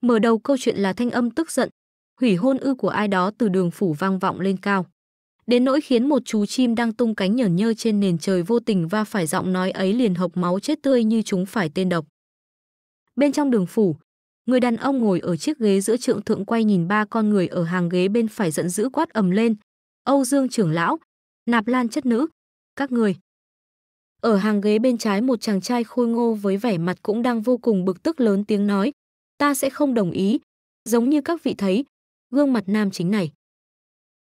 Mở đầu câu chuyện là thanh âm tức giận, hủy hôn ư của ai đó từ đường phủ vang vọng lên cao. Đến nỗi khiến một chú chim đang tung cánh nhởn nhơ trên nền trời vô tình va phải giọng nói ấy liền hộc máu chết tươi như chúng phải tên độc. Bên trong đường phủ, người đàn ông ngồi ở chiếc ghế giữa trượng thượng quay nhìn ba con người ở hàng ghế bên phải giận dữ quát ầm lên. Âu Dương trưởng lão, nạp lan chất nữ, các người. Ở hàng ghế bên trái một chàng trai khôi ngô với vẻ mặt cũng đang vô cùng bực tức lớn tiếng nói. Ta sẽ không đồng ý. Giống như các vị thấy, gương mặt nam chính này.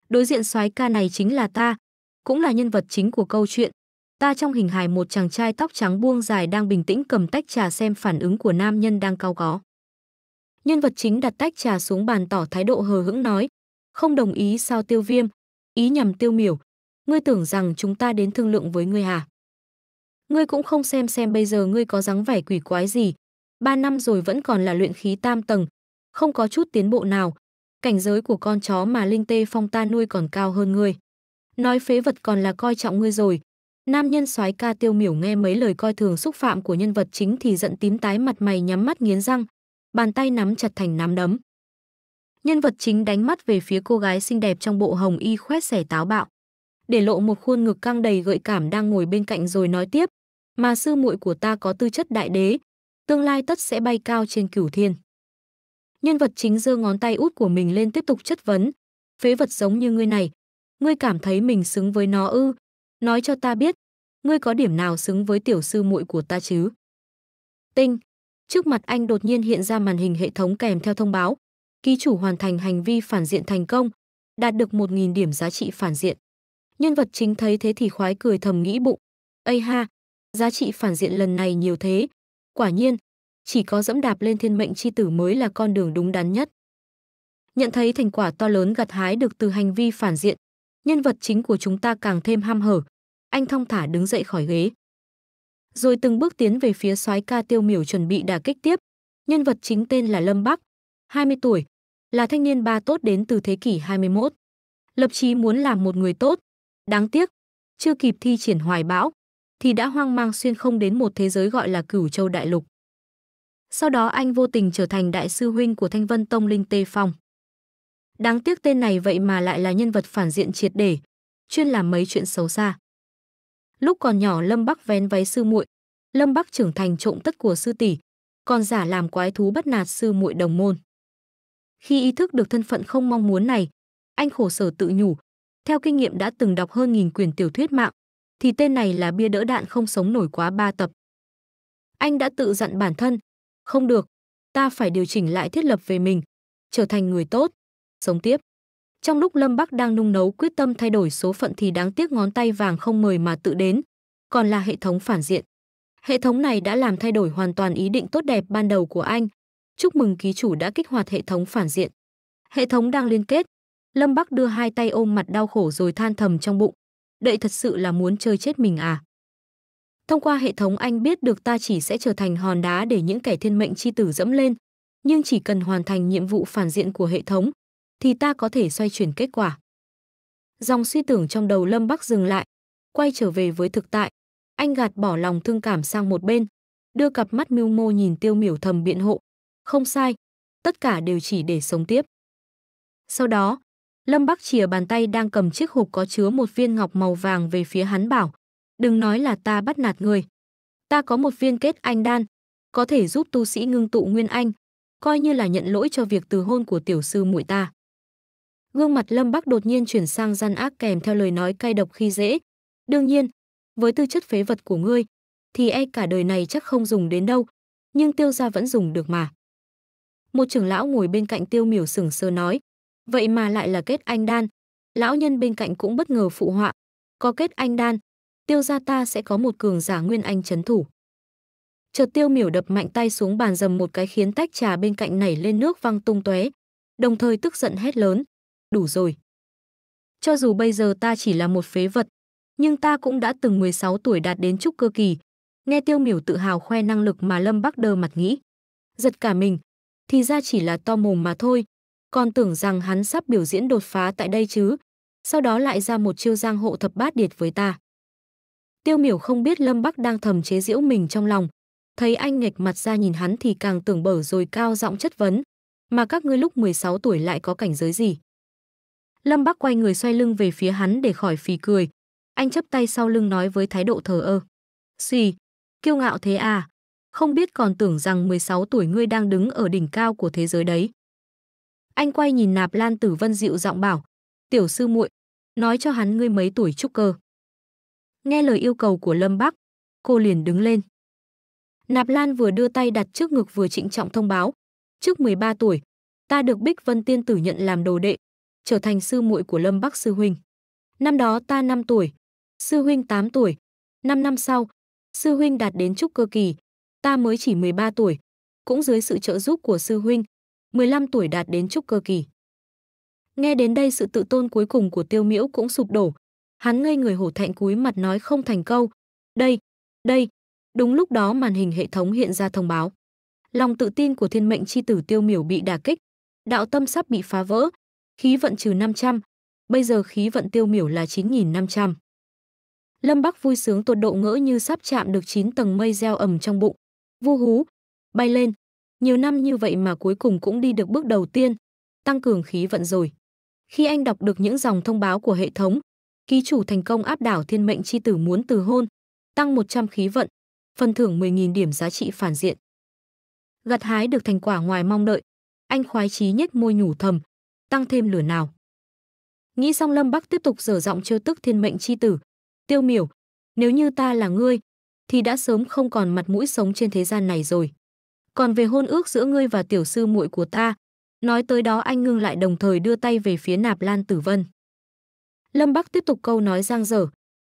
Đối diện soái ca này chính là ta, cũng là nhân vật chính của câu chuyện. Ta trong hình hài một chàng trai tóc trắng buông dài đang bình tĩnh cầm tách trà xem phản ứng của nam nhân đang cao có. Nhân vật chính đặt tách trà xuống bàn tỏ thái độ hờ hững nói, không đồng ý sao tiêu viêm, ý nhằm tiêu miểu, ngươi tưởng rằng chúng ta đến thương lượng với ngươi à? Ngươi cũng không xem xem bây giờ ngươi có dáng vẻ quỷ quái gì, ba năm rồi vẫn còn là luyện khí tam tầng, không có chút tiến bộ nào, cảnh giới của con chó mà linh tê phong ta nuôi còn cao hơn ngươi. Nói phế vật còn là coi trọng ngươi rồi. Nam nhân soái ca tiêu miểu nghe mấy lời coi thường xúc phạm của nhân vật chính thì giận tím tái mặt mày nhắm mắt nghiến răng, bàn tay nắm chặt thành nắm đấm. Nhân vật chính đánh mắt về phía cô gái xinh đẹp trong bộ hồng y khoét xẻ táo bạo, để lộ một khuôn ngực căng đầy gợi cảm đang ngồi bên cạnh rồi nói tiếp, mà sư muội của ta có tư chất đại đế, tương lai tất sẽ bay cao trên cửu thiên. Nhân vật chính giơ ngón tay út của mình lên tiếp tục chất vấn, phế vật giống như ngươi này, ngươi cảm thấy mình xứng với nó ư? Nói cho ta biết, ngươi có điểm nào xứng với tiểu sư muội của ta chứ? Tinh, trước mặt anh đột nhiên hiện ra màn hình hệ thống kèm theo thông báo, ký chủ hoàn thành hành vi phản diện thành công, đạt được 1.000 điểm giá trị phản diện. Nhân vật chính thấy thế thì khoái cười thầm nghĩ bụng, ây ha, giá trị phản diện lần này nhiều thế, quả nhiên, chỉ có dẫm đạp lên thiên mệnh chi tử mới là con đường đúng đắn nhất. Nhận thấy thành quả to lớn gặt hái được từ hành vi phản diện, nhân vật chính của chúng ta càng thêm ham hở. Anh thong thả đứng dậy khỏi ghế. Rồi từng bước tiến về phía soái ca tiêu miểu chuẩn bị đả kích tiếp. Nhân vật chính tên là Lâm Bắc, 20 tuổi, là thanh niên ba tốt đến từ thế kỷ 21. Lập chí muốn làm một người tốt. Đáng tiếc, chưa kịp thi triển hoài bão, thì đã hoang mang xuyên không đến một thế giới gọi là cửu châu đại lục. Sau đó anh vô tình trở thành đại sư huynh của Thanh Vân Tông Linh Tê Phong. Đáng tiếc tên này vậy mà lại là nhân vật phản diện triệt để, chuyên làm mấy chuyện xấu xa. Lúc còn nhỏ Lâm Bắc vén váy sư muội, Lâm Bắc trưởng thành trộm tất của sư tỷ, còn giả làm quái thú bắt nạt sư muội đồng môn. Khi ý thức được thân phận không mong muốn này, anh khổ sở tự nhủ, theo kinh nghiệm đã từng đọc hơn nghìn quyển tiểu thuyết mạng, thì tên này là bia đỡ đạn không sống nổi quá ba tập. Anh đã tự dặn bản thân, không được, ta phải điều chỉnh lại thiết lập về mình, trở thành người tốt, sống tiếp. Trong lúc Lâm Bắc đang nung nấu quyết tâm thay đổi số phận thì đáng tiếc ngón tay vàng không mời mà tự đến, còn là hệ thống phản diện. Hệ thống này đã làm thay đổi hoàn toàn ý định tốt đẹp ban đầu của anh. Chúc mừng ký chủ đã kích hoạt hệ thống phản diện. Hệ thống đang liên kết. Lâm Bắc đưa hai tay ôm mặt đau khổ rồi than thầm trong bụng. Đậy thật sự là muốn chơi chết mình à? Thông qua hệ thống anh biết được ta chỉ sẽ trở thành hòn đá để những kẻ thiên mệnh chi tử dẫm lên, nhưng chỉ cần hoàn thành nhiệm vụ phản diện của hệ thống thì ta có thể xoay chuyển kết quả. Dòng suy tưởng trong đầu Lâm Bắc dừng lại, quay trở về với thực tại. Anh gạt bỏ lòng thương cảm sang một bên, đưa cặp mắt mưu mô nhìn tiêu miểu thầm biện hộ. Không sai, tất cả đều chỉ để sống tiếp. Sau đó, Lâm Bắc chìa bàn tay đang cầm chiếc hộp có chứa một viên ngọc màu vàng về phía hắn bảo, đừng nói là ta bắt nạt người. Ta có một viên kết anh đan, có thể giúp tu sĩ ngưng tụ nguyên anh, coi như là nhận lỗi cho việc từ hôn của tiểu sư muội ta. Gương mặt Lâm Bắc đột nhiên chuyển sang gian ác kèm theo lời nói cay độc khi dễ. Đương nhiên, với tư chất phế vật của ngươi, thì e cả đời này chắc không dùng đến đâu, nhưng tiêu gia vẫn dùng được mà. Một trưởng lão ngồi bên cạnh tiêu miểu sừng sờ nói, vậy mà lại là kết anh đan. Lão nhân bên cạnh cũng bất ngờ phụ họa, có kết anh đan, tiêu gia ta sẽ có một cường giả nguyên anh chấn thủ. Chợt tiêu miểu đập mạnh tay xuống bàn dầm một cái khiến tách trà bên cạnh nảy lên nước văng tung tóe, đồng thời tức giận hét lớn, đủ rồi. Cho dù bây giờ ta chỉ là một phế vật, nhưng ta cũng đã từng 16 tuổi đạt đến trúc cơ kỳ. Nghe tiêu miểu tự hào khoe năng lực mà Lâm Bắc đơ mặt nghĩ. Giật cả mình, thì ra chỉ là to mồm mà thôi, còn tưởng rằng hắn sắp biểu diễn đột phá tại đây chứ, sau đó lại ra một chiêu giang hộ thập bát điệt với ta. Tiêu miểu không biết Lâm Bắc đang thầm chế giễu mình trong lòng. Thấy anh nghịch mặt ra nhìn hắn thì càng tưởng bở rồi cao giọng chất vấn. mà các ngươi lúc 16 tuổi lại có cảnh giới gì? Lâm Bắc quay người xoay lưng về phía hắn để khỏi phì cười. Anh chấp tay sau lưng nói với thái độ thờ ơ. Xì, kiêu ngạo thế à? Không biết còn tưởng rằng 16 tuổi ngươi đang đứng ở đỉnh cao của thế giới đấy. Anh quay nhìn Nạp Lan Tử Vân dịu giọng bảo, "Tiểu sư muội, nói cho hắn ngươi mấy tuổi trúc cơ." Nghe lời yêu cầu của Lâm Bắc, cô liền đứng lên. Nạp Lan vừa đưa tay đặt trước ngực vừa trịnh trọng thông báo, "Trước 13 tuổi, ta được Bích Vân Tiên tử nhận làm đồ đệ, trở thành sư muội của Lâm Bắc sư huynh. Năm đó ta 5 tuổi, sư huynh 8 tuổi, 5 năm sau, sư huynh đạt đến trúc cơ kỳ, ta mới chỉ 13 tuổi, cũng dưới sự trợ giúp của sư huynh, 15 tuổi đạt đến trúc cơ kỳ. Nghe đến đây sự tự tôn cuối cùng của Tiêu Miễu cũng sụp đổ, hắn ngây người hổ thẹn cúi mặt nói không thành câu. Đây, đây, đúng lúc đó màn hình hệ thống hiện ra thông báo. Lòng tự tin của thiên mệnh chi tử Tiêu Miểu bị đả kích, đạo tâm sắp bị phá vỡ, khí vận trừ 500, bây giờ khí vận Tiêu Miểu là 9500. Lâm Bắc vui sướng tột độ ngỡ như sắp chạm được 9 tầng mây gieo ầm trong bụng. Vu hú, bay lên. Nhiều năm như vậy mà cuối cùng cũng đi được bước đầu tiên, tăng cường khí vận rồi. Khi anh đọc được những dòng thông báo của hệ thống, ký chủ thành công áp đảo thiên mệnh chi tử muốn từ hôn, tăng 100 khí vận, phần thưởng 10.000 điểm giá trị phản diện. Gặt hái được thành quả ngoài mong đợi, anh khoái chí nhếch môi nhủ thầm, tăng thêm lửa nào. Nghĩ xong Lâm Bắc tiếp tục dở giọng trêu tức thiên mệnh chi tử, Tiêu miểu, nếu như ta là ngươi, thì đã sớm không còn mặt mũi sống trên thế gian này rồi. Còn về hôn ước giữa ngươi và tiểu sư muội của ta, nói tới đó anh ngưng lại đồng thời đưa tay về phía Nạp Lan Tử Vân. Lâm Bắc tiếp tục câu nói giang dở,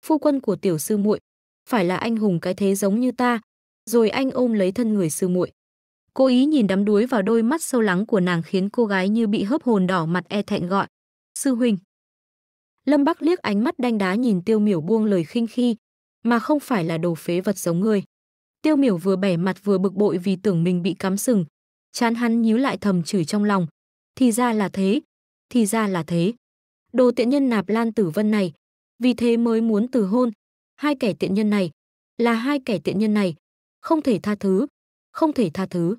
phu quân của tiểu sư muội, phải là anh hùng cái thế giống như ta, rồi anh ôm lấy thân người sư muội. Cố ý nhìn đắm đuối vào đôi mắt sâu lắng của nàng khiến cô gái như bị hớp hồn đỏ mặt e thẹn gọi, "Sư huynh." Lâm Bắc liếc ánh mắt đanh đá nhìn Tiêu Miểu buông lời khinh khi, mà không phải là đồ phế vật giống ngươi. Tiêu Miểu vừa bẻ mặt vừa bực bội vì tưởng mình bị cắm sừng, chán hắn nhíu lại thầm chửi trong lòng, thì ra là thế, thì ra là thế. Đồ tiện nhân nạp Lan Tử Vân này, vì thế mới muốn từ hôn, hai kẻ tiện nhân này, là hai kẻ tiện nhân này, không thể tha thứ, không thể tha thứ.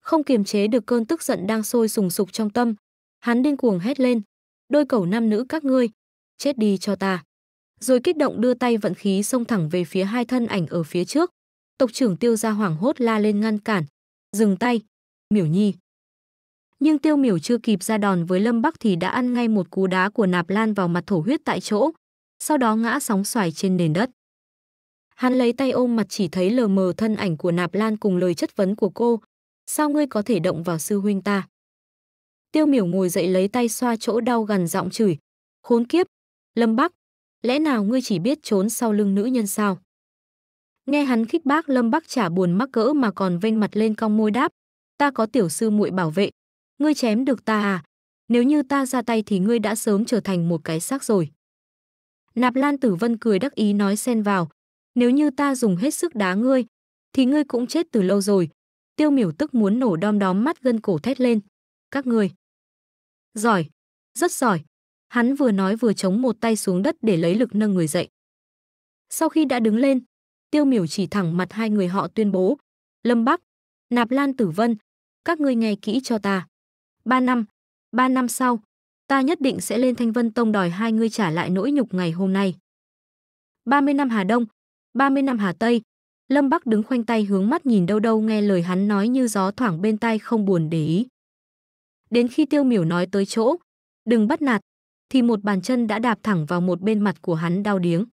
Không kiềm chế được cơn tức giận đang sôi sùng sục trong tâm, hắn điên cuồng hét lên, đôi cẩu nam nữ các ngươi, chết đi cho ta. Rồi kích động đưa tay vận khí xông thẳng về phía hai thân ảnh ở phía trước. Tộc trưởng Tiêu gia hoảng hốt la lên ngăn cản, dừng tay, "Miểu Nhi." Nhưng Tiêu Miểu chưa kịp ra đòn với Lâm Bắc thì đã ăn ngay một cú đá của Nạp Lan vào mặt thổ huyết tại chỗ, sau đó ngã sóng xoài trên nền đất. Hắn lấy tay ôm mặt chỉ thấy lờ mờ thân ảnh của Nạp Lan cùng lời chất vấn của cô, "Sao ngươi có thể động vào sư huynh ta?" Tiêu miểu ngồi dậy lấy tay xoa chỗ đau gần giọng chửi. Khốn kiếp! Lâm Bắc! Lẽ nào ngươi chỉ biết trốn sau lưng nữ nhân sao? Nghe hắn khích bác Lâm Bắc chả buồn mắc cỡ mà còn vênh mặt lên cong môi đáp. Ta có tiểu sư muội bảo vệ. Ngươi chém được ta à? Nếu như ta ra tay thì ngươi đã sớm trở thành một cái xác rồi. Nạp Lan Tử Vân cười đắc ý nói xen vào. Nếu như ta dùng hết sức đá ngươi, thì ngươi cũng chết từ lâu rồi. Tiêu miểu tức muốn nổ đom đóm mắt gân cổ thét lên. Các ngươi Giỏi, rất giỏi. Hắn vừa nói vừa chống một tay xuống đất để lấy lực nâng người dậy. Sau khi đã đứng lên, Tiêu Miểu chỉ thẳng mặt hai người họ tuyên bố, Lâm Bắc, Nạp Lan Tử Vân, các ngươi nghe kỹ cho ta. Ba năm, ba năm sau, ta nhất định sẽ lên Thanh Vân Tông đòi hai ngươi trả lại nỗi nhục ngày hôm nay. 30 năm Hà Đông, 30 năm Hà Tây, Lâm Bắc đứng khoanh tay hướng mắt nhìn đâu đâu nghe lời hắn nói như gió thoảng bên tai không buồn để ý. Đến khi Tiêu Miểu nói tới chỗ, đừng bắt nạt, thì một bàn chân đã đạp thẳng vào một bên mặt của hắn đau điếng.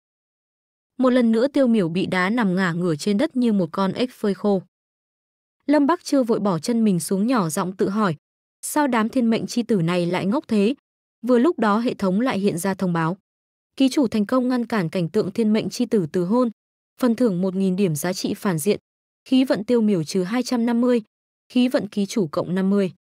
Một lần nữa Tiêu Miểu bị đá nằm ngả ngửa trên đất như một con ếch phơi khô. Lâm Bắc chưa vội bỏ chân mình xuống nhỏ giọng tự hỏi, sao đám thiên mệnh chi tử này lại ngốc thế? Vừa lúc đó hệ thống lại hiện ra thông báo. Ký chủ thành công ngăn cản cảnh tượng thiên mệnh chi tử từ hôn, phần thưởng 1.000 điểm giá trị phản diện, khí vận tiêu miểu trừ 250, khí vận ký chủ cộng 50.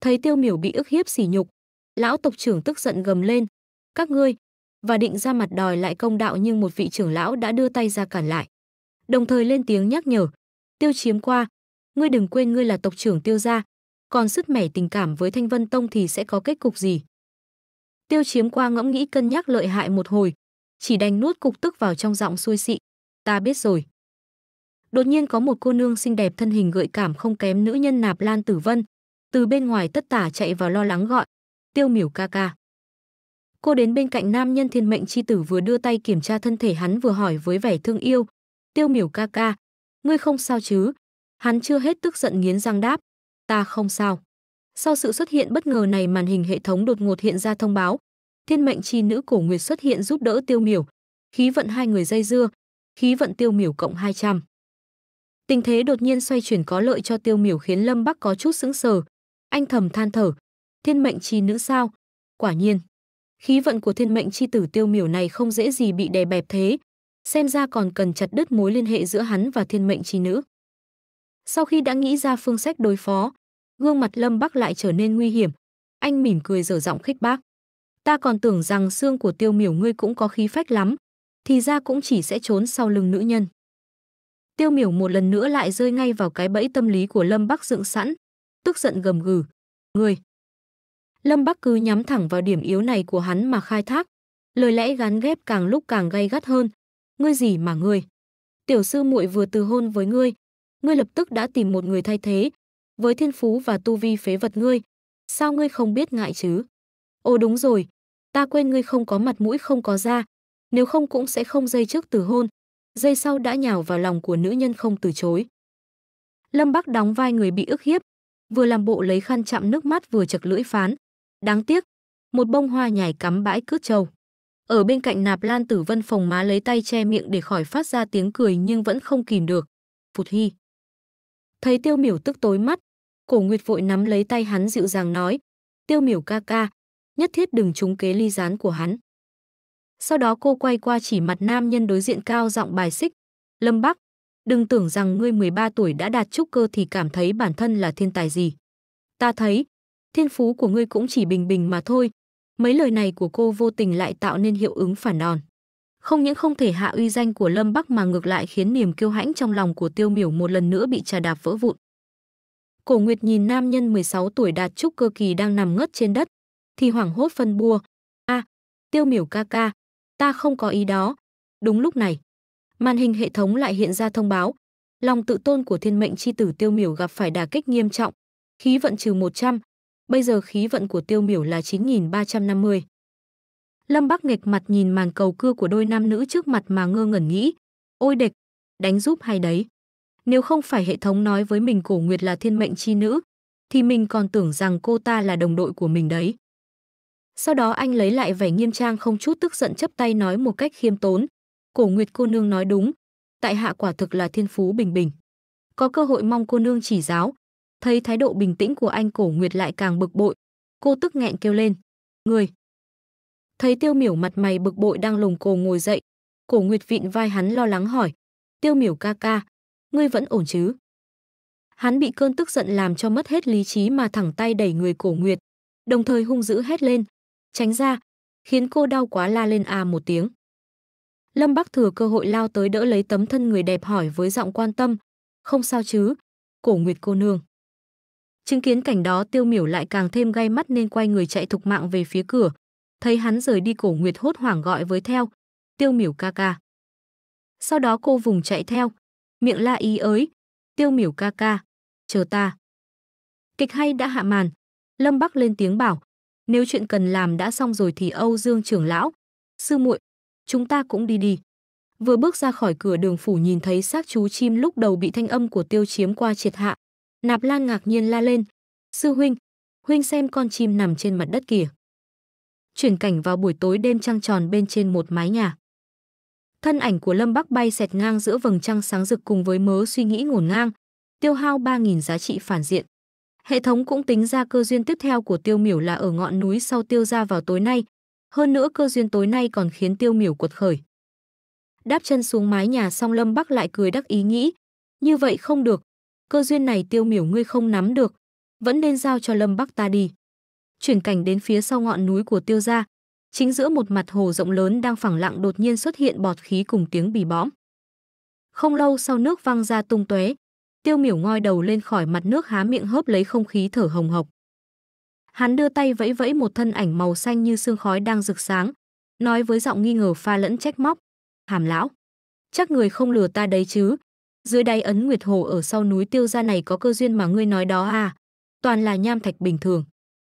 Thấy tiêu miểu bị ức hiếp sỉ nhục, lão tộc trưởng tức giận gầm lên, các ngươi, và định ra mặt đòi lại công đạo nhưng một vị trưởng lão đã đưa tay ra cản lại. Đồng thời lên tiếng nhắc nhở, tiêu chiếm qua, ngươi đừng quên ngươi là tộc trưởng tiêu gia, còn sức mẻ tình cảm với Thanh Vân Tông thì sẽ có kết cục gì. Tiêu chiếm qua ngẫm nghĩ cân nhắc lợi hại một hồi, chỉ đành nuốt cục tức vào trong giọng xuôi xị, ta biết rồi. Đột nhiên có một cô nương xinh đẹp thân hình gợi cảm không kém nữ nhân nạp lan tử vân, từ bên ngoài tất tả chạy vào lo lắng gọi, tiêu miểu ca ca. Cô đến bên cạnh nam nhân thiên mệnh chi tử vừa đưa tay kiểm tra thân thể hắn vừa hỏi với vẻ thương yêu, tiêu miểu ca ca, ngươi không sao chứ? Hắn chưa hết tức giận nghiến răng đáp, ta không sao. Sau sự xuất hiện bất ngờ này màn hình hệ thống đột ngột hiện ra thông báo, thiên mệnh chi nữ cổ nguyệt xuất hiện giúp đỡ tiêu miểu, khí vận hai người dây dưa, khí vận tiêu miểu cộng 200. Tình thế đột nhiên xoay chuyển có lợi cho tiêu miểu khiến Lâm Bắc có chút sững sờ. Anh thầm than thở, thiên mệnh chi nữ sao? Quả nhiên, khí vận của thiên mệnh chi tử tiêu miểu này không dễ gì bị đè bẹp thế. Xem ra còn cần chặt đứt mối liên hệ giữa hắn và thiên mệnh chi nữ. Sau khi đã nghĩ ra phương sách đối phó, gương mặt Lâm Bắc lại trở nên nguy hiểm. Anh mỉm cười dở giọng khích bác. Ta còn tưởng rằng xương của tiêu miểu ngươi cũng có khí phách lắm, thì ra cũng chỉ sẽ trốn sau lưng nữ nhân. Tiêu miểu một lần nữa lại rơi ngay vào cái bẫy tâm lý của Lâm Bắc dựng sẵn, tức giận gầm gừ. Ngươi! Lâm Bắc cứ nhắm thẳng vào điểm yếu này của hắn mà khai thác, lời lẽ gắn ghép càng lúc càng gay gắt hơn. Ngươi gì mà ngươi? Tiểu sư muội vừa từ hôn với ngươi, ngươi lập tức đã tìm một người thay thế, với thiên phú và tu vi phế vật ngươi, sao ngươi không biết ngại chứ? Ồ đúng rồi, ta quên ngươi không có mặt mũi không có da, nếu không cũng sẽ không dây trước từ hôn, dây sau đã nhào vào lòng của nữ nhân không từ chối. Lâm Bắc đóng vai người bị ức hiếp, vừa làm bộ lấy khăn chạm nước mắt vừa chật lưỡi phán. Đáng tiếc, một bông hoa nhài cắm bãi cướp trầu. Ở bên cạnh nạp lan tử vân phòng má lấy tay che miệng để khỏi phát ra tiếng cười nhưng vẫn không kìm được. Phụt hy. Thấy tiêu miểu tức tối mắt, cổ nguyệt vội nắm lấy tay hắn dịu dàng nói. Tiêu miểu ca ca, nhất thiết đừng trúng kế ly gián của hắn. Sau đó cô quay qua chỉ mặt nam nhân đối diện cao giọng bài xích. Lâm Bắc, đừng tưởng rằng ngươi 13 tuổi đã đạt trúc cơ thì cảm thấy bản thân là thiên tài gì. Ta thấy, thiên phú của ngươi cũng chỉ bình bình mà thôi. Mấy lời này của cô vô tình lại tạo nên hiệu ứng phản đòn. Không những không thể hạ uy danh của Lâm Bắc mà ngược lại khiến niềm kiêu hãnh trong lòng của tiêu miểu một lần nữa bị trà đạp vỡ vụn. Cổ Nguyệt nhìn nam nhân 16 tuổi đạt trúc cơ kỳ đang nằm ngất trên đất, thì hoảng hốt phân bua. a tiêu miểu ca ca, ta không có ý đó. Đúng lúc này, màn hình hệ thống lại hiện ra thông báo. Lòng tự tôn của thiên mệnh chi tử tiêu miểu gặp phải đả kích nghiêm trọng. Khí vận trừ 100, bây giờ khí vận của tiêu miểu là 9.350. Lâm Bắc nghịch mặt nhìn màn cầu cưa của đôi nam nữ trước mặt mà ngơ ngẩn nghĩ. Ôi địch, đánh giúp hay đấy. Nếu không phải hệ thống nói với mình cổ nguyệt là thiên mệnh chi nữ, thì mình còn tưởng rằng cô ta là đồng đội của mình đấy. Sau đó anh lấy lại vẻ nghiêm trang không chút tức giận chấp tay nói một cách khiêm tốn. Cổ Nguyệt cô nương nói đúng, tại hạ quả thực là thiên phú bình bình. Có cơ hội mong cô nương chỉ giáo. Thấy thái độ bình tĩnh của anh Cổ Nguyệt lại càng bực bội. Cô tức nghẹn kêu lên. Người. Thấy tiêu miểu mặt mày bực bội đang lồng cồ ngồi dậy. Cổ Nguyệt vịn vai hắn lo lắng hỏi. Tiêu miểu ca ca, ngươi vẫn ổn chứ? Hắn bị cơn tức giận làm cho mất hết lý trí mà thẳng tay đẩy người cổ Nguyệt, đồng thời hung dữ hét lên, tránh ra, khiến cô đau quá la lên à một tiếng. Lâm Bắc thừa cơ hội lao tới đỡ lấy tấm thân người đẹp hỏi với giọng quan tâm, không sao chứ, cổ nguyệt cô nương. Chứng kiến cảnh đó tiêu miểu lại càng thêm gay mắt nên quay người chạy thục mạng về phía cửa. Thấy hắn rời đi cổ nguyệt hốt hoảng gọi với theo, tiêu miểu ca ca. Sau đó cô vùng chạy theo, miệng la ý ới, tiêu miểu ca ca, chờ ta. Kịch hay đã hạ màn, Lâm Bắc lên tiếng bảo, nếu chuyện cần làm đã xong rồi thì Âu Dương trưởng lão, sư muội, chúng ta cũng đi đi. Vừa bước ra khỏi cửa đường phủ nhìn thấy xác chú chim lúc đầu bị thanh âm của tiêu chiếm qua triệt hạ. Nạp Lan ngạc nhiên la lên, sư huynh, huynh xem con chim nằm trên mặt đất kìa. Chuyển cảnh vào buổi tối đêm trăng tròn bên trên một mái nhà. Thân ảnh của Lâm Bắc bay xẹt ngang giữa vầng trăng sáng rực cùng với mớ suy nghĩ ngổn ngang, tiêu hao 3.000 giá trị phản diện. Hệ thống cũng tính ra cơ duyên tiếp theo của tiêu miểu là ở ngọn núi sau tiêu ra vào tối nay. Hơn nữa cơ duyên tối nay còn khiến tiêu miểu cuột khởi. Đáp chân xuống mái nhà xong Lâm Bắc lại cười đắc ý nghĩ. Như vậy không được. Cơ duyên này tiêu miểu ngươi không nắm được. Vẫn nên giao cho Lâm Bắc ta đi. Chuyển cảnh đến phía sau ngọn núi của tiêu gia. Chính giữa một mặt hồ rộng lớn đang phẳng lặng đột nhiên xuất hiện bọt khí cùng tiếng bì bõm. Không lâu sau nước văng ra tung tóe, Tiêu miểu ngoi đầu lên khỏi mặt nước há miệng hớp lấy không khí thở hồng hộc. Hắn đưa tay vẫy vẫy một thân ảnh màu xanh như sương khói đang rực sáng, nói với giọng nghi ngờ pha lẫn trách móc. Hàm lão, chắc người không lừa ta đấy chứ. Dưới đáy ấn Nguyệt Hồ ở sau núi tiêu gia này có cơ duyên mà ngươi nói đó à. toàn là nham thạch bình thường.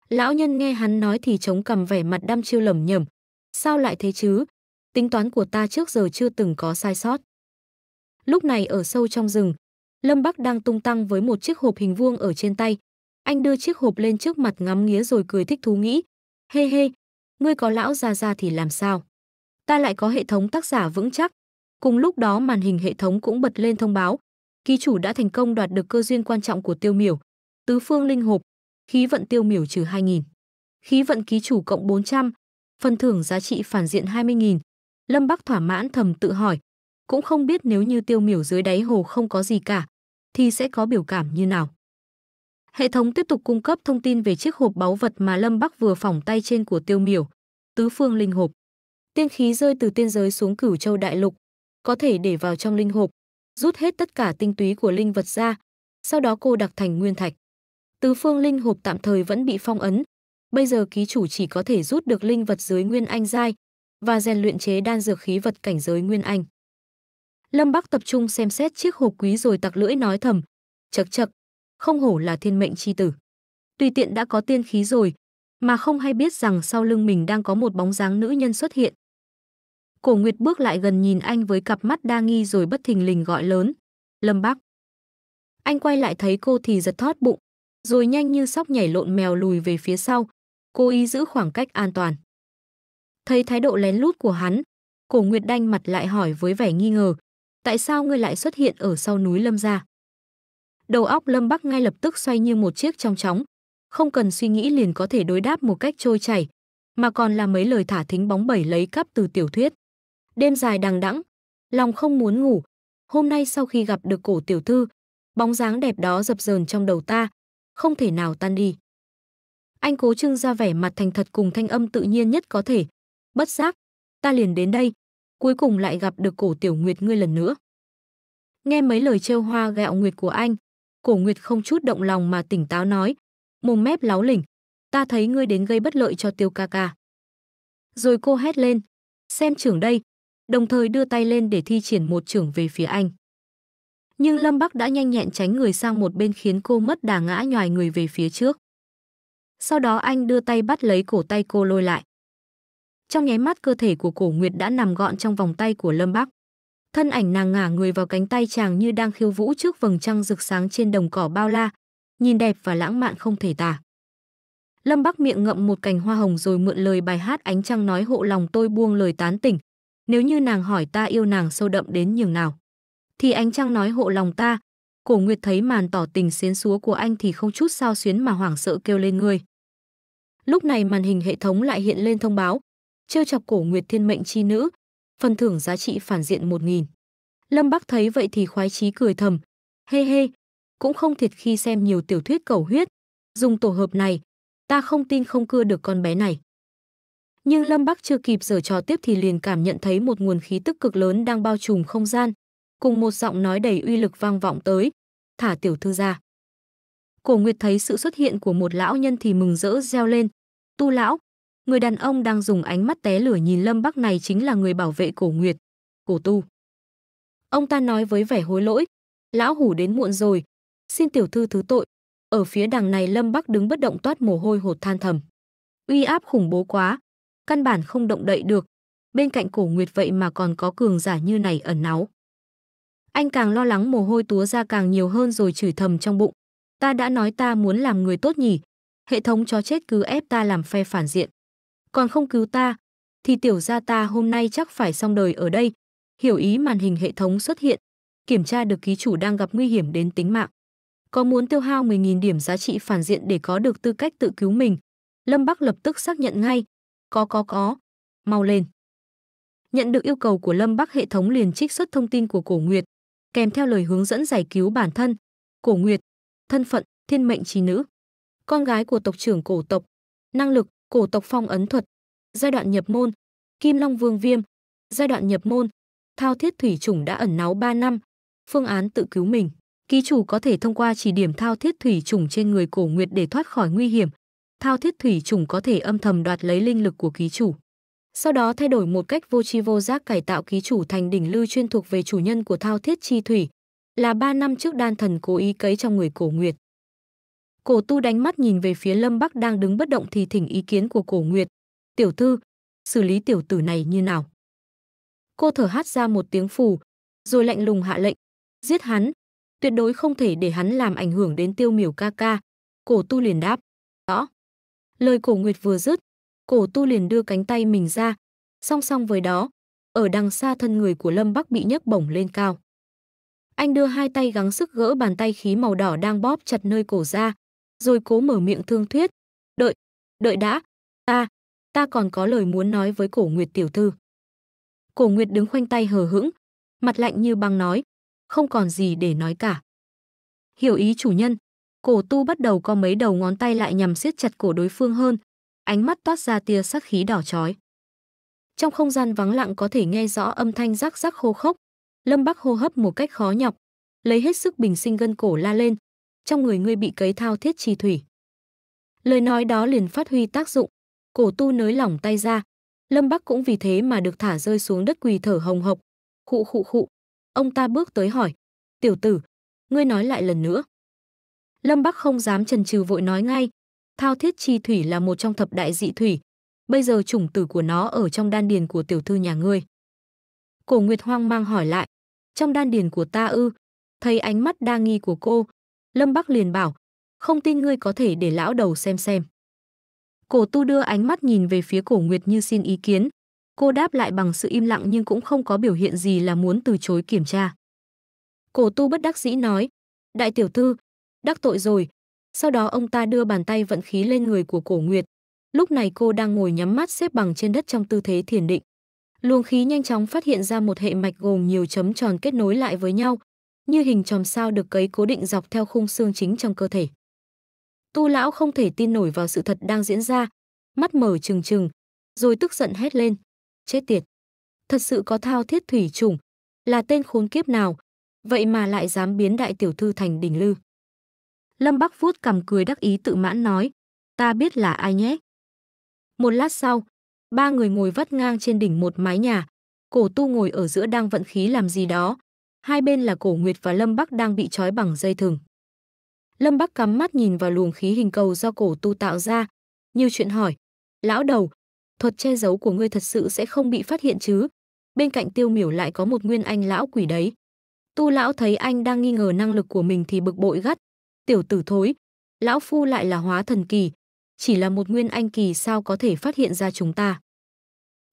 Lão nhân nghe hắn nói thì chống cầm vẻ mặt đăm chiêu lầm nhầm. Sao lại thế chứ? Tính toán của ta trước giờ chưa từng có sai sót. Lúc này ở sâu trong rừng, Lâm Bắc đang tung tăng với một chiếc hộp hình vuông ở trên tay. Anh đưa chiếc hộp lên trước mặt ngắm nghía rồi cười thích thú nghĩ. Hê hê, ngươi có lão ra ra thì làm sao? Ta lại có hệ thống tác giả vững chắc. Cùng lúc đó màn hình hệ thống cũng bật lên thông báo. Ký chủ đã thành công đoạt được cơ duyên quan trọng của tiêu miểu. Tứ phương linh hộp, khí vận tiêu miểu trừ 2.000. Khí vận ký chủ cộng 400, phần thưởng giá trị phản diện 20.000. Lâm Bắc thỏa mãn thầm tự hỏi, cũng không biết nếu như tiêu miểu dưới đáy hồ không có gì cả, thì sẽ có biểu cảm như nào. Hệ thống tiếp tục cung cấp thông tin về chiếc hộp báu vật mà Lâm Bắc vừa phỏng tay trên của tiêu miểu, tứ phương linh hộp. Tiên khí rơi từ tiên giới xuống cửu châu đại lục, có thể để vào trong linh hộp, rút hết tất cả tinh túy của linh vật ra, sau đó cô đặc thành nguyên thạch. Tứ phương linh hộp tạm thời vẫn bị phong ấn, bây giờ ký chủ chỉ có thể rút được linh vật dưới nguyên anh giai và rèn luyện chế đan dược khí vật cảnh giới nguyên anh. Lâm Bắc tập trung xem xét chiếc hộp quý rồi tặc lưỡi nói thầm, chậc chậc, không hổ là thiên mệnh chi tử. Tùy tiện đã có tiên khí rồi, mà không hay biết rằng sau lưng mình đang có một bóng dáng nữ nhân xuất hiện. Cổ Nguyệt bước lại gần nhìn anh với cặp mắt đa nghi rồi bất thình lình gọi lớn, Lâm Bắc. Anh quay lại thấy cô thì giật thót bụng, rồi nhanh như sóc nhảy lộn mèo lùi về phía sau, cố ý giữ khoảng cách an toàn. Thấy thái độ lén lút của hắn, cổ Nguyệt đanh mặt lại hỏi với vẻ nghi ngờ, tại sao ngươi lại xuất hiện ở sau núi Lâm gia? Đầu óc Lâm Bắc ngay lập tức xoay như một chiếc trong chóng, không cần suy nghĩ liền có thể đối đáp một cách trôi chảy, mà còn là mấy lời thả thính bóng bẩy lấy cắp từ tiểu thuyết. Đêm dài đằng đẵng, lòng không muốn ngủ, hôm nay sau khi gặp được cổ tiểu thư, bóng dáng đẹp đó dập dờn trong đầu ta, không thể nào tan đi. Anh cố trưng ra vẻ mặt thành thật cùng thanh âm tự nhiên nhất có thể. Bất giác, ta liền đến đây, cuối cùng lại gặp được cổ tiểu nguyệt ngươi lần nữa. Nghe mấy lời trêu hoa gẹo nguyệt của anh, cổ nguyệt không chút động lòng mà tỉnh táo nói, mồm mép láo lỉnh, ta thấy ngươi đến gây bất lợi cho tiêu ca ca. Rồi cô hét lên, xem trưởng đây, đồng thời đưa tay lên để thi triển một trưởng về phía anh. Nhưng Lâm Bắc đã nhanh nhẹn tránh người sang một bên khiến cô mất đà ngã nhòi người về phía trước. Sau đó anh đưa tay bắt lấy cổ tay cô lôi lại. Trong nháy mắt cơ thể của cổ Nguyệt đã nằm gọn trong vòng tay của Lâm Bắc. Thân ảnh nàng ngả người vào cánh tay chàng như đang khiêu vũ trước vầng trăng rực sáng trên đồng cỏ bao la, nhìn đẹp và lãng mạn không thể tả. Lâm Bắc miệng ngậm một cành hoa hồng rồi mượn lời bài hát ánh trăng nói hộ lòng tôi buông lời tán tỉnh. Nếu như nàng hỏi ta yêu nàng sâu đậm đến nhường nào, thì ánh trăng nói hộ lòng ta. Cổ Nguyệt thấy màn tỏ tình xến xúa của anh thì không chút sao xuyến mà hoảng sợ kêu lên người. Lúc này màn hình hệ thống lại hiện lên thông báo, trêu chọc cổ Nguyệt thiên mệnh chi nữ, phần thưởng giá trị phản diện 1000. Lâm Bắc thấy vậy thì khoái chí cười thầm, hê hê, cũng không thiệt khi xem nhiều tiểu thuyết cầu huyết, dùng tổ hợp này, ta không tin không cưa được con bé này. Nhưng Lâm Bắc chưa kịp giở trò tiếp thì liền cảm nhận thấy một nguồn khí tức cực lớn đang bao trùm không gian, cùng một giọng nói đầy uy lực vang vọng tới, thả tiểu thư ra. Cổ Nguyệt thấy sự xuất hiện của một lão nhân thì mừng rỡ reo lên, tu lão, người đàn ông đang dùng ánh mắt té lửa nhìn Lâm Bắc này chính là người bảo vệ cổ Nguyệt, cổ tu. Ông ta nói với vẻ hối lỗi, lão hủ đến muộn rồi, xin tiểu thư thứ tội. Ở phía đằng này Lâm Bắc đứng bất động toát mồ hôi hột than thầm. Uy áp khủng bố quá, căn bản không động đậy được. Bên cạnh cổ Nguyệt vậy mà còn có cường giả như này ẩn náu. Anh càng lo lắng mồ hôi túa ra càng nhiều hơn rồi chửi thầm trong bụng. Ta đã nói ta muốn làm người tốt nhỉ. Hệ thống chó chết cứ ép ta làm phe phản diện. Còn không cứu ta, thì tiểu gia ta hôm nay chắc phải xong đời ở đây. Hiểu ý màn hình hệ thống xuất hiện, kiểm tra được ký chủ đang gặp nguy hiểm đến tính mạng. Có muốn tiêu hao 10.000 điểm giá trị phản diện để có được tư cách tự cứu mình. Lâm Bắc lập tức xác nhận ngay. Có có có. Mau lên. Nhận được yêu cầu của Lâm Bắc hệ thống liền trích xuất thông tin của cổ Nguyệt, kèm theo lời hướng dẫn giải cứu bản thân. Cổ Nguyệt, thân phận, thiên mệnh trí nữ. Con gái của tộc trưởng cổ tộc. Năng lực, cổ tộc phong ấn thuật. Giai đoạn nhập môn, Kim Long Vương Viêm. Giai đoạn nhập môn, thao thiết thủy chủng đã ẩn náu 3 năm. Phương án tự cứu mình. Ký chủ có thể thông qua chỉ điểm thao thiết thủy chủng trên người cổ nguyệt để thoát khỏi nguy hiểm. Thao thiết thủy chủng có thể âm thầm đoạt lấy linh lực của ký chủ. Sau đó thay đổi một cách vô tri vô giác cải tạo ký chủ thành đỉnh lưu chuyên thuộc về chủ nhân của thao thiết chi thủy, là ba năm trước đan thần cố ý cấy trong người cổ nguyệt. Cổ tu đánh mắt nhìn về phía Lâm Bắc đang đứng bất động thì thỉnh ý kiến của cổ Nguyệt. Tiểu thư, xử lý tiểu tử này như nào? Cô thở hát ra một tiếng phù, rồi lạnh lùng hạ lệnh. Giết hắn, tuyệt đối không thể để hắn làm ảnh hưởng đến tiêu miểu ca ca. Cổ tu liền đáp. Rõ. Lời cổ Nguyệt vừa dứt, cổ tu liền đưa cánh tay mình ra. Song song với đó, ở đằng xa thân người của Lâm Bắc bị nhấc bổng lên cao. Anh đưa hai tay gắng sức gỡ bàn tay khí màu đỏ đang bóp chặt nơi cổ ra, rồi cố mở miệng thương thuyết. Đợi, đợi đã, ta, ta còn có lời muốn nói với cổ Nguyệt tiểu thư. Cổ Nguyệt đứng khoanh tay hờ hững, mặt lạnh như băng nói, không còn gì để nói cả. Hiểu ý chủ nhân, cổ tu bắt đầu có mấy đầu ngón tay lại nhằm siết chặt cổ đối phương hơn, ánh mắt toát ra tia sắc khí đỏ chói. Trong không gian vắng lặng có thể nghe rõ âm thanh rắc rắc khô khốc, Lâm Bắc hô hấp một cách khó nhọc, lấy hết sức bình sinh gân cổ la lên, trong người ngươi bị cấy thao thiết trì thủy. Lời nói đó liền phát huy tác dụng, cổ tu nới lỏng tay ra, Lâm Bắc cũng vì thế mà được thả rơi xuống đất quỳ thở hồng hộc. Khụ khụ khụ, ông ta bước tới hỏi, "Tiểu tử, ngươi nói lại lần nữa." Lâm Bắc không dám chần chừ vội nói ngay, Thao thiết chi thủy là một trong thập đại dị thủy, bây giờ chủng tử của nó ở trong đan điền của tiểu thư nhà ngươi. Cổ Nguyệt hoang mang hỏi lại, trong đan điền của ta ư? Thấy ánh mắt đa nghi của cô, Lâm Bắc liền bảo, không tin ngươi có thể để lão đầu xem xem. Cổ tu đưa ánh mắt nhìn về phía cổ Nguyệt như xin ý kiến. Cô đáp lại bằng sự im lặng nhưng cũng không có biểu hiện gì là muốn từ chối kiểm tra. Cổ tu bất đắc dĩ nói, đại tiểu thư, đắc tội rồi. Sau đó ông ta đưa bàn tay vận khí lên người của cổ Nguyệt. Lúc này cô đang ngồi nhắm mắt xếp bằng trên đất trong tư thế thiền định. Luồng khí nhanh chóng phát hiện ra một hệ mạch gồm nhiều chấm tròn kết nối lại với nhau, như hình chòm sao được cấy cố định dọc theo khung xương chính trong cơ thể. Tu lão không thể tin nổi vào sự thật đang diễn ra, mắt mở trừng trừng, rồi tức giận hét lên. Chết tiệt! Thật sự có thao thiết thủy trùng, là tên khốn kiếp nào, vậy mà lại dám biến đại tiểu thư thành đỉnh lư. Lâm Bắc vuốt cầm cười đắc ý tự mãn nói, ta biết là ai nhé. Một lát sau, ba người ngồi vắt ngang trên đỉnh một mái nhà, cổ tu ngồi ở giữa đang vận khí làm gì đó, hai bên là cổ Nguyệt và Lâm Bắc đang bị trói bằng dây thừng. Lâm Bắc cắm mắt nhìn vào luồng khí hình cầu do cổ tu tạo ra, nhiều chuyện hỏi, lão đầu, thuật che giấu của ngươi thật sự sẽ không bị phát hiện chứ? Bên cạnh tiêu miểu lại có một nguyên anh lão quỷ đấy. Tu lão thấy anh đang nghi ngờ năng lực của mình thì bực bội gắt, tiểu tử thối, lão phu lại là hóa thần kỳ, chỉ là một nguyên anh kỳ sao có thể phát hiện ra chúng ta.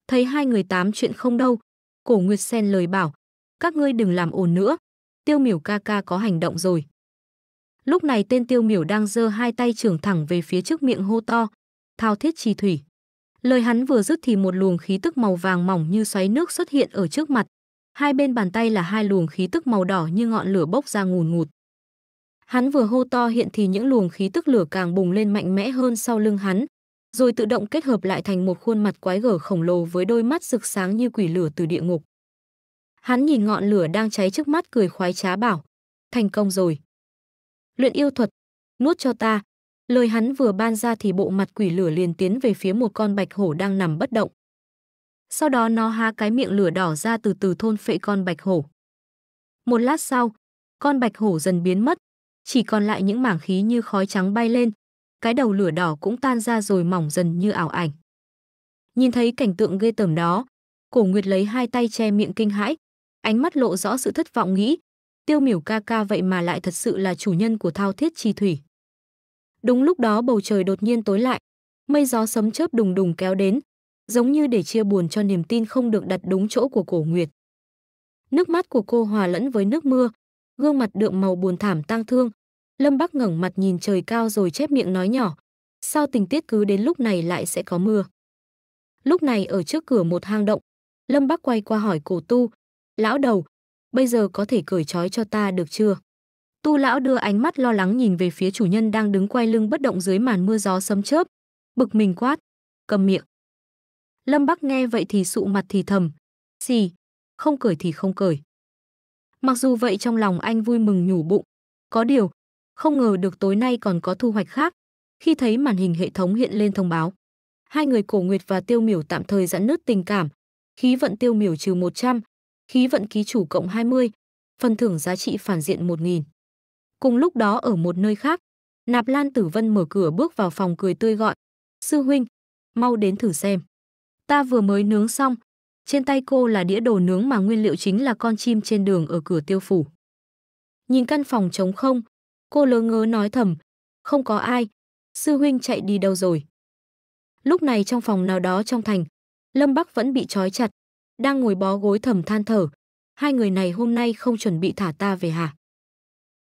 Thấy hai người tám chuyện không đâu, cổ Nguyệt Sen lời bảo, các ngươi đừng làm ồn nữa, tiêu miểu ca ca có hành động rồi. Lúc này tên tiêu miểu đang giơ hai tay trưởng thẳng về phía trước miệng hô to, thao thiết trì thủy. Lời hắn vừa dứt thì một luồng khí tức màu vàng mỏng như xoáy nước xuất hiện ở trước mặt. Hai bên bàn tay là hai luồng khí tức màu đỏ như ngọn lửa bốc ra ngùn ngụt. Hắn vừa hô to hiện thì những luồng khí tức lửa càng bùng lên mạnh mẽ hơn sau lưng hắn, rồi tự động kết hợp lại thành một khuôn mặt quái gở khổng lồ với đôi mắt rực sáng như quỷ lửa từ địa ngục. Hắn nhìn ngọn lửa đang cháy trước mắt cười khoái trá bảo, thành công rồi. Luyện yêu thuật, nuốt cho ta. Lời hắn vừa ban ra thì bộ mặt quỷ lửa liền tiến về phía một con bạch hổ đang nằm bất động. Sau đó nó há cái miệng lửa đỏ ra từ từ thôn phệ con bạch hổ. Một lát sau, con bạch hổ dần biến mất, chỉ còn lại những mảng khí như khói trắng bay lên, cái đầu lửa đỏ cũng tan ra rồi mỏng dần như ảo ảnh. Nhìn thấy cảnh tượng ghê tởm đó, Cổ Nguyệt lấy hai tay che miệng kinh hãi, ánh mắt lộ rõ sự thất vọng nghĩ, Tiêu Miểu ca ca vậy mà lại thật sự là chủ nhân của thao thiết chi thủy. Đúng lúc đó bầu trời đột nhiên tối lại, mây gió sấm chớp đùng đùng kéo đến, giống như để chia buồn cho niềm tin không được đặt đúng chỗ của Cổ Nguyệt. Nước mắt của cô hòa lẫn với nước mưa, gương mặt đượm màu buồn thảm tang thương. Lâm Bắc ngẩng mặt nhìn trời cao rồi chép miệng nói nhỏ, sao tình tiết cứ đến lúc này lại sẽ có mưa. Lúc này ở trước cửa một hang động, Lâm Bắc quay qua hỏi cổ tu, lão đầu, bây giờ có thể cởi trói cho ta được chưa? Tu lão đưa ánh mắt lo lắng nhìn về phía chủ nhân đang đứng quay lưng bất động dưới màn mưa gió sấm chớp, bực mình quát, cầm miệng. Lâm Bắc nghe vậy thì sụ mặt thì thầm, gì, không cởi thì không cởi. Mặc dù vậy trong lòng anh vui mừng nhủ bụng, có điều, không ngờ được tối nay còn có thu hoạch khác, khi thấy màn hình hệ thống hiện lên thông báo. Hai người cổ nguyệt và tiêu miểu tạm thời giãn nứt tình cảm, khí vận tiêu miểu trừ 100, khí vận ký chủ cộng 20, phần thưởng giá trị phản diện 1000. Cùng lúc đó ở một nơi khác, Nạp Lan Tử Vân mở cửa bước vào phòng cười tươi gọi, "Sư huynh, mau đến thử xem. Ta vừa mới nướng xong." Trên tay cô là đĩa đồ nướng mà nguyên liệu chính là con chim trên đường ở cửa tiêu phủ. Nhìn căn phòng trống không, cô lơ ngớ nói thầm, "Không có ai, sư huynh chạy đi đâu rồi?" Lúc này trong phòng nào đó trong thành, Lâm Bắc vẫn bị trói chặt, đang ngồi bó gối thầm than thở, hai người này hôm nay không chuẩn bị thả ta về hả?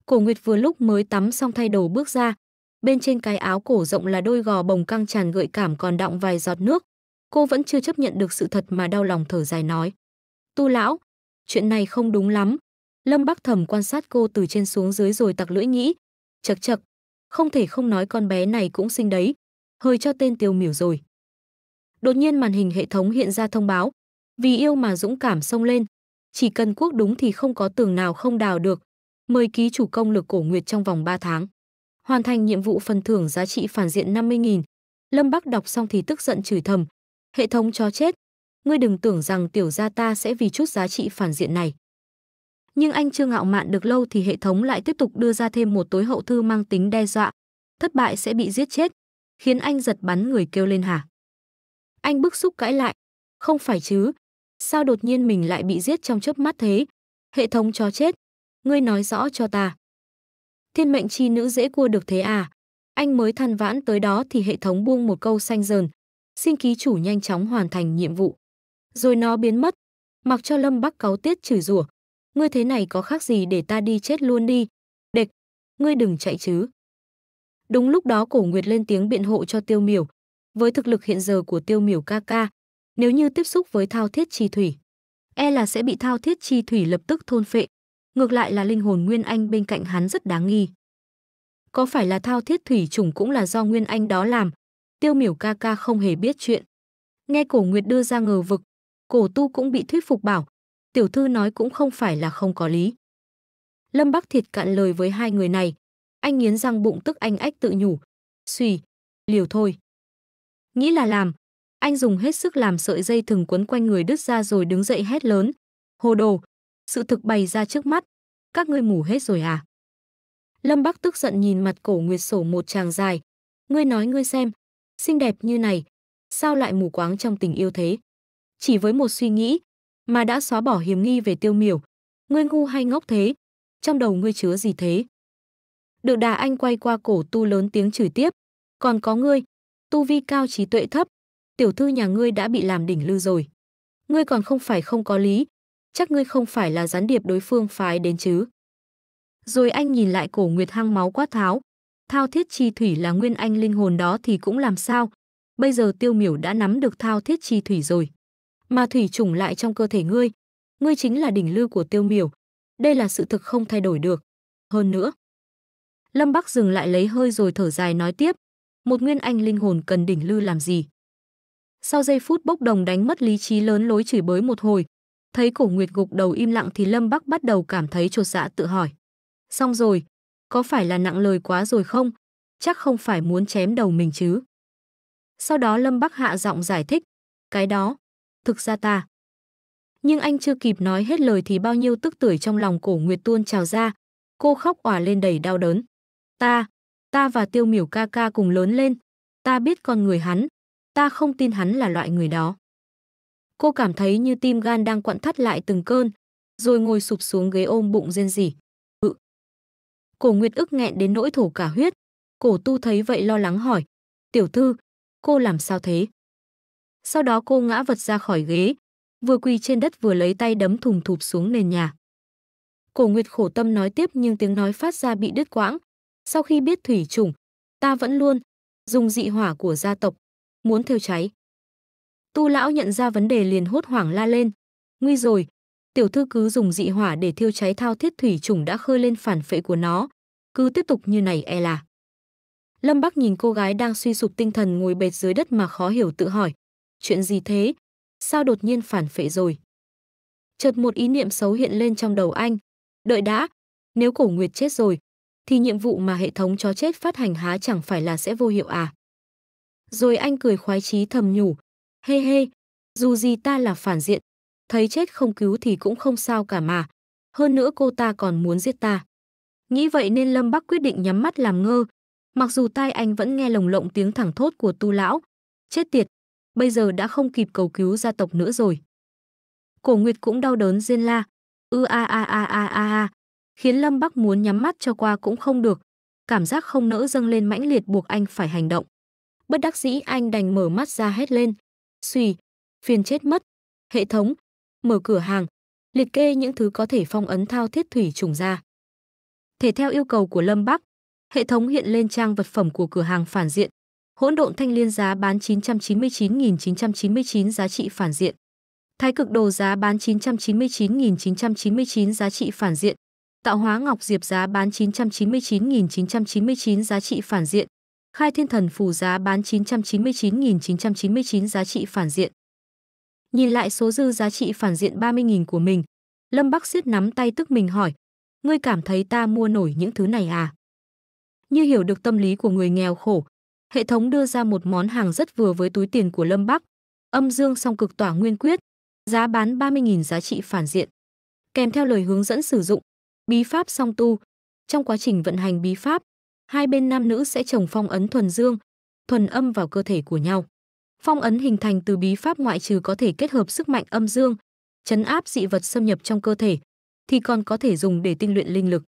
Cổ Nguyệt vừa lúc mới tắm xong thay đồ bước ra, bên trên cái áo cổ rộng là đôi gò bồng căng tràn gợi cảm còn đọng vài giọt nước. Cô vẫn chưa chấp nhận được sự thật mà đau lòng thở dài nói. Tu lão, chuyện này không đúng lắm. Lâm Bắc thẩm quan sát cô từ trên xuống dưới rồi tặc lưỡi nghĩ. Chật chật, không thể không nói con bé này cũng xinh đấy. Hơi cho tên tiêu miểu rồi. Đột nhiên màn hình hệ thống hiện ra thông báo. Vì yêu mà dũng cảm xông lên. Chỉ cần quốc đúng thì không có tường nào không đào được. Mời ký chủ công lực cổ nguyệt trong vòng 3 tháng. Hoàn thành nhiệm vụ phần thưởng giá trị phản diện 50.000. Lâm Bắc đọc xong thì tức giận chửi thầm. Hệ thống chó chết. Ngươi đừng tưởng rằng tiểu gia ta sẽ vì chút giá trị phản diện này. Nhưng anh chưa ngạo mạn được lâu thì hệ thống lại tiếp tục đưa ra thêm một tối hậu thư mang tính đe dọa. Thất bại sẽ bị giết chết. Khiến anh giật bắn người kêu lên hả. Anh bức xúc cãi lại. Không phải chứ. Sao đột nhiên mình lại bị giết trong chớp mắt thế? Hệ thống chó chết. Ngươi nói rõ cho ta. Thiên mệnh chi nữ dễ cua được thế à? Anh mới than vãn tới đó thì hệ thống buông một câu xanh dờn. Xin ký chủ nhanh chóng hoàn thành nhiệm vụ. Rồi nó biến mất. Mặc cho Lâm Bắc cáu tiết chửi rủa. Ngươi thế này có khác gì để ta đi chết luôn đi. Địch, ngươi đừng chạy chứ. Đúng lúc đó cổ nguyệt lên tiếng biện hộ cho tiêu miểu. Với thực lực hiện giờ của tiêu miểu ca ca, nếu như tiếp xúc với thao thiết chi thủy, e là sẽ bị thao thiết chi thủy lập tức thôn phệ. Ngược lại là linh hồn Nguyên Anh bên cạnh hắn rất đáng nghi. Có phải là thao thiết thủy trùng cũng là do Nguyên Anh đó làm? Tiêu miểu ca ca không hề biết chuyện. Nghe cổ Nguyệt đưa ra ngờ vực, cổ tu cũng bị thuyết phục bảo, tiểu thư nói cũng không phải là không có lý. Lâm Bắc Thiệt cạn lời với hai người này, anh nghiến răng bụng tức anh ách tự nhủ, suy, liều thôi. Nghĩ là làm, anh dùng hết sức làm sợi dây thừng quấn quanh người đứt ra rồi đứng dậy hét lớn, hồ đồ, sự thực bày ra trước mắt, các ngươi mù hết rồi à? Lâm Bắc tức giận nhìn mặt cổ Nguyệt sổ một tràng dài, ngươi nói ngươi xem, xinh đẹp như này, sao lại mù quáng trong tình yêu thế? Chỉ với một suy nghĩ mà đã xóa bỏ hiểm nghi về tiêu miểu, ngươi ngu hay ngốc thế? Trong đầu ngươi chứa gì thế? Được đà anh quay qua cổ tu lớn tiếng chửi tiếp, còn có ngươi, tu vi cao trí tuệ thấp, tiểu thư nhà ngươi đã bị làm đỉnh lư rồi. Ngươi còn không phải không có lý, chắc ngươi không phải là gián điệp đối phương phái đến chứ. Rồi anh nhìn lại cổ nguyệt hăng máu quát tháo. Thao thiết chi thủy là nguyên anh linh hồn đó thì cũng làm sao. Bây giờ tiêu miểu đã nắm được thao thiết chi thủy rồi. Mà thủy trùng lại trong cơ thể ngươi. Ngươi chính là đỉnh lưu của tiêu miểu. Đây là sự thực không thay đổi được. Hơn nữa. Lâm Bắc dừng lại lấy hơi rồi thở dài nói tiếp. Một nguyên anh linh hồn cần đỉnh lưu làm gì? Sau giây phút bốc đồng đánh mất lý trí lớn lối chửi bới một hồi, Thấy cổ nguyệt gục đầu im lặng thì Lâm Bắc bắt đầu cảm thấy trột dạ tự hỏi. Xong rồi, có phải là nặng lời quá rồi không? Chắc không phải muốn chém đầu mình chứ. Sau đó Lâm Bắc hạ giọng giải thích. Cái đó, thực ra ta. Nhưng anh chưa kịp nói hết lời thì bao nhiêu tức tưởi trong lòng cổ Nguyệt tuôn trào ra. Cô khóc òa lên đầy đau đớn. Ta, ta và tiêu miểu ca ca cùng lớn lên. Ta biết con người hắn. Ta không tin hắn là loại người đó. Cô cảm thấy như tim gan đang quặn thắt lại từng cơn, rồi ngồi sụp xuống ghế ôm bụng rên rỉ. Cổ Nguyệt ức nghẹn đến nỗi thổ cả huyết. Cổ Tu thấy vậy lo lắng hỏi, "Tiểu thư, cô làm sao thế?" Sau đó cô ngã vật ra khỏi ghế, vừa quỳ trên đất vừa lấy tay đấm thùng thụp xuống nền nhà. Cổ Nguyệt khổ tâm nói tiếp nhưng tiếng nói phát ra bị đứt quãng. Sau khi biết thủy trùng, ta vẫn luôn dùng dị hỏa của gia tộc, muốn thiêu cháy. Tu lão nhận ra vấn đề liền hốt hoảng la lên. Nguy rồi, tiểu thư cứ dùng dị hỏa để thiêu cháy thao thiết thủy trùng đã khơi lên phản phệ của nó. Cứ tiếp tục như này e là. Lâm Bắc nhìn cô gái đang suy sụp tinh thần ngồi bệt dưới đất mà khó hiểu tự hỏi. Chuyện gì thế? Sao đột nhiên phản phệ rồi? Chợt một ý niệm xấu hiện lên trong đầu anh. Đợi đã, nếu cổ nguyệt chết rồi, thì nhiệm vụ mà hệ thống chó chết phát hành há chẳng phải là sẽ vô hiệu à? Rồi anh cười khoái chí thầm nhủ, Hê hê, dù gì ta là phản diện, thấy chết không cứu thì cũng không sao cả mà. Hơn nữa cô ta còn muốn giết ta. Nghĩ vậy nên Lâm Bắc quyết định nhắm mắt làm ngơ. Mặc dù tai anh vẫn nghe lồng lộng tiếng thẳng thốt của tu lão. Chết tiệt, bây giờ đã không kịp cầu cứu gia tộc nữa rồi. Cổ Nguyệt cũng đau đớn rên la. Ư a a a a a a. Khiến Lâm Bắc muốn nhắm mắt cho qua cũng không được. Cảm giác không nỡ dâng lên mãnh liệt buộc anh phải hành động. Bất đắc dĩ anh đành mở mắt ra hét lên. Xùy, phiền chết mất. Hệ thống, mở cửa hàng, liệt kê những thứ có thể phong ấn thao thiết thủy trùng ra. Thể theo yêu cầu của Lâm Bắc, hệ thống hiện lên trang vật phẩm của cửa hàng phản diện. Hỗn độn thanh liên giá bán 999.999 giá trị phản diện. Thái cực đồ giá bán 999.999 giá trị phản diện. Tạo hóa ngọc diệp giá bán 999.999 giá trị phản diện. Khai thiên thần phù giá bán 999.999 giá trị phản diện. Nhìn lại số dư giá trị phản diện 30.000 của mình, Lâm Bắc siết nắm tay tức mình hỏi, ngươi cảm thấy ta mua nổi những thứ này à? Như hiểu được tâm lý của người nghèo khổ, hệ thống đưa ra một món hàng rất vừa với túi tiền của Lâm Bắc, âm dương song cực tỏa nguyên quyết, giá bán 30.000 giá trị phản diện. Kèm theo lời hướng dẫn sử dụng, bí pháp song tu, trong quá trình vận hành bí pháp, hai bên nam nữ sẽ trồng phong ấn thuần dương, thuần âm vào cơ thể của nhau. Phong ấn hình thành từ bí pháp ngoại trừ có thể kết hợp sức mạnh âm dương, chấn áp dị vật xâm nhập trong cơ thể, thì còn có thể dùng để tinh luyện linh lực.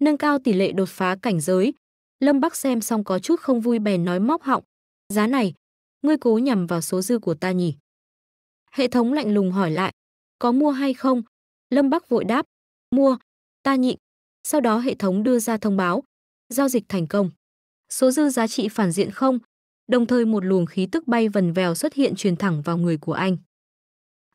Nâng cao tỷ lệ đột phá cảnh giới. Lâm Bắc xem xong có chút không vui bèn nói móc họng. Giá này, ngươi cố nhằm vào số dư của ta nhỉ? Hệ thống lạnh lùng hỏi lại, có mua hay không? Lâm Bắc vội đáp, mua, ta nhịn. Sau đó hệ thống đưa ra thông báo, giao dịch thành công. Số dư giá trị phản diện không, đồng thời một luồng khí tức bay vần vèo xuất hiện truyền thẳng vào người của anh.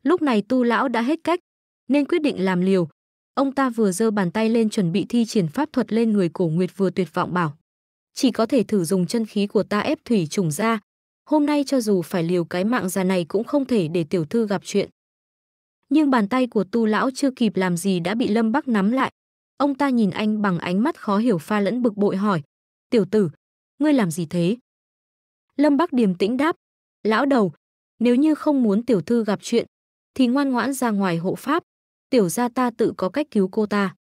Lúc này tu lão đã hết cách, nên quyết định làm liều. Ông ta vừa giơ bàn tay lên chuẩn bị thi triển pháp thuật lên người cổ nguyệt vừa tuyệt vọng bảo. Chỉ có thể thử dùng chân khí của ta ép thủy trùng ra. Hôm nay cho dù phải liều cái mạng già này cũng không thể để tiểu thư gặp chuyện. Nhưng bàn tay của tu lão chưa kịp làm gì đã bị Lâm Bắc nắm lại. Ông ta nhìn anh bằng ánh mắt khó hiểu pha lẫn bực bội hỏi. Tiểu tử, ngươi làm gì thế? Lâm Bắc điềm tĩnh đáp. Lão đầu, nếu như không muốn tiểu thư gặp chuyện, thì ngoan ngoãn ra ngoài hộ pháp, tiểu gia ta tự có cách cứu cô ta.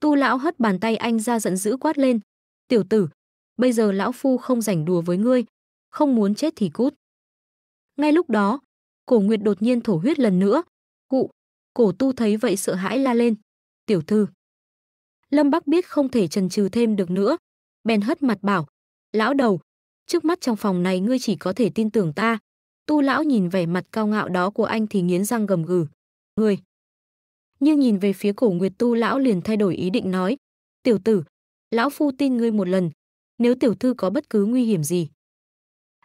Tu lão hất bàn tay anh ra giận dữ quát lên, tiểu tử, bây giờ lão phu không rảnh đùa với ngươi, không muốn chết thì cút. Ngay lúc đó, cổ nguyệt đột nhiên thổ huyết lần nữa, cụ, cổ tu thấy vậy sợ hãi la lên, tiểu thư. Lâm Bắc biết không thể trần trừ thêm được nữa, bèn hất mặt bảo, lão đầu, trước mắt trong phòng này ngươi chỉ có thể tin tưởng ta, Tu lão nhìn vẻ mặt cao ngạo đó của anh thì nghiến răng gầm gừ. Ngươi. Nhưng nhìn về phía cổ nguyệt tu lão liền thay đổi ý định nói. Tiểu tử, lão phu tin ngươi một lần. Nếu tiểu thư có bất cứ nguy hiểm gì.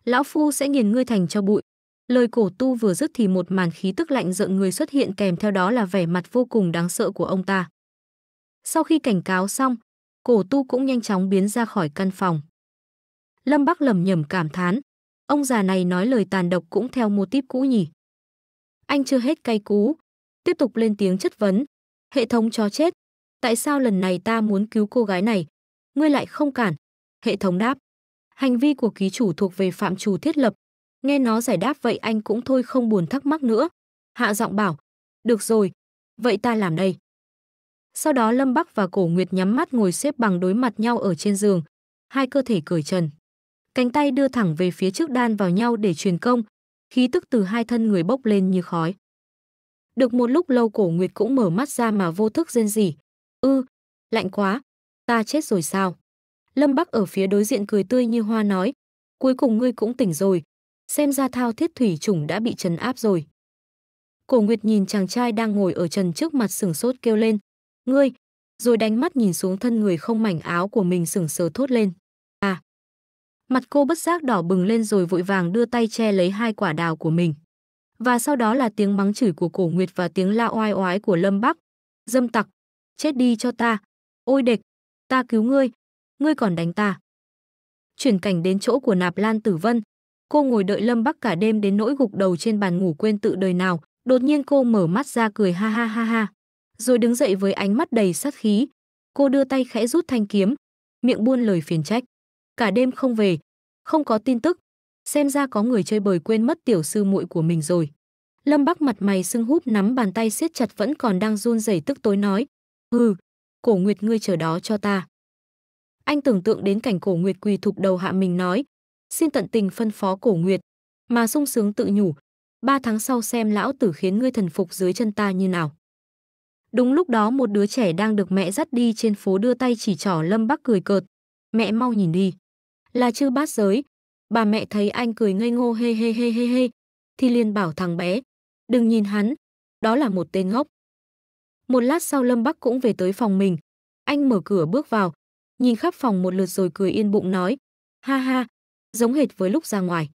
Lão phu sẽ nghiền ngươi thành cho bụi. Lời cổ tu vừa dứt thì một màn khí tức lạnh giận người xuất hiện kèm theo đó là vẻ mặt vô cùng đáng sợ của ông ta. Sau khi cảnh cáo xong, cổ tu cũng nhanh chóng biến ra khỏi căn phòng. Lâm Bắc lầm nhầm cảm thán, Ông già này nói lời tàn độc cũng theo mô típ cũ nhỉ. Anh chưa hết cay cú, tiếp tục lên tiếng chất vấn. Hệ thống cho chết, tại sao lần này ta muốn cứu cô gái này, ngươi lại không cản? Hệ thống đáp, hành vi của ký chủ thuộc về phạm trù thiết lập. Nghe nó giải đáp vậy anh cũng thôi không buồn thắc mắc nữa. Hạ giọng bảo, được rồi, vậy ta làm đây. Sau đó Lâm Bắc và Cổ Nguyệt nhắm mắt ngồi xếp bằng đối mặt nhau ở trên giường, hai cơ thể cởi trần cánh tay đưa thẳng về phía trước đan vào nhau để truyền công, khí tức từ hai thân người bốc lên như khói. Được một lúc lâu cổ Nguyệt cũng mở mắt ra mà vô thức rên rỉ. Ư, lạnh quá, ta chết rồi sao? Lâm Bắc ở phía đối diện cười tươi như hoa nói, cuối cùng ngươi cũng tỉnh rồi, xem ra thao thiết thủy chủng đã bị trấn áp rồi. Cổ Nguyệt nhìn chàng trai đang ngồi ở trần trước mặt sừng sốt kêu lên, ngươi, rồi đánh mắt nhìn xuống thân người không mảnh áo của mình sừng sờ thốt lên. à, Mặt cô bất giác đỏ bừng lên rồi vội vàng đưa tay che lấy hai quả đào của mình. Và sau đó là tiếng mắng chửi của cổ nguyệt và tiếng la oai oái của Lâm Bắc. Dâm tặc, chết đi cho ta. Ôi địch, ta cứu ngươi, ngươi còn đánh ta. Chuyển cảnh đến chỗ của nạp lan tử vân. Cô ngồi đợi Lâm Bắc cả đêm đến nỗi gục đầu trên bàn ngủ quên tự đời nào. Đột nhiên cô mở mắt ra cười ha ha ha ha. Rồi đứng dậy với ánh mắt đầy sát khí. Cô đưa tay khẽ rút thanh kiếm, miệng buôn lời phiền trách cả đêm không về, không có tin tức, xem ra có người chơi bời quên mất tiểu sư muội của mình rồi. Lâm Bắc mặt mày sưng húp nắm bàn tay siết chặt vẫn còn đang run rẩy tức tối nói, "Hừ, Cổ Nguyệt ngươi chờ đó cho ta." Anh tưởng tượng đến cảnh cổ Nguyệt quỳ thụp đầu hạ mình nói, xin tận tình phân phó cổ Nguyệt, mà sung sướng tự nhủ, ba tháng sau xem lão tử khiến ngươi thần phục dưới chân ta như nào. Đúng lúc đó một đứa trẻ đang được mẹ dắt đi trên phố đưa tay chỉ trỏ Lâm Bắc cười cợt. Mẹ mau nhìn đi. Là chư bát giới. Bà mẹ thấy anh cười ngây ngô hê hê hê hê hê. Thì liền bảo thằng bé. Đừng nhìn hắn. Đó là một tên ngốc. Một lát sau Lâm Bắc cũng về tới phòng mình. Anh mở cửa bước vào. Nhìn khắp phòng một lượt rồi cười yên bụng nói. Ha ha. Giống hệt với lúc ra ngoài.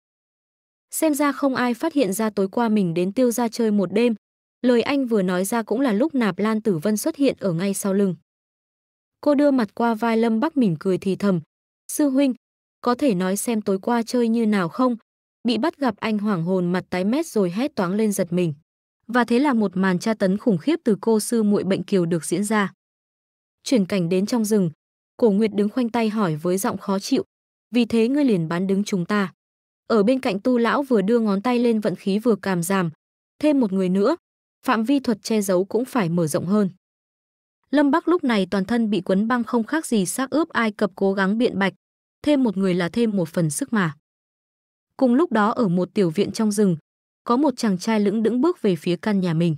Xem ra không ai phát hiện ra tối qua mình đến tiêu ra chơi một đêm, Lời anh vừa nói ra cũng là lúc Nạp Lan Tử Vân xuất hiện ở ngay sau lưng. Cô đưa mặt qua vai Lâm Bắc mỉm cười thì thầm. Sư huynh, có thể nói xem tối qua chơi như nào không? Bị bắt gặp anh hoảng hồn mặt tái mét rồi hét toáng lên giật mình. Và thế là một màn tra tấn khủng khiếp từ cô sư muội bệnh kiều được diễn ra. Chuyển cảnh đến trong rừng, cổ Nguyệt đứng khoanh tay hỏi với giọng khó chịu. Vì thế ngươi liền bán đứng chúng ta. Ở bên cạnh tu lão vừa đưa ngón tay lên vận khí vừa cảm giảm. Thêm một người nữa, phạm vi thuật che giấu cũng phải mở rộng hơn. Lâm Bắc lúc này toàn thân bị quấn băng không khác gì xác ướp Ai Cập cố gắng biện bạch, thêm một người là thêm một phần sức mà. Cùng lúc đó ở một tiểu viện trong rừng, có một chàng trai lững đững bước về phía căn nhà mình.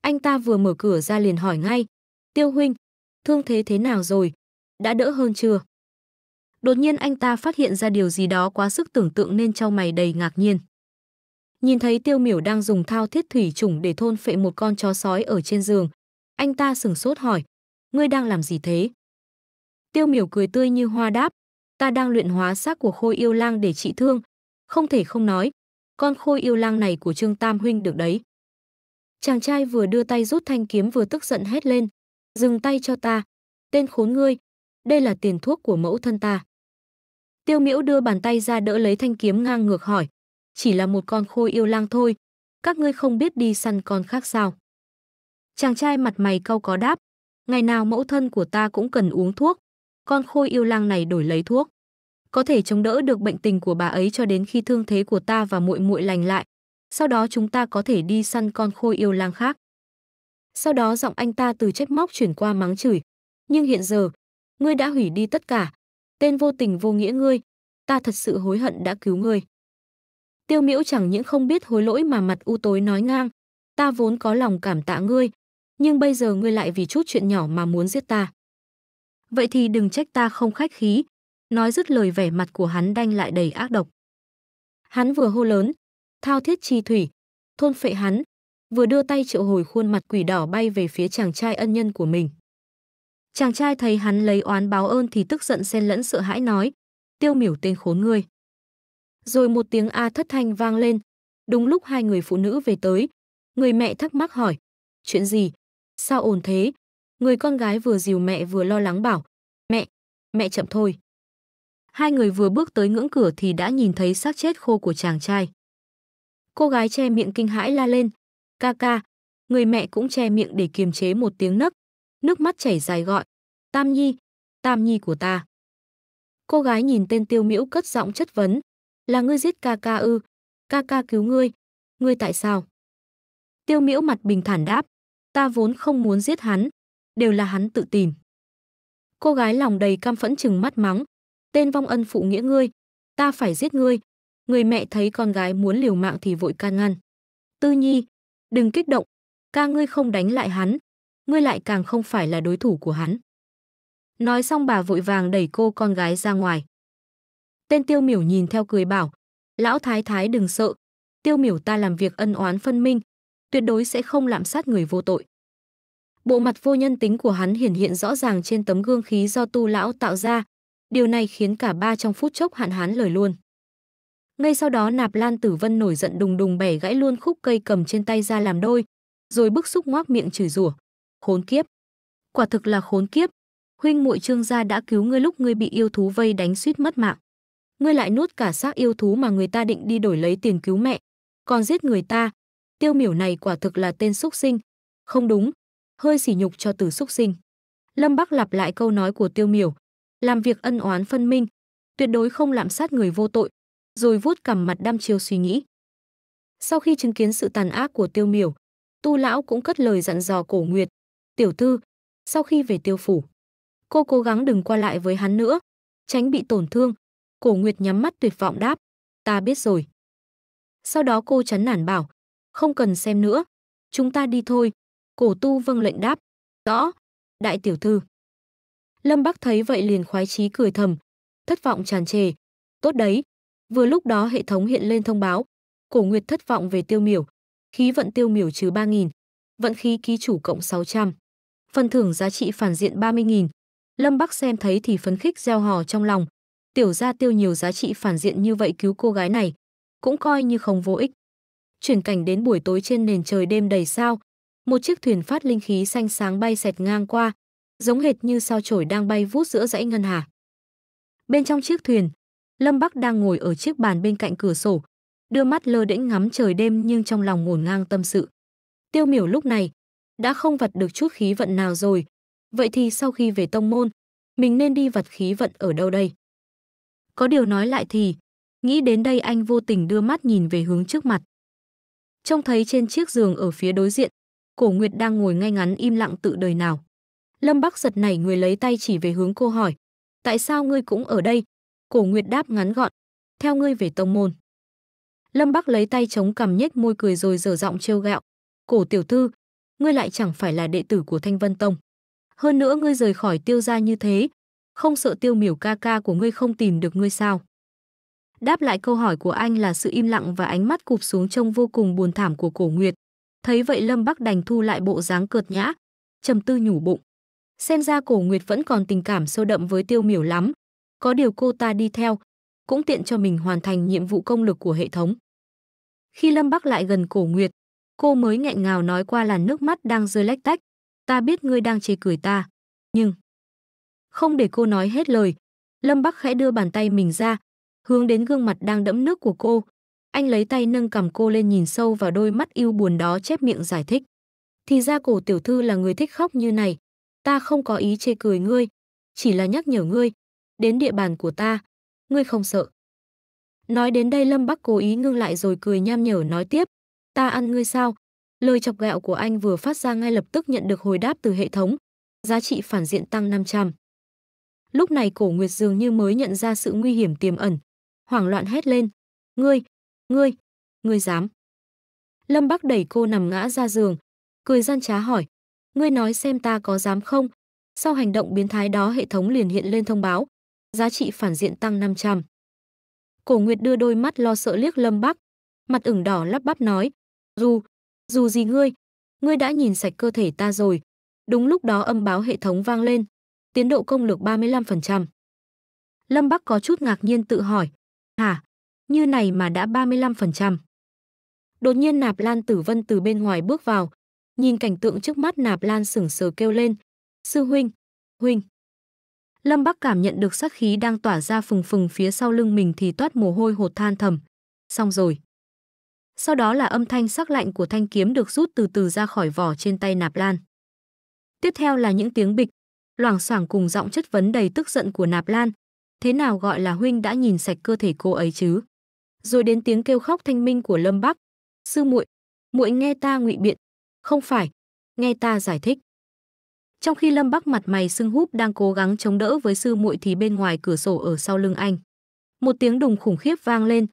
Anh ta vừa mở cửa ra liền hỏi ngay, Tiêu huynh, thương thế thế nào rồi, đã đỡ hơn chưa? Đột nhiên anh ta phát hiện ra điều gì đó quá sức tưởng tượng nên trao mày đầy ngạc nhiên. Nhìn thấy tiêu miểu đang dùng thao thiết thủy chủng để thôn phệ một con chó sói ở trên giường. Anh ta sừng sốt hỏi, ngươi đang làm gì thế? Tiêu miểu cười tươi như hoa đáp, ta đang luyện hóa xác của khôi yêu lang để trị thương. Không thể không nói, con khôi yêu lang này của Trương Tam Huynh được đấy. Chàng trai vừa đưa tay rút thanh kiếm vừa tức giận hét lên, dừng tay cho ta, tên khốn ngươi, đây là tiền thuốc của mẫu thân ta. Tiêu miễu đưa bàn tay ra đỡ lấy thanh kiếm ngang ngược hỏi, chỉ là một con khôi yêu lang thôi, các ngươi không biết đi săn con khác sao? Chàng trai mặt mày cau có đáp, ngày nào mẫu thân của ta cũng cần uống thuốc, con khôi yêu lang này đổi lấy thuốc. Có thể chống đỡ được bệnh tình của bà ấy cho đến khi thương thế của ta và muội muội lành lại, sau đó chúng ta có thể đi săn con khôi yêu lang khác. Sau đó giọng anh ta từ trách móc chuyển qua mắng chửi, nhưng hiện giờ, ngươi đã hủy đi tất cả, tên vô tình vô nghĩa ngươi, ta thật sự hối hận đã cứu ngươi. Tiêu Miễu chẳng những không biết hối lỗi mà mặt u tối nói ngang, ta vốn có lòng cảm tạ ngươi, nhưng bây giờ ngươi lại vì chút chuyện nhỏ mà muốn giết ta. Vậy thì đừng trách ta không khách khí, nói dứt lời vẻ mặt của hắn đanh lại đầy ác độc. Hắn vừa hô lớn, thao thiết chi thủy, thôn phệ hắn, vừa đưa tay triệu hồi khuôn mặt quỷ đỏ bay về phía chàng trai ân nhân của mình. Chàng trai thấy hắn lấy oán báo ơn thì tức giận xen lẫn sợ hãi nói, tiêu miểu tên khốn ngươi. Rồi một tiếng A thất thanh vang lên. Đúng lúc hai người phụ nữ về tới. Người mẹ thắc mắc hỏi. Chuyện gì? Sao ồn thế? Người con gái vừa dìu mẹ vừa lo lắng bảo. Mẹ, mẹ chậm thôi. Hai người vừa bước tới ngưỡng cửa thì đã nhìn thấy xác chết khô của chàng trai. Cô gái che miệng kinh hãi la lên. Ca ca. Người mẹ cũng che miệng để kiềm chế một tiếng nấc. Nước mắt chảy dài gọi. Tam Nhi, Tam Nhi của ta. Cô gái nhìn tên tiêu miễu cất giọng chất vấn. Là ngươi giết ca ca ư? Ca ca cứu ngươi. Ngươi tại sao? Tiêu miễu mặt bình thản đáp. Ta vốn không muốn giết hắn. Đều là hắn tự tìm. Cô gái lòng đầy cam phẫn chừng mắt mắng. Tên vong ân phụ nghĩa ngươi. Ta phải giết ngươi. Người mẹ thấy con gái muốn liều mạng thì vội can ngăn. Tư nhi, đừng kích động. Ca ngươi không đánh lại hắn. Ngươi lại càng không phải là đối thủ của hắn. Nói xong bà vội vàng đẩy cô con gái ra ngoài. Tên tiêu miểu nhìn theo cười bảo, lão thái thái đừng sợ, tiêu miểu ta làm việc ân oán phân minh, tuyệt đối sẽ không lạm sát người vô tội. Bộ mặt vô nhân tính của hắn hiển hiện rõ ràng trên tấm gương khí do tu lão tạo ra, điều này khiến cả ba trong phút chốc hạn hán lời luôn. Ngay sau đó Nạp Lan Tử Vân nổi giận đùng đùng bẻ gãy luôn khúc cây cầm trên tay ra làm đôi, rồi bức xúc ngoác miệng chửi rủa. Khốn kiếp! Quả thực là khốn kiếp! Huynh muội Trương gia đã cứu ngươi lúc ngươi bị yêu thú vây đánh suýt mất mạng ngươi lại nuốt cả xác yêu thú mà người ta định đi đổi lấy tiền cứu mẹ, còn giết người ta. Tiêu miểu này quả thực là tên xúc sinh. Không đúng, hơi sỉ nhục cho từ xúc sinh. Lâm Bắc lặp lại câu nói của tiêu miểu, làm việc ân oán phân minh, tuyệt đối không lạm sát người vô tội, rồi vuốt cằm mặt đăm chiêu suy nghĩ. Sau khi chứng kiến sự tàn ác của tiêu miểu, tu lão cũng cất lời dặn dò cổ nguyệt, tiểu thư, sau khi về tiêu phủ, Cô cố gắng đừng qua lại với hắn nữa, tránh bị tổn thương. Cổ Nguyệt nhắm mắt tuyệt vọng đáp, ta biết rồi. Sau đó cô chắn nản bảo, không cần xem nữa, chúng ta đi thôi. Cổ tu vâng lệnh đáp, rõ, đại tiểu thư. Lâm Bắc thấy vậy liền khoái chí cười thầm, thất vọng tràn trề. Tốt đấy. Vừa lúc đó hệ thống hiện lên thông báo, Cổ Nguyệt thất vọng về tiêu miểu, khí vận tiêu miểu trừ 3000, vận khí ký chủ cộng 600. Phần thưởng giá trị phản diện 30.000. Lâm Bắc xem thấy thì phấn khích gieo hò trong lòng. Tiểu gia tiêu nhiều giá trị phản diện như vậy cứu cô gái này, cũng coi như không vô ích. Chuyển cảnh đến buổi tối trên nền trời đêm đầy sao, một chiếc thuyền phát linh khí xanh sáng bay xẹt ngang qua, giống hệt như sao chổi đang bay vút giữa dãy ngân hà. Bên trong chiếc thuyền, Lâm Bắc đang ngồi ở chiếc bàn bên cạnh cửa sổ, đưa mắt lơ đễnh ngắm trời đêm nhưng trong lòng ngổn ngang tâm sự. Tiêu Miểu lúc này đã không vật được chút khí vận nào rồi, vậy thì sau khi về tông môn, mình nên đi vật khí vận ở đâu đây? Có điều nói lại thì, nghĩ đến đây anh vô tình đưa mắt nhìn về hướng trước mặt. Trông thấy trên chiếc giường ở phía đối diện, Cổ Nguyệt đang ngồi ngay ngắn im lặng tự đời nào. Lâm Bắc giật nảy người lấy tay chỉ về hướng cô hỏi, tại sao ngươi cũng ở đây? Cổ Nguyệt đáp ngắn gọn, theo ngươi về tông môn. Lâm Bắc lấy tay chống cằm nhếch môi cười rồi dở giọng trêu gạo. Cổ tiểu thư, ngươi lại chẳng phải là đệ tử của Thanh Vân Tông. Hơn nữa ngươi rời khỏi tiêu gia như thế, không sợ tiêu miểu ca ca của ngươi không tìm được ngươi sao? Đáp lại câu hỏi của anh là sự im lặng và ánh mắt cụp xuống trông vô cùng buồn thảm của cổ Nguyệt. Thấy vậy Lâm Bắc đành thu lại bộ dáng cợt nhã, trầm tư nhủ bụng. Xem ra cổ Nguyệt vẫn còn tình cảm sâu đậm với tiêu miểu lắm. Có điều cô ta đi theo, cũng tiện cho mình hoàn thành nhiệm vụ công lực của hệ thống. Khi Lâm Bắc lại gần cổ Nguyệt, cô mới nghẹn ngào nói qua làn nước mắt đang rơi lách tách. Ta biết ngươi đang chê cười ta, nhưng... Không để cô nói hết lời, Lâm Bắc khẽ đưa bàn tay mình ra, hướng đến gương mặt đang đẫm nước của cô. Anh lấy tay nâng cầm cô lên nhìn sâu vào đôi mắt yêu buồn đó chép miệng giải thích. Thì ra cổ tiểu thư là người thích khóc như này. Ta không có ý chê cười ngươi, chỉ là nhắc nhở ngươi. Đến địa bàn của ta, ngươi không sợ. Nói đến đây Lâm Bắc cố ý ngưng lại rồi cười nham nhở nói tiếp. Ta ăn ngươi sao? Lời chọc gẹo của anh vừa phát ra ngay lập tức nhận được hồi đáp từ hệ thống. Giá trị phản diện tăng 500. Lúc này cổ nguyệt dường như mới nhận ra sự nguy hiểm tiềm ẩn. Hoảng loạn hét lên. Ngươi, ngươi, ngươi dám. Lâm Bắc đẩy cô nằm ngã ra giường. Cười gian trá hỏi. Ngươi nói xem ta có dám không? Sau hành động biến thái đó hệ thống liền hiện lên thông báo. Giá trị phản diện tăng 500. Cổ Nguyệt đưa đôi mắt lo sợ liếc Lâm Bắc, mặt ửng đỏ lắp bắp nói, "Dù, dù gì ngươi, ngươi đã nhìn sạch cơ thể ta rồi." Đúng lúc đó âm báo hệ thống vang lên, tiến độ công lực 35%. Lâm Bắc có chút ngạc nhiên tự hỏi, "Hả, như này mà đã 35%?" Đột nhiên Nạp Lan Tử Vân từ bên ngoài bước vào, nhìn cảnh tượng trước mắt Nạp Lan sững sờ kêu lên, "Sư huynh, huynh." Lâm Bắc cảm nhận được sát khí đang tỏa ra phừng phừng phía sau lưng mình thì toát mồ hôi hột than thầm. Xong rồi. Sau đó là âm thanh sắc lạnh của thanh kiếm được rút từ từ ra khỏi vỏ trên tay Nạp Lan. Tiếp theo là những tiếng bịch, loảng xoảng cùng giọng chất vấn đầy tức giận của Nạp Lan. Thế nào gọi là huynh đã nhìn sạch cơ thể cô ấy chứ? Rồi đến tiếng kêu khóc thanh minh của Lâm Bắc. Sư muội, muội nghe ta ngụy biện. Không phải, nghe ta giải thích. Trong khi Lâm Bắc mặt mày sưng húp đang cố gắng chống đỡ với sư muội thì bên ngoài cửa sổ ở sau lưng anh, một tiếng đùng khủng khiếp vang lên,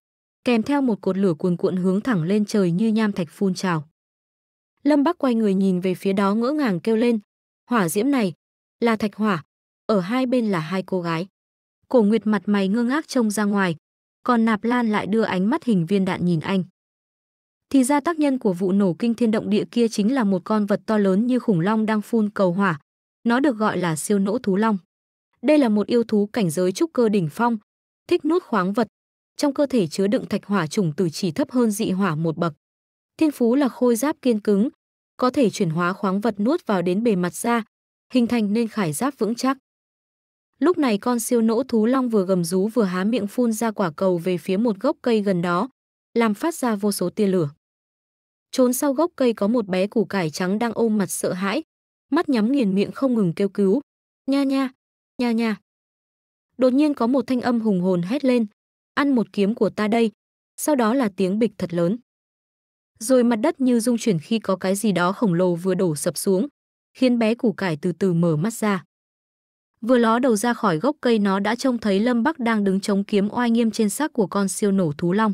kèm theo một cột lửa cuồn cuộn hướng thẳng lên trời như nham thạch phun trào. Lâm Bắc quay người nhìn về phía đó ngỡ ngàng kêu lên, hỏa diễm này là thạch hỏa, ở hai bên là hai cô gái. Cổ Nguyệt mặt mày ngơ ngác trông ra ngoài, còn Nạp Lan lại đưa ánh mắt hình viên đạn nhìn anh. Thì ra tác nhân của vụ nổ kinh thiên động địa kia chính là một con vật to lớn như khủng long đang phun cầu hỏa. Nó được gọi là siêu nỗ thú long. Đây là một yêu thú cảnh giới trúc cơ đỉnh phong, thích nuốt khoáng vật. Trong cơ thể chứa đựng thạch hỏa chủng tử chỉ thấp hơn dị hỏa một bậc. Thiên phú là khôi giáp kiên cứng, có thể chuyển hóa khoáng vật nuốt vào đến bề mặt da, hình thành nên khải giáp vững chắc. Lúc này con siêu nỗ thú long vừa gầm rú vừa há miệng phun ra quả cầu về phía một gốc cây gần đó, làm phát ra vô số tia lửa. Trốn sau gốc cây có một bé củ cải trắng đang ôm mặt sợ hãi, mắt nhắm nghiền miệng không ngừng kêu cứu. Nha nha, nha nha. Đột nhiên có một thanh âm hùng hồn hét lên, ăn một kiếm của ta đây. Sau đó là tiếng bịch thật lớn. Rồi mặt đất như rung chuyển khi có cái gì đó khổng lồ vừa đổ sập xuống, khiến bé củ cải từ từ mở mắt ra. Vừa ló đầu ra khỏi gốc cây nó đã trông thấy Lâm Bắc đang đứng chống kiếm oai nghiêm trên xác của con siêu nổ thú long.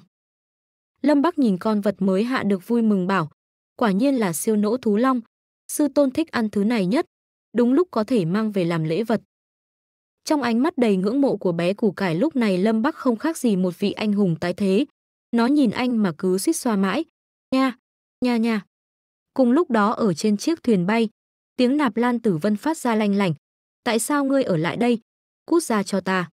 Lâm Bắc nhìn con vật mới hạ được vui mừng bảo, quả nhiên là siêu nỗ thú long, sư tôn thích ăn thứ này nhất, đúng lúc có thể mang về làm lễ vật. Trong ánh mắt đầy ngưỡng mộ của bé củ cải lúc này Lâm Bắc không khác gì một vị anh hùng tái thế. Nó nhìn anh mà cứ suýt xoa mãi. Nha, nha nha. Cùng lúc đó ở trên chiếc thuyền bay, tiếng nạp lan tử vân phát ra lanh lảnh, Tại sao ngươi ở lại đây? Cút ra cho ta.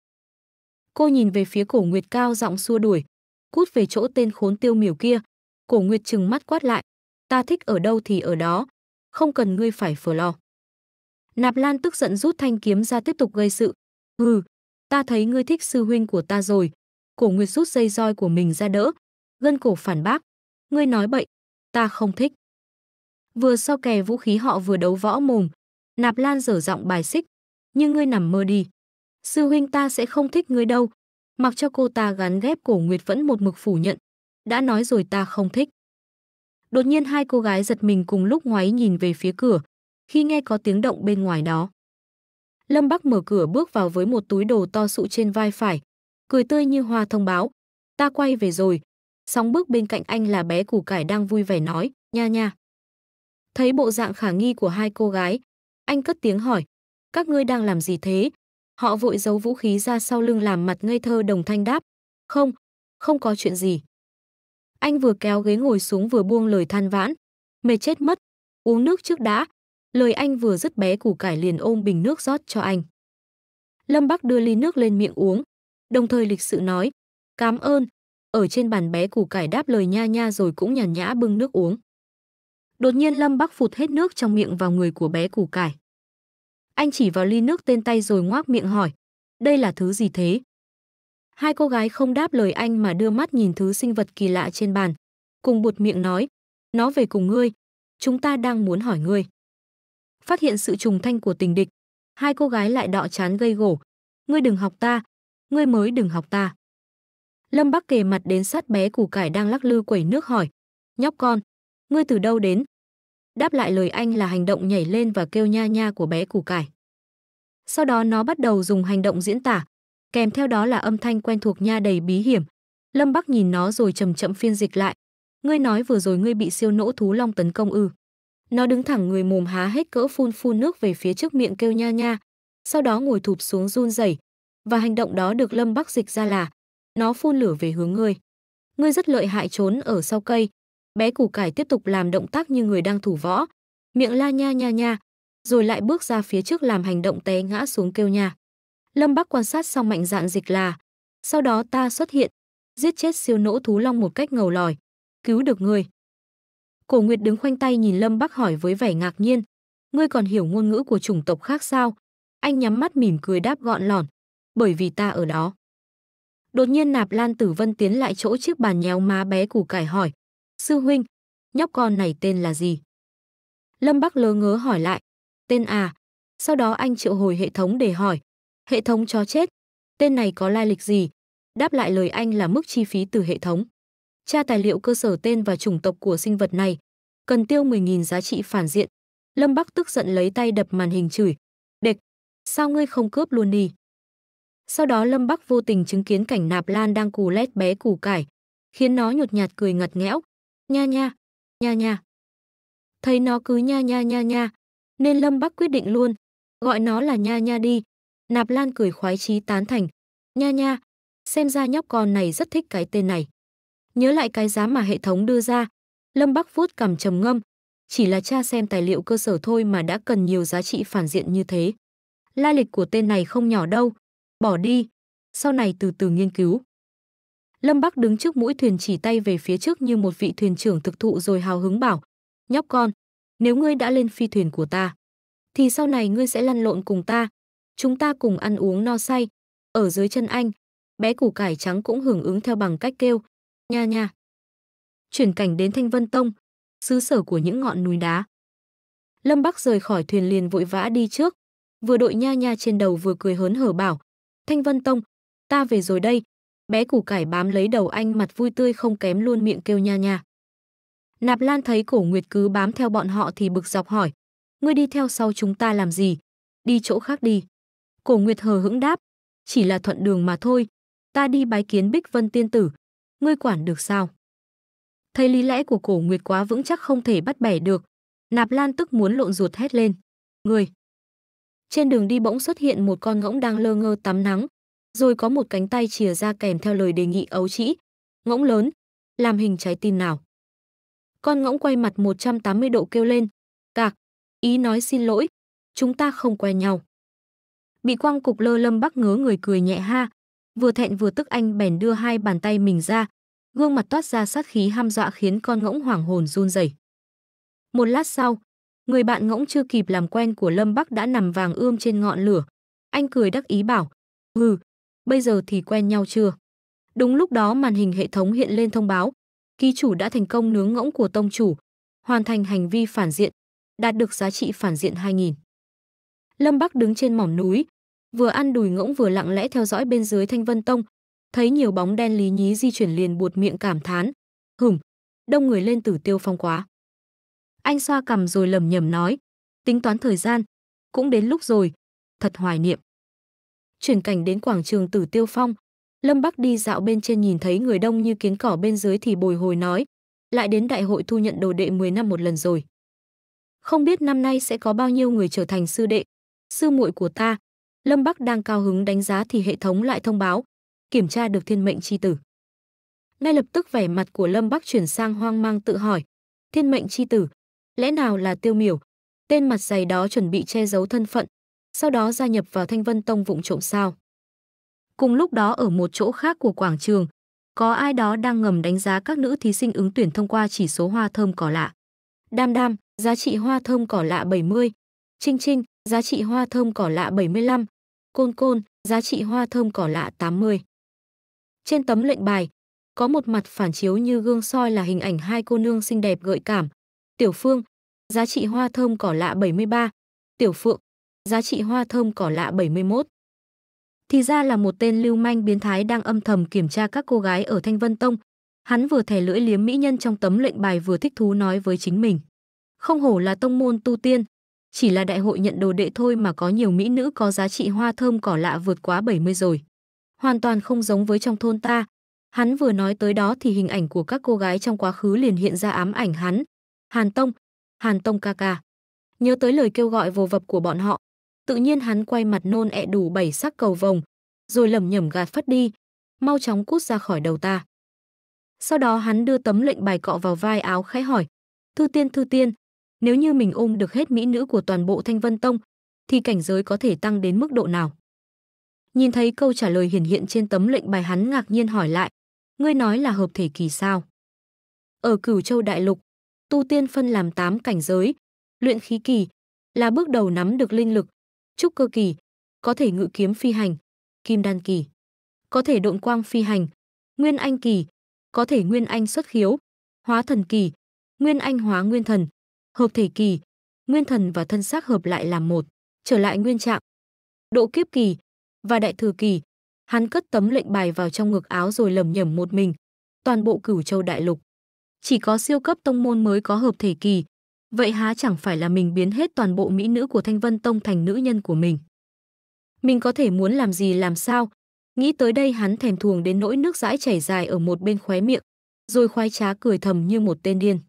Cô nhìn về phía cổ nguyệt cao giọng xua đuổi. Cút về chỗ tên khốn tiêu miểu kia. Cổ nguyệt trừng mắt quát lại. Ta thích ở đâu thì ở đó. Không cần ngươi phải phở lo. Nạp Lan tức giận rút thanh kiếm ra tiếp tục gây sự. Hừ, ta thấy ngươi thích sư huynh của ta rồi. Cổ Nguyệt rút dây roi của mình ra đỡ. Gân cổ phản bác. Ngươi nói bậy, ta không thích. Vừa so kè vũ khí họ vừa đấu võ mồm. Nạp Lan dở giọng bài xích. Nhưng ngươi nằm mơ đi. Sư huynh ta sẽ không thích ngươi đâu. Mặc cho cô ta gắn ghép cổ Nguyệt vẫn một mực phủ nhận. Đã nói rồi ta không thích. Đột nhiên hai cô gái giật mình cùng lúc ngoái nhìn về phía cửa, khi nghe có tiếng động bên ngoài đó. Lâm Bắc mở cửa bước vào với một túi đồ to sụ trên vai phải, cười tươi như hoa thông báo. Ta quay về rồi. Sóng bước bên cạnh anh là bé củ cải đang vui vẻ nói, nha nha. Thấy bộ dạng khả nghi của hai cô gái, anh cất tiếng hỏi, các ngươi đang làm gì thế? Họ vội giấu vũ khí ra sau lưng làm mặt ngây thơ đồng thanh đáp, không, không có chuyện gì. Anh vừa kéo ghế ngồi xuống vừa buông lời than vãn, mệt chết mất, uống nước trước đã, Lời anh vừa dứt bé củ cải liền ôm bình nước rót cho anh. Lâm Bắc đưa ly nước lên miệng uống, đồng thời lịch sự nói, cảm ơn. Ở trên bàn bé củ cải đáp lời nha nha rồi cũng nhàn nhã bưng nước uống. Đột nhiên Lâm Bắc phụt hết nước trong miệng vào người của bé củ cải. Anh chỉ vào ly nước tên tay rồi ngoác miệng hỏi, đây là thứ gì thế? Hai cô gái không đáp lời anh mà đưa mắt nhìn thứ sinh vật kỳ lạ trên bàn, cùng buột miệng nói, nó về cùng ngươi, chúng ta đang muốn hỏi ngươi phát hiện sự trùng thanh của tình địch. Hai cô gái lại đọ chán gây gổ. Ngươi đừng học ta, ngươi mới đừng học ta. Lâm Bắc kề mặt đến sát bé củ cải đang lắc lư quẩy nước hỏi. Nhóc con, ngươi từ đâu đến? Đáp lại lời anh là hành động nhảy lên và kêu nha nha của bé củ cải. Sau đó nó bắt đầu dùng hành động diễn tả, kèm theo đó là âm thanh quen thuộc nha đầy bí hiểm. Lâm Bắc nhìn nó rồi chậm chậm phiên dịch lại. Ngươi nói vừa rồi ngươi bị siêu nỗ thú long tấn công ư? Nó đứng thẳng người mồm há hết cỡ phun phun nước về phía trước miệng kêu nha nha, sau đó ngồi thụp xuống run rẩy, và hành động đó được Lâm Bắc dịch ra là nó phun lửa về hướng ngươi. Ngươi rất lợi hại trốn ở sau cây. Bé củ cải tiếp tục làm động tác như người đang thủ võ, miệng la nha nha nha, rồi lại bước ra phía trước làm hành động té ngã xuống kêu nha. Lâm Bắc quan sát xong mạnh dạn dịch là, sau đó ta xuất hiện, giết chết siêu nỗ thú long một cách ngầu lòi, cứu được ngươi. Cổ Nguyệt đứng khoanh tay nhìn Lâm Bắc hỏi với vẻ ngạc nhiên, ngươi còn hiểu ngôn ngữ của chủng tộc khác sao? Anh nhắm mắt mỉm cười đáp gọn lỏn, bởi vì ta ở đó. Đột nhiên Nạp Lan Tử Vân tiến lại chỗ chiếc bàn nhéo má bé củ cải hỏi, sư huynh, nhóc con này tên là gì? Lâm Bắc lơ ngớ hỏi lại, tên à, sau đó anh triệu hồi hệ thống để hỏi, hệ thống cho chết, tên này có lai lịch gì? Đáp lại lời anh là mức chi phí từ hệ thống tra tài liệu cơ sở tên và chủng tộc của sinh vật này, cần tiêu 10.000 giá trị phản diện. Lâm Bắc tức giận lấy tay đập màn hình chửi, "Địch, sao ngươi không cướp luôn đi?" Sau đó Lâm Bắc vô tình chứng kiến cảnh Nạp Lan đang cù lét bé củ cải, khiến nó nhột nhạt cười ngặt nghẽo, "Nha nha, nha nha." Thấy nó cứ nha nha nha nha, nên Lâm Bắc quyết định luôn, gọi nó là nha nha đi. Nạp Lan cười khoái chí tán thành, "Nha nha, xem ra nhóc con này rất thích cái tên này." Nhớ lại cái giá mà hệ thống đưa ra, Lâm Bắc vuốt cằm trầm ngâm, chỉ là tra xem tài liệu cơ sở thôi mà đã cần nhiều giá trị phản diện như thế. la lịch của tên này không nhỏ đâu, bỏ đi, sau này từ từ nghiên cứu. Lâm Bắc đứng trước mũi thuyền chỉ tay về phía trước như một vị thuyền trưởng thực thụ rồi hào hứng bảo, nhóc con, nếu ngươi đã lên phi thuyền của ta, thì sau này ngươi sẽ lăn lộn cùng ta, chúng ta cùng ăn uống no say. Ở dưới chân anh, bé củ cải trắng cũng hưởng ứng theo bằng cách kêu, Nha nha. Chuyển cảnh đến Thanh Vân Tông, xứ sở của những ngọn núi đá. Lâm Bắc rời khỏi thuyền liền vội vã đi trước, vừa đội nha nha trên đầu vừa cười hớn hở bảo, Thanh Vân Tông, ta về rồi đây. Bé củ cải bám lấy đầu anh mặt vui tươi không kém luôn miệng kêu nha nha. Nạp Lan thấy cổ nguyệt cứ bám theo bọn họ thì bực dọc hỏi, ngươi đi theo sau chúng ta làm gì? Đi chỗ khác đi. Cổ Nguyệt hờ hững đáp, chỉ là thuận đường mà thôi, ta đi bái kiến Bích Vân tiên tử, ngươi quản được sao? Thấy lý lẽ của Cổ Nguyệt quá vững chắc không thể bắt bẻ được, Nạp Lan tức muốn lộn ruột hét lên, "Ngươi!" Trên đường đi bỗng xuất hiện một con ngỗng đang lơ ngơ tắm nắng, rồi có một cánh tay chìa ra kèm theo lời đề nghị ấu trĩ, "Ngỗng lớn, làm hình trái tim nào." Con ngỗng quay mặt 180 độ kêu lên, "Cạc, ý nói xin lỗi, chúng ta không quen nhau." Bị quang cục lơ lâm bắc ngớ người cười nhẹ ha, vừa thẹn vừa tức anh bèn đưa hai bàn tay mình ra, gương mặt toát ra sát khí ham dọa khiến con ngỗng hoảng hồn run rẩy. Một lát sau, người bạn ngỗng chưa kịp làm quen của Lâm Bắc đã nằm vàng ươm trên ngọn lửa. Anh cười đắc ý bảo, hừ bây giờ thì quen nhau chưa?" Đúng lúc đó màn hình hệ thống hiện lên thông báo, ký chủ đã thành công nướng ngỗng của tông chủ, hoàn thành hành vi phản diện, đạt được giá trị phản diện 2000. Lâm Bắc đứng trên mỏm núi, vừa ăn đùi ngỗng vừa lặng lẽ theo dõi bên dưới Thanh Vân Tông, thấy nhiều bóng đen lý nhí di chuyển liền buột miệng cảm thán, "Hửm, đông người lên Tử Tiêu Phong quá." Anh xoa cằm rồi lầm nhầm nói, tính toán thời gian, cũng đến lúc rồi, thật hoài niệm. Chuyển cảnh đến quảng trường Tử Tiêu Phong, Lâm Bắc đi dạo bên trên nhìn thấy người đông như kiến cỏ bên dưới thì bồi hồi nói, lại đến đại hội thu nhận đồ đệ 10 năm một lần rồi. Không biết năm nay sẽ có bao nhiêu người trở thành sư đệ, sư muội của ta. Lâm Bắc đang cao hứng đánh giá thì hệ thống lại thông báo, kiểm tra được thiên mệnh chi tử. Ngay lập tức vẻ mặt của Lâm Bắc chuyển sang hoang mang tự hỏi, thiên mệnh chi tử, lẽ nào là tiêu miểu, tên mặt dày đó chuẩn bị che giấu thân phận, sau đó gia nhập vào Thanh Vân Tông vụng trộm sao? Cùng lúc đó ở một chỗ khác của quảng trường, có ai đó đang ngầm đánh giá các nữ thí sinh ứng tuyển thông qua chỉ số hoa thơm cỏ lạ. Đam Đam, giá trị hoa thơm cỏ lạ 70. Trinh Trinh, giá trị hoa thơm cỏ lạ 75. Côn Côn, giá trị hoa thơm cỏ lạ 80. Trên tấm lệnh bài, có một mặt phản chiếu như gương soi là hình ảnh hai cô nương xinh đẹp gợi cảm. Tiểu Phương, giá trị hoa thơm cỏ lạ 73. Tiểu Phượng, giá trị hoa thơm cỏ lạ 71. Thì ra là một tên lưu manh biến thái đang âm thầm kiểm tra các cô gái ở Thanh Vân Tông. Hắn vừa thẻ lưỡi liếm mỹ nhân trong tấm lệnh bài vừa thích thú nói với chính mình. Không hổ là tông môn tu tiên, chỉ là đại hội nhận đồ đệ thôi mà có nhiều mỹ nữ có giá trị hoa thơm cỏ lạ vượt quá 70 rồi. Hoàn toàn không giống với trong thôn ta. Hắn vừa nói tới đó thì hình ảnh của các cô gái trong quá khứ liền hiện ra ám ảnh hắn. Hàn Tông, Hàn Tông ca ca. Nhớ tới lời kêu gọi vồ vập của bọn họ, tự nhiên hắn quay mặt nôn ẹ đủ bảy sắc cầu vồng, rồi lẩm nhẩm gạt phất đi, mau chóng cút ra khỏi đầu ta. Sau đó hắn đưa tấm lệnh bài cọ vào vai áo khẽ hỏi, "Thư tiên, thư tiên, nếu như mình ôm được hết mỹ nữ của toàn bộ Thanh Vân Tông, thì cảnh giới có thể tăng đến mức độ nào?" Nhìn thấy câu trả lời hiển hiện trên tấm lệnh bài hắn ngạc nhiên hỏi lại, "Ngươi nói là hợp thể kỳ sao?" Ở Cửu Châu đại lục, tu tiên phân làm 8 cảnh giới, luyện khí kỳ là bước đầu nắm được linh lực, trúc cơ kỳ có thể ngự kiếm phi hành, kim đan kỳ có thể độn quang phi hành, nguyên anh kỳ có thể nguyên anh xuất khiếu, hóa thần kỳ, nguyên anh hóa nguyên thần, hợp thể kỳ, nguyên thần và thân xác hợp lại làm một, trở lại nguyên trạng. Độ kiếp kỳ và đại thừa kỳ, hắn cất tấm lệnh bài vào trong ngực áo rồi lầm nhầm một mình, toàn bộ Cửu Châu đại lục. Chỉ có siêu cấp tông môn mới có hợp thể kỳ, vậy há chẳng phải là mình biến hết toàn bộ mỹ nữ của Thanh Vân Tông thành nữ nhân của mình. Mình có thể muốn làm gì làm sao, nghĩ tới đây hắn thèm thuồng đến nỗi nước dãi chảy dài ở một bên khóe miệng, rồi khoái trá cười thầm như một tên điên.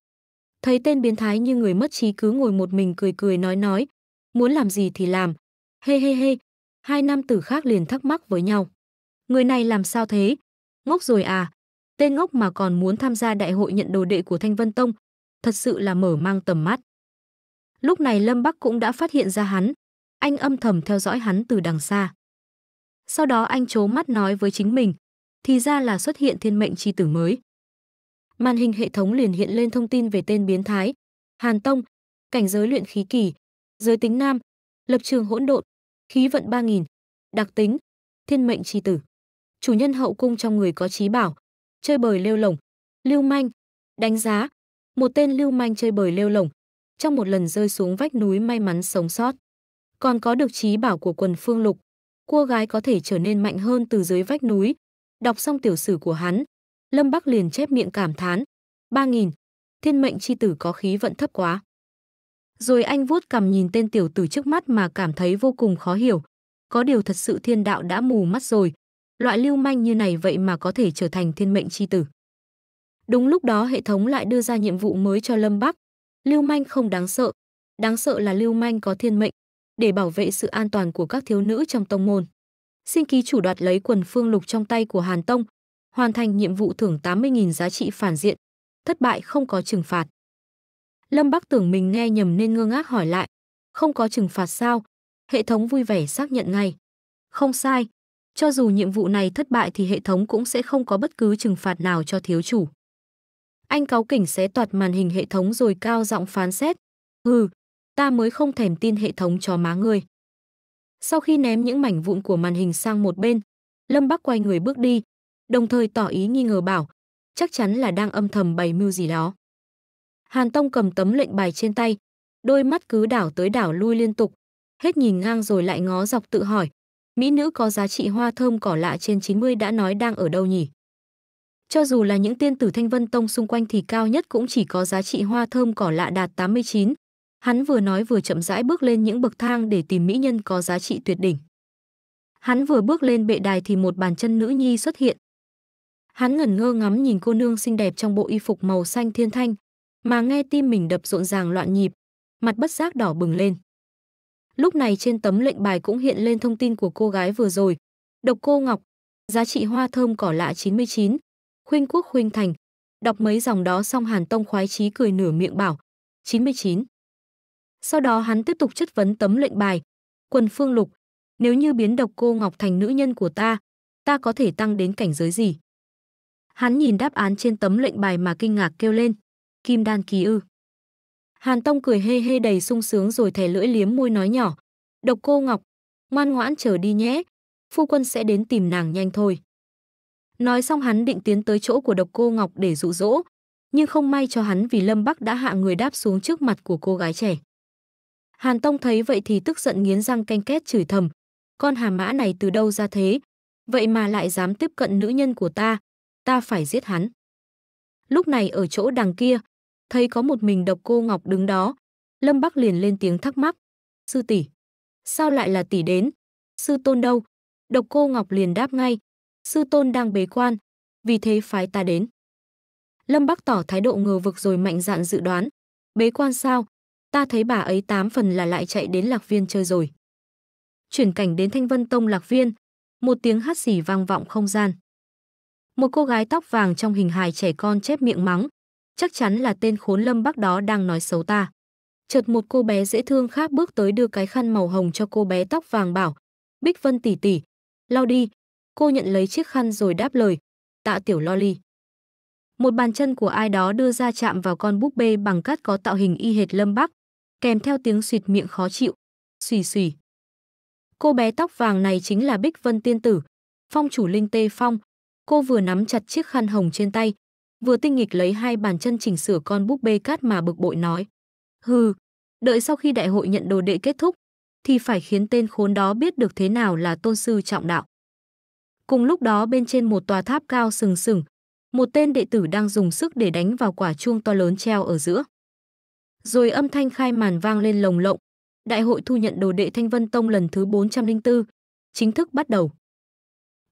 Thấy tên biến thái như người mất trí cứ ngồi một mình cười cười nói nói, muốn làm gì thì làm, hê hê hê, hai nam tử khác liền thắc mắc với nhau. Người này làm sao thế? Ngốc rồi à? Tên ngốc mà còn muốn tham gia đại hội nhận đồ đệ của Thanh Vân Tông, thật sự là mở mang tầm mắt. Lúc này Lâm Bắc cũng đã phát hiện ra hắn, anh âm thầm theo dõi hắn từ đằng xa. Sau đó anh chố mắt nói với chính mình, thì ra là xuất hiện thiên mệnh chi tử mới. Màn hình hệ thống liền hiện lên thông tin về tên biến thái, Hàn Tông, cảnh giới luyện khí kỳ, giới tính nam, lập trường hỗn độn, khí vận 3000, đặc tính, thiên mệnh chi tử. Chủ nhân hậu cung trong người có trí bảo, chơi bời lêu lồng, lưu manh, đánh giá, một tên lưu manh chơi bời lêu lồng, trong một lần rơi xuống vách núi may mắn sống sót. Còn có được trí bảo của quần phương lục, cua gái có thể trở nên mạnh hơn từ dưới vách núi. Đọc xong tiểu sử của hắn, Lâm Bắc liền chép miệng cảm thán, ba nghìn, thiên mệnh chi tử có khí vận thấp quá. Rồi anh vuốt cầm nhìn tên tiểu tử trước mắt mà cảm thấy vô cùng khó hiểu. có điều thật sự thiên đạo đã mù mắt rồi, loại lưu manh như này vậy mà có thể trở thành thiên mệnh chi tử. Đúng lúc đó hệ thống lại đưa ra nhiệm vụ mới cho Lâm Bắc. Lưu manh không đáng sợ, đáng sợ là lưu manh có thiên mệnh, để bảo vệ sự an toàn của các thiếu nữ trong tông môn. Xin ký chủ đoạt lấy quần phương lục trong tay của Hàn Tông, hoàn thành nhiệm vụ thưởng 80.000 giá trị phản diện, thất bại không có trừng phạt. Lâm Bắc tưởng mình nghe nhầm nên ngơ ngác hỏi lại, không có trừng phạt sao? Hệ thống vui vẻ xác nhận ngay. Không sai, cho dù nhiệm vụ này thất bại thì hệ thống cũng sẽ không có bất cứ trừng phạt nào cho thiếu chủ. Anh cáu kỉnh xé toạt màn hình hệ thống rồi cao giọng phán xét. Hừ, ta mới không thèm tin hệ thống cho má ngươi. Sau khi ném những mảnh vụn của màn hình sang một bên, Lâm Bắc quay người bước đi, đồng thời tỏ ý nghi ngờ bảo, chắc chắn là đang âm thầm bày mưu gì đó. Hàn Tông cầm tấm lệnh bài trên tay, đôi mắt cứ đảo tới đảo lui liên tục, hết nhìn ngang rồi lại ngó dọc tự hỏi, mỹ nữ có giá trị hoa thơm cỏ lạ trên 90 đã nói đang ở đâu nhỉ? Cho dù là những tiên tử Thanh Vân Tông xung quanh thì cao nhất cũng chỉ có giá trị hoa thơm cỏ lạ đạt 89. Hắn vừa nói vừa chậm rãi bước lên những bậc thang để tìm mỹ nhân có giá trị tuyệt đỉnh. Hắn vừa bước lên bệ đài thì một bàn chân nữ nhi xuất hiện. Hắn ngẩn ngơ ngắm nhìn cô nương xinh đẹp trong bộ y phục màu xanh thiên thanh, mà nghe tim mình đập rộn ràng loạn nhịp, mặt bất giác đỏ bừng lên. Lúc này trên tấm lệnh bài cũng hiện lên thông tin của cô gái vừa rồi. Độc cô Ngọc, giá trị hoa thơm cỏ lạ 99, khuynh quốc khuynh thành. Đọc mấy dòng đó xong Hàn Tông khoái chí cười nửa miệng bảo, 99. Sau đó hắn tiếp tục chất vấn tấm lệnh bài, quần phương lục, nếu như biến độc cô Ngọc thành nữ nhân của ta, ta có thể tăng đến cảnh giới gì? Hắn nhìn đáp án trên tấm lệnh bài mà kinh ngạc kêu lên, kim đan kỳ ư. Hàn Tông cười hê hê đầy sung sướng rồi thè lưỡi liếm môi nói nhỏ, độc cô Ngọc, ngoan ngoãn chờ đi nhé, phu quân sẽ đến tìm nàng nhanh thôi. Nói xong hắn định tiến tới chỗ của độc cô Ngọc để dụ dỗ, nhưng không may cho hắn vì Lâm Bắc đã hạ người đáp xuống trước mặt của cô gái trẻ. Hàn Tông thấy vậy thì tức giận nghiến răng canh két chửi thầm, con hà mã này từ đâu ra thế, vậy mà lại dám tiếp cận nữ nhân của ta, ta phải giết hắn. Lúc này ở chỗ đằng kia, thấy có một mình độc cô Ngọc đứng đó, Lâm Bắc liền lên tiếng thắc mắc, sư tỷ, sao lại là tỷ đến, sư tôn đâu? Độc cô Ngọc liền đáp ngay, sư tôn đang bế quan, vì thế phái ta đến. Lâm Bắc tỏ thái độ ngờ vực rồi mạnh dạn dự đoán, bế quan sao? Ta thấy bà ấy tám phần là lại chạy đến Lạc Viên chơi rồi. Chuyển cảnh đến Thanh Vân Tông Lạc Viên, một tiếng hát xỉ vang vọng không gian. Một cô gái tóc vàng trong hình hài trẻ con chép miệng mắng, chắc chắn là tên khốn Lâm Bắc đó đang nói xấu ta. Chợt một cô bé dễ thương khác bước tới đưa cái khăn màu hồng cho cô bé tóc vàng bảo, Bích Vân tỷ tỷ, lau đi. Cô nhận lấy chiếc khăn rồi đáp lời, tạ tiểu loli. Một bàn chân của ai đó đưa ra chạm vào con búp bê bằng cát có tạo hình y hệt Lâm Bắc, kèm theo tiếng suyệt miệng khó chịu, xùy xùy. Cô bé tóc vàng này chính là Bích Vân tiên tử, phong chủ linh tê phong. Cô vừa nắm chặt chiếc khăn hồng trên tay, vừa tinh nghịch lấy hai bàn chân chỉnh sửa con búp bê cát mà bực bội nói. Hừ, đợi sau khi đại hội nhận đồ đệ kết thúc, thì phải khiến tên khốn đó biết được thế nào là tôn sư trọng đạo. Cùng lúc đó bên trên một tòa tháp cao sừng sừng, một tên đệ tử đang dùng sức để đánh vào quả chuông to lớn treo ở giữa. Rồi âm thanh khai màn vang lên lồng lộng, đại hội thu nhận đồ đệ Thanh Vân Tông lần thứ 404, chính thức bắt đầu.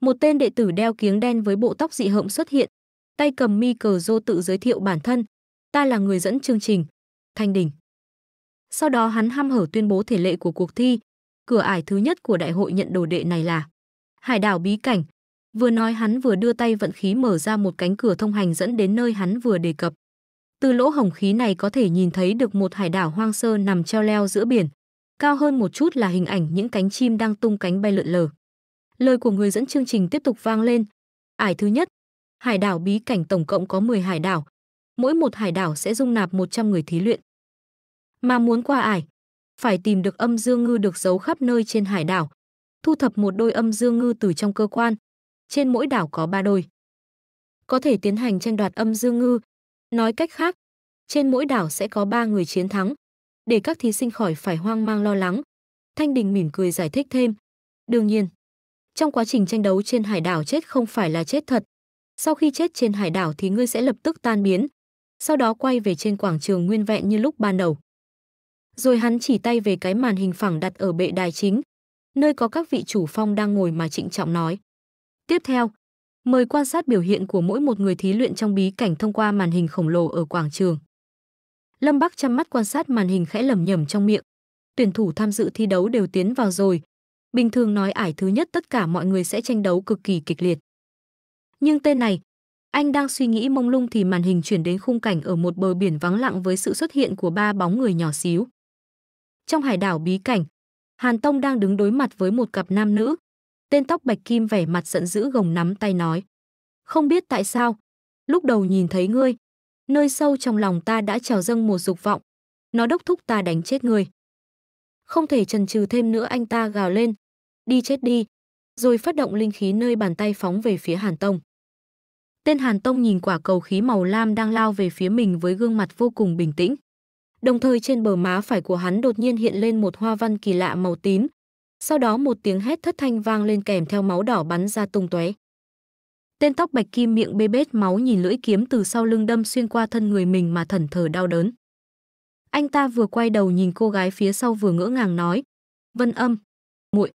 Một tên đệ tử đeo kiếng đen với bộ tóc dị hợm xuất hiện, tay cầm mi cờ dô tự giới thiệu bản thân, ta là người dẫn chương trình, Thanh Đình. Sau đó hắn ham hở tuyên bố thể lệ của cuộc thi, cửa ải thứ nhất của đại hội nhận đồ đệ này là Hải đảo bí cảnh. Vừa nói hắn vừa đưa tay vận khí mở ra một cánh cửa thông hành dẫn đến nơi hắn vừa đề cập. Từ lỗ hồng khí này có thể nhìn thấy được một hải đảo hoang sơ nằm treo leo giữa biển. Cao hơn một chút là hình ảnh những cánh chim đang tung cánh bay lượn lờ. Lời của người dẫn chương trình tiếp tục vang lên. Ải thứ nhất, hải đảo bí cảnh tổng cộng có 10 hải đảo. Mỗi một hải đảo sẽ dung nạp 100 người thí luyện. Mà muốn qua ải, phải tìm được âm dương ngư được giấu khắp nơi trên hải đảo, thu thập một đôi âm dương ngư từ trong cơ quan. Trên mỗi đảo có ba đôi. Có thể tiến hành tranh đoạt âm dương ngư. Nói cách khác, trên mỗi đảo sẽ có ba người chiến thắng, để các thí sinh khỏi phải hoang mang lo lắng. Thanh Đình mỉm cười giải thích thêm. Đương nhiên, trong quá trình tranh đấu trên hải đảo chết không phải là chết thật. Sau khi chết trên hải đảo thì ngươi sẽ lập tức tan biến, sau đó quay về trên quảng trường nguyên vẹn như lúc ban đầu. Rồi hắn chỉ tay về cái màn hình phẳng đặt ở bệ đài chính nơi có các vị chủ phong đang ngồi mà trịnh trọng nói. Tiếp theo, mời quan sát biểu hiện của mỗi một người thí luyện trong bí cảnh thông qua màn hình khổng lồ ở quảng trường. Lâm Bắc chăm mắt quan sát màn hình khẽ lẩm nhẩm trong miệng. Tuyển thủ tham dự thi đấu đều tiến vào rồi. Bình thường nói ải thứ nhất tất cả mọi người sẽ tranh đấu cực kỳ kịch liệt. Nhưng tên này, anh đang suy nghĩ mông lung thì màn hình chuyển đến khung cảnh ở một bờ biển vắng lặng với sự xuất hiện của ba bóng người nhỏ xíu. Trong hải đảo bí cảnh, Hàn Tông đang đứng đối mặt với một cặp nam nữ. Tên tóc bạch kim vẻ mặt giận dữ gồng nắm tay nói. Không biết tại sao, lúc đầu nhìn thấy ngươi, nơi sâu trong lòng ta đã trào dâng một dục vọng. Nó đốc thúc ta đánh chết ngươi. Không thể chần chừ thêm nữa anh ta gào lên. Đi chết đi. Rồi phát động linh khí nơi bàn tay phóng về phía Hàn Tông. Tên Hàn Tông nhìn quả cầu khí màu lam đang lao về phía mình với gương mặt vô cùng bình tĩnh. Đồng thời trên bờ má phải của hắn đột nhiên hiện lên một hoa văn kỳ lạ màu tím. Sau đó một tiếng hét thất thanh vang lên kèm theo máu đỏ bắn ra tung tóe. Tên tóc bạch kim miệng bê bết máu nhìn lưỡi kiếm từ sau lưng đâm xuyên qua thân người mình mà thẩn thờ đau đớn. Anh ta vừa quay đầu nhìn cô gái phía sau vừa ngỡ ngàng nói, "Vân Âm, muội."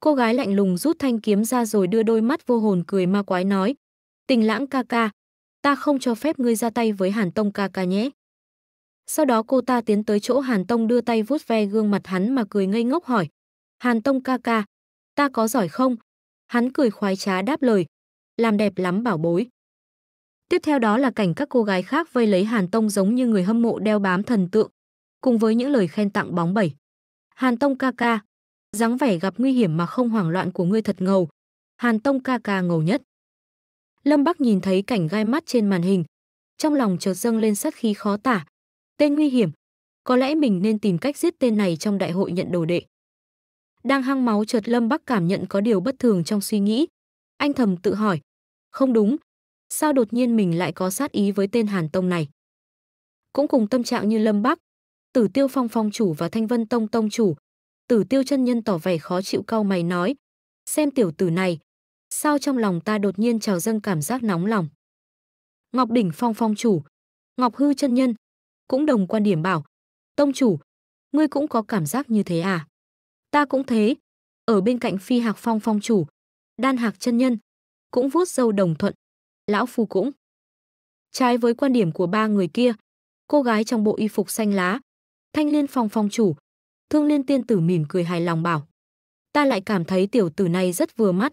Cô gái lạnh lùng rút thanh kiếm ra rồi đưa đôi mắt vô hồn cười ma quái nói, "Tình Lãng ca ca, ta không cho phép ngươi ra tay với Hàn Tông ca ca nhé." Sau đó cô ta tiến tới chỗ Hàn Tông đưa tay vuốt ve gương mặt hắn mà cười ngây ngốc hỏi, "Hàn Tông ca ca, ta có giỏi không?" Hắn cười khoái trá đáp lời, "Làm đẹp lắm bảo bối." Tiếp theo đó là cảnh các cô gái khác vây lấy Hàn Tông giống như người hâm mộ đeo bám thần tượng, cùng với những lời khen tặng bóng bẩy. Hàn Tông ca ca, dáng vẻ gặp nguy hiểm mà không hoảng loạn của ngươi thật ngầu. Hàn Tông ca ca ngầu nhất. Lâm Bắc nhìn thấy cảnh gai mắt trên màn hình, trong lòng chợt dâng lên sát khí khó tả. Tên nguy hiểm, có lẽ mình nên tìm cách giết tên này trong đại hội nhận đồ đệ. Đang hăng máu chợt Lâm Bắc cảm nhận có điều bất thường trong suy nghĩ. Anh thầm tự hỏi, không đúng, sao đột nhiên mình lại có sát ý với tên Hàn Tông này. Cũng cùng tâm trạng như Lâm Bắc, Tử Tiêu Phong Phong chủ và Thanh Vân Tông Tông chủ, Tử Tiêu chân nhân tỏ vẻ khó chịu cau mày nói, xem tiểu tử này, sao trong lòng ta đột nhiên trào dâng cảm giác nóng lòng. Ngọc Đỉnh Phong Phong chủ, Ngọc Hư chân nhân, cũng đồng quan điểm bảo, Tông chủ, ngươi cũng có cảm giác như thế à? Ta cũng thế, ở bên cạnh Phi Hạc Phong Phong chủ, Đan Hạc chân nhân, cũng vuốt râu đồng thuận, lão phu cũng. Trái với quan điểm của ba người kia, cô gái trong bộ y phục xanh lá, Thanh Liên Phong phong chủ, Thương Liên tiên tử mỉm cười hài lòng bảo: "Ta lại cảm thấy tiểu tử này rất vừa mắt,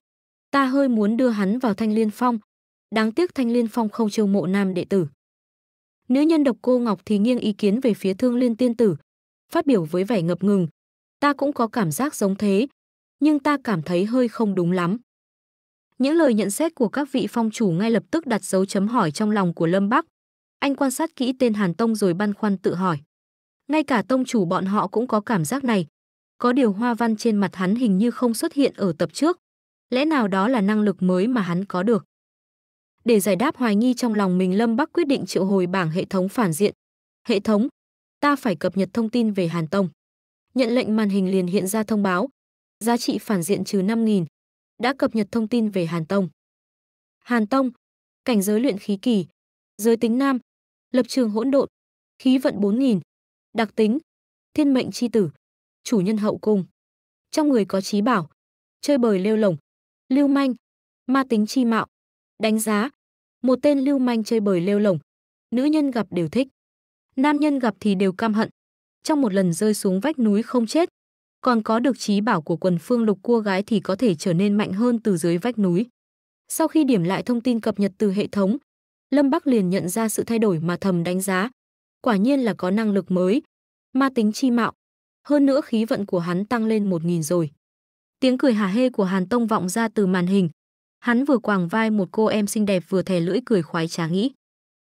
ta hơi muốn đưa hắn vào Thanh Liên Phong, đáng tiếc Thanh Liên Phong không chiêu mộ nam đệ tử." Nữ nhân độc cô Ngọc thì nghiêng ý kiến về phía Thương Liên tiên tử, phát biểu với vẻ ngập ngừng: "Ta cũng có cảm giác giống thế, nhưng ta cảm thấy hơi không đúng lắm." Những lời nhận xét của các vị phong chủ ngay lập tức đặt dấu chấm hỏi trong lòng của Lâm Bắc. Anh quan sát kỹ tên Hàn Tông rồi băn khoăn tự hỏi. Ngay cả tông chủ bọn họ cũng có cảm giác này. Có điều hoa văn trên mặt hắn hình như không xuất hiện ở tập trước. Lẽ nào đó là năng lực mới mà hắn có được? Để giải đáp hoài nghi trong lòng mình Lâm Bắc quyết định triệu hồi bảng hệ thống phản diện. Hệ thống, ta phải cập nhật thông tin về Hàn Tông. Nhận lệnh màn hình liền hiện ra thông báo. Giá trị phản diện trừ 5.000, đã cập nhật thông tin về Hàn Tông. Hàn Tông, cảnh giới luyện khí kỳ, giới tính nam, lập trường hỗn độn, khí vận 4000, đặc tính, thiên mệnh chi tử, chủ nhân hậu cung. Trong người có trí bảo, chơi bời lêu lồng, lưu manh, ma tính chi mạo, đánh giá, một tên lưu manh chơi bời lêu lổng, nữ nhân gặp đều thích, nam nhân gặp thì đều cam hận. Trong một lần rơi xuống vách núi không chết, còn có được trí bảo của quần phương lục cua gái thì có thể trở nên mạnh hơn từ dưới vách núi. Sau khi điểm lại thông tin cập nhật từ hệ thống, Lâm Bắc liền nhận ra sự thay đổi mà thầm đánh giá. Quả nhiên là có năng lực mới, ma tính chi mạo. Hơn nữa khí vận của hắn tăng lên một nghìn rồi. Tiếng cười hà hê của Hàn Tông vọng ra từ màn hình. Hắn vừa quàng vai một cô em xinh đẹp vừa thè lưỡi cười khoái trá nghĩ.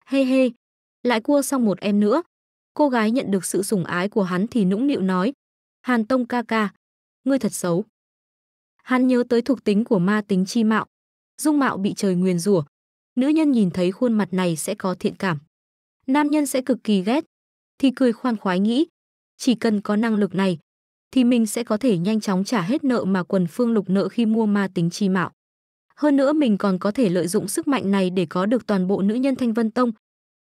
Hê hê, lại cua xong một em nữa. Cô gái nhận được sự sủng ái của hắn thì nũng nịu nói. Hàn Tông ca ca, ngươi thật xấu. Hắn nhớ tới thuộc tính của ma tính chi mạo, dung mạo bị trời nguyền rủa, nữ nhân nhìn thấy khuôn mặt này sẽ có thiện cảm. Nam nhân sẽ cực kỳ ghét, thì cười khoan khoái nghĩ, chỉ cần có năng lực này, thì mình sẽ có thể nhanh chóng trả hết nợ mà quần phương lục nợ khi mua ma tính chi mạo. Hơn nữa mình còn có thể lợi dụng sức mạnh này để có được toàn bộ nữ nhân Thanh Vân Tông,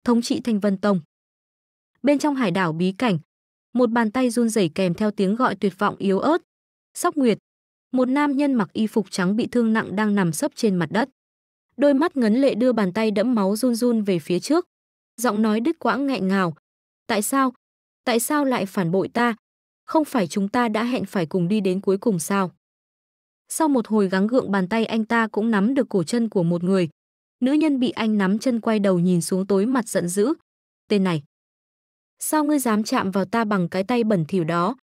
thống trị Thanh Vân Tông. Bên trong hải đảo bí cảnh, một bàn tay run rẩy kèm theo tiếng gọi tuyệt vọng yếu ớt. Sóc Nguyệt, một nam nhân mặc y phục trắng bị thương nặng đang nằm sấp trên mặt đất. Đôi mắt ngấn lệ đưa bàn tay đẫm máu run run về phía trước. Giọng nói đứt quãng nghẹn ngào. Tại sao? Tại sao lại phản bội ta? Không phải chúng ta đã hẹn phải cùng đi đến cuối cùng sao? Sau một hồi gắng gượng bàn tay anh ta cũng nắm được cổ chân của một người. Nữ nhân bị anh nắm chân quay đầu nhìn xuống tối mặt giận dữ. Tên này. Sao ngươi dám chạm vào ta bằng cái tay bẩn thỉu đó?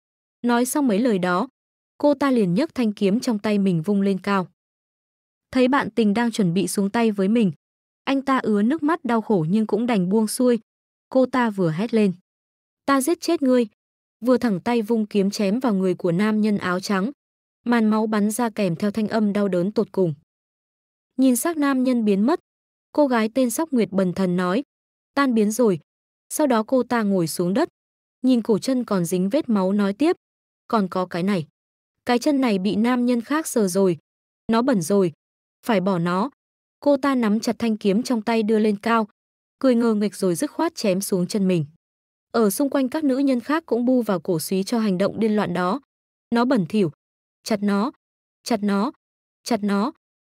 Nói xong mấy lời đó, cô ta liền nhấc thanh kiếm trong tay mình vung lên cao. Thấy bạn tình đang chuẩn bị xuống tay với mình, anh ta ứa nước mắt đau khổ nhưng cũng đành buông xuôi. Cô ta vừa hét lên. Ta giết chết ngươi. Vừa thẳng tay vung kiếm chém vào người của nam nhân áo trắng. Màn máu bắn ra kèm theo thanh âm đau đớn tột cùng. Nhìn xác nam nhân biến mất, cô gái tên Sóc Nguyệt bần thần nói. Tan biến rồi. Sau đó cô ta ngồi xuống đất. Nhìn cổ chân còn dính vết máu nói tiếp. Còn có cái này. Cái chân này bị nam nhân khác sờ rồi. Nó bẩn rồi. Phải bỏ nó. Cô ta nắm chặt thanh kiếm trong tay đưa lên cao. Cười ngờ nghịch rồi dứt khoát chém xuống chân mình. Ở xung quanh các nữ nhân khác cũng bu vào cổ suý cho hành động điên loạn đó. Nó bẩn thỉu. Chặt nó. Chặt nó. Chặt nó.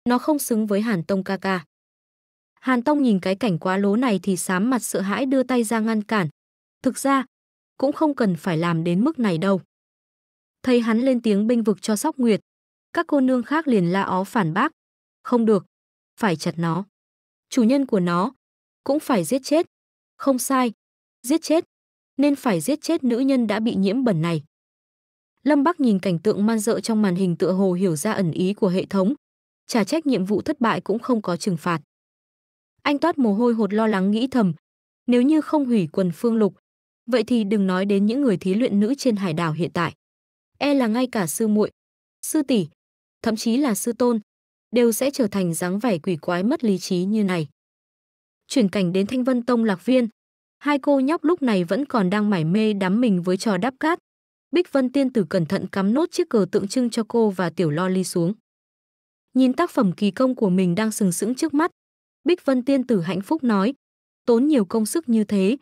Nó không xứng với Hàn Tông ca ca. Hàn Tông nhìn cái cảnh quá lố này thì sám mặt sợ hãi đưa tay ra ngăn cản. Thực ra, cũng không cần phải làm đến mức này đâu. Thấy hắn lên tiếng bênh vực cho Sóc Nguyệt, các cô nương khác liền la ó phản bác. Không được, phải chặt nó. Chủ nhân của nó cũng phải giết chết. Không sai, giết chết, nên phải giết chết nữ nhân đã bị nhiễm bẩn này. Lâm Bắc nhìn cảnh tượng man dợ trong màn hình tựa hồ hiểu ra ẩn ý của hệ thống, trả trách nhiệm vụ thất bại cũng không có trừng phạt. Anh toát mồ hôi hột lo lắng nghĩ thầm, nếu như không hủy quần phương lục, vậy thì đừng nói đến những người thí luyện nữ trên hải đảo hiện tại e là ngay cả sư muội, sư tỷ, thậm chí là sư tôn đều sẽ trở thành dáng vẻ quỷ quái mất lý trí như này. Chuyển cảnh đến Thanh Vân Tông Lạc Viên, hai cô nhóc lúc này vẫn còn đang mải mê đắm mình với trò đắp cát. Bích Vân Tiên Tử cẩn thận cắm nốt chiếc cờ tượng trưng cho cô và tiểu lo ly xuống. Nhìn tác phẩm kỳ công của mình đang sừng sững trước mắt, Bích Vân Tiên Tử hạnh phúc nói, tốn nhiều công sức như thế,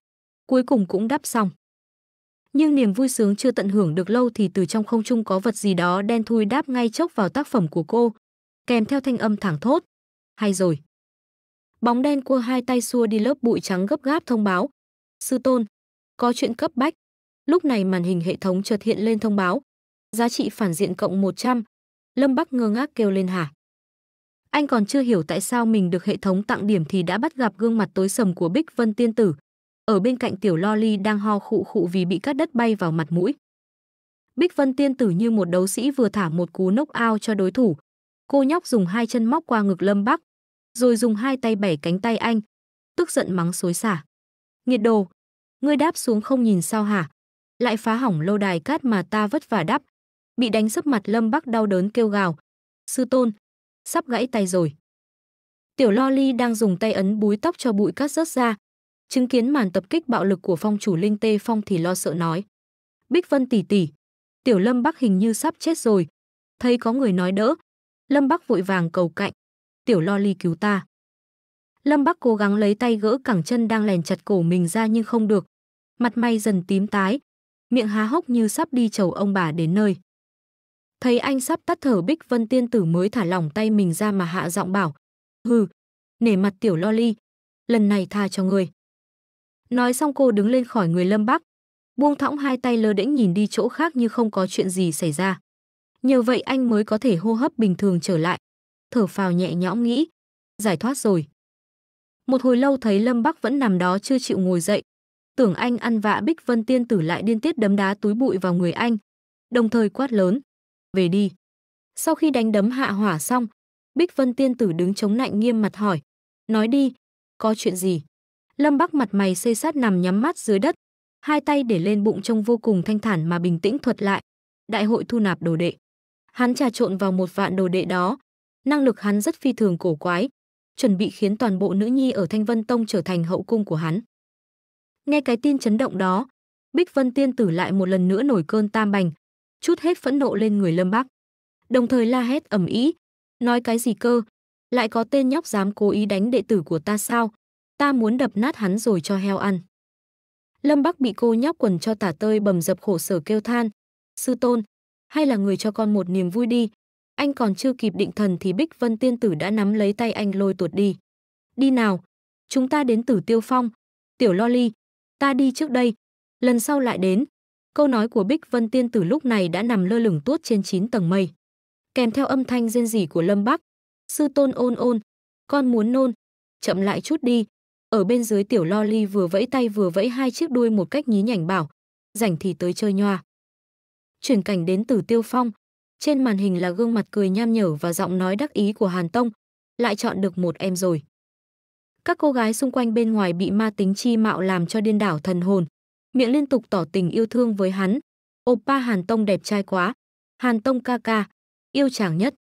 cuối cùng cũng đắp xong nhưng niềm vui sướng chưa tận hưởng được lâu thì từ trong không trung có vật gì đó đen thui đáp ngay chốc vào tác phẩm của cô, kèm theo thanh âm thẳng thốt. Hay rồi. Bóng đen cua hai tay xua đi lớp bụi trắng gấp gáp thông báo. Sư tôn, có chuyện cấp bách. Lúc này màn hình hệ thống chợt hiện lên thông báo. Giá trị phản diện cộng 100. Lâm Bắc ngơ ngác kêu lên hả. Anh còn chưa hiểu tại sao mình được hệ thống tặng điểm thì đã bắt gặp gương mặt tối sầm của Bích Vân Tiên Tử, ở bên cạnh tiểu Loli đang ho khụ khụ vì bị cắt đất bay vào mặt mũi. Bích Vân tiên tử như một đấu sĩ vừa thả một cú nốc ao cho đối thủ. Cô nhóc dùng hai chân móc qua ngực Lâm Bắc, rồi dùng hai tay bẻ cánh tay anh, tức giận mắng xối xả. Nghiệt đồ, ngươi đáp xuống không nhìn sao hả? Lại phá hỏng lâu đài cát mà ta vất vả đắp. Bị đánh sấp mặt Lâm Bắc đau đớn kêu gào. Sư tôn, sắp gãy tay rồi. Tiểu Loli đang dùng tay ấn búi tóc cho bụi cát rớt ra, chứng kiến màn tập kích bạo lực của phong chủ linh tê phong thì lo sợ nói. Bích vân tỷ tỷ tiểu lâm bắc hình như sắp chết rồi. Thấy có người nói đỡ. Lâm bắc vội vàng cầu cạnh. Tiểu lo ly cứu ta. Lâm bắc cố gắng lấy tay gỡ cẳng chân đang lèn chặt cổ mình ra nhưng không được. Mặt mày dần tím tái miệng há hốc như sắp đi chầu ông bà đến nơi thấy anh sắp tắt thở bích vân tiên tử mới thả lỏng tay mình ra mà hạ giọng bảo hừ nể mặt tiểu lo ly lần này tha cho người Nói xong cô đứng lên khỏi người Lâm Bắc, buông thõng hai tay lơ đễnh nhìn đi chỗ khác như không có chuyện gì xảy ra. Nhờ vậy anh mới có thể hô hấp bình thường trở lại. Thở phào nhẹ nhõm nghĩ, giải thoát rồi. Một hồi lâu thấy Lâm Bắc vẫn nằm đó chưa chịu ngồi dậy. Tưởng anh ăn vạ Bích Vân Tiên Tử lại điên tiết đấm đá túi bụi vào người anh, đồng thời quát lớn, về đi. Sau khi đánh đấm hạ hỏa xong, Bích Vân Tiên Tử đứng chống nạnh nghiêm mặt hỏi, nói đi, có chuyện gì? Lâm Bắc mặt mày xây sát nằm nhắm mắt dưới đất, hai tay để lên bụng trông vô cùng thanh thản mà bình tĩnh thuật lại. Đại hội thu nạp đồ đệ. Hắn trà trộn vào một vạn đồ đệ đó, năng lực hắn rất phi thường cổ quái, chuẩn bị khiến toàn bộ nữ nhi ở Thanh Vân Tông trở thành hậu cung của hắn. Nghe cái tin chấn động đó, Bích Vân Tiên tử lại một lần nữa nổi cơn tam bành, chút hết phẫn nộ lên người Lâm Bắc. Đồng thời la hét ầm ĩ, nói cái gì cơ, lại có tên nhóc dám cố ý đánh đệ tử của ta sao? ta muốn đập nát hắn rồi cho heo ăn. Lâm Bắc bị cô nhóc quần cho tả tơi bầm dập khổ sở kêu than. Sư tôn, hay là người cho con một niềm vui đi. Anh còn chưa kịp định thần thì Bích Vân Tiên Tử đã nắm lấy tay anh lôi tuột đi. Đi nào, chúng ta đến Tử Tiêu Phong. Tiểu Loli, ta đi trước đây, lần sau lại đến. Câu nói của Bích Vân Tiên Tử lúc này đã nằm lơ lửng tuốt trên 9 tầng mây. Kèm theo âm thanh rên rỉ của Lâm Bắc, sư tôn ôn ôn, con muốn nôn, chậm lại chút đi. Ở bên dưới tiểu Loli vừa vẫy tay vừa vẫy hai chiếc đuôi một cách nhí nhảnh bảo, rảnh thì tới chơi nhoa. Chuyển cảnh đến từ Tiêu Phong, trên màn hình là gương mặt cười nham nhở và giọng nói đắc ý của Hàn Tông, lại chọn được một em rồi. Các cô gái xung quanh bên ngoài bị ma tính chi mạo làm cho điên đảo thần hồn, miệng liên tục tỏ tình yêu thương với hắn. Oppa Hàn Tông đẹp trai quá, Hàn Tông ca ca, yêu chàng nhất.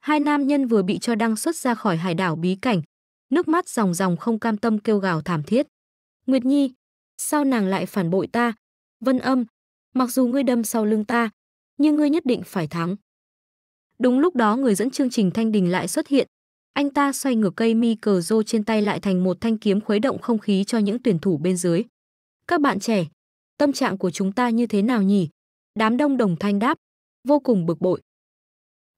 Hai nam nhân vừa bị cho đăng xuất ra khỏi hải đảo bí cảnh, nước mắt ròng ròng không cam tâm kêu gào thảm thiết. Nguyệt Nhi, sao nàng lại phản bội ta? Vân Âm, mặc dù ngươi đâm sau lưng ta, nhưng ngươi nhất định phải thắng. Đúng lúc đó người dẫn chương trình Thanh Đình lại xuất hiện. Anh ta xoay ngược cây mi cờ rô trên tay lại thành một thanh kiếm khuấy động không khí cho những tuyển thủ bên dưới. Các bạn trẻ, tâm trạng của chúng ta như thế nào nhỉ? Đám đông đồng thanh đáp, vô cùng bực bội.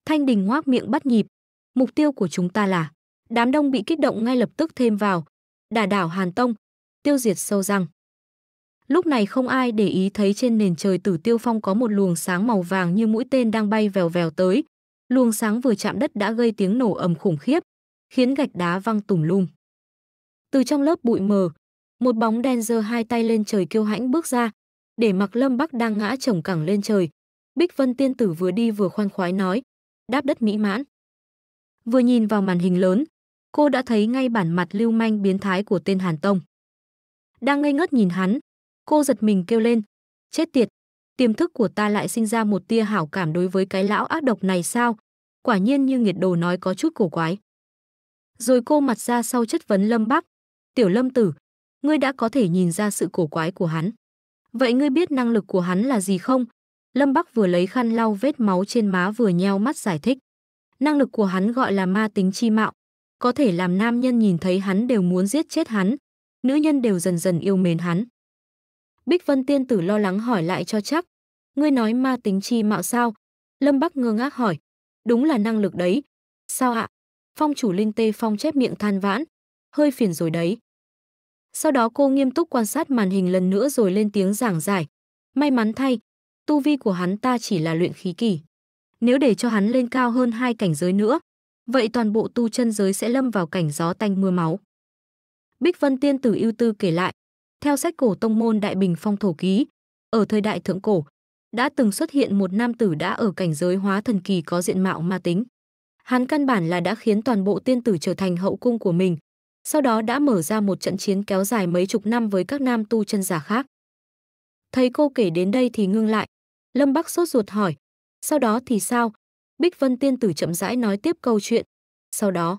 Thanh Đình ngoác miệng bắt nhịp. Mục tiêu của chúng ta là đám đông bị kích động ngay lập tức thêm vào, đả đảo Hàn Tông, tiêu diệt sâu răng. Lúc này không ai để ý thấy trên nền trời Tử Tiêu Phong có một luồng sáng màu vàng như mũi tên đang bay vèo vèo tới. Luồng sáng vừa chạm đất đã gây tiếng nổ ầm khủng khiếp, khiến gạch đá văng tùm lum. Từ trong lớp bụi mờ, một bóng đen giơ hai tay lên trời kiêu hãnh bước ra, để mặc Lâm Bắc đang ngã chồng cẳng lên trời. Bích Vân tiên tử vừa đi vừa khoan khoái nói, đáp đất mỹ mãn. Vừa nhìn vào màn hình lớn, cô đã thấy ngay bản mặt lưu manh biến thái của tên Hàn Tông. Đang ngây ngất nhìn hắn, cô giật mình kêu lên, chết tiệt, tiềm thức của ta lại sinh ra một tia hảo cảm đối với cái lão ác độc này sao? Quả nhiên như nghiệt đồ nói có chút cổ quái. Rồi cô mặt ra sau chất vấn Lâm Bắc, "Tiểu Lâm tử, ngươi đã có thể nhìn ra sự cổ quái của hắn. Vậy ngươi biết năng lực của hắn là gì không?" Lâm Bắc vừa lấy khăn lau vết máu trên má vừa nheo mắt giải thích. Năng lực của hắn gọi là ma tính chi mạo, có thể làm nam nhân nhìn thấy hắn đều muốn giết chết hắn, nữ nhân đều dần dần yêu mến hắn. Bích Vân Tiên Tử lo lắng hỏi lại cho chắc. Ngươi nói ma tính chi mạo sao? Lâm Bắc ngơ ngác hỏi. Đúng là năng lực đấy. Sao ạ? Phong chủ Linh Tê Phong chép miệng than vãn. Hơi phiền rồi đấy. Sau đó cô nghiêm túc quan sát màn hình lần nữa rồi lên tiếng giảng giải. May mắn thay, tu vi của hắn ta chỉ là luyện khí kỳ. Nếu để cho hắn lên cao hơn hai cảnh giới nữa, vậy toàn bộ tu chân giới sẽ lâm vào cảnh gió tanh mưa máu. Bích Vân Tiên Tử ưu tư kể lại, theo sách cổ tông môn Đại Bình Phong thổ ký, ở thời đại thượng cổ, đã từng xuất hiện một nam tử đã ở cảnh giới hóa thần kỳ có diện mạo ma tính. Hắn căn bản là đã khiến toàn bộ tiên tử trở thành hậu cung của mình, sau đó đã mở ra một trận chiến kéo dài mấy chục năm với các nam tu chân giả khác. Thấy cô kể đến đây thì ngưng lại, Lâm Bắc sốt ruột hỏi, sau đó thì sao? Bích Vân tiên tử chậm rãi nói tiếp câu chuyện. Sau đó,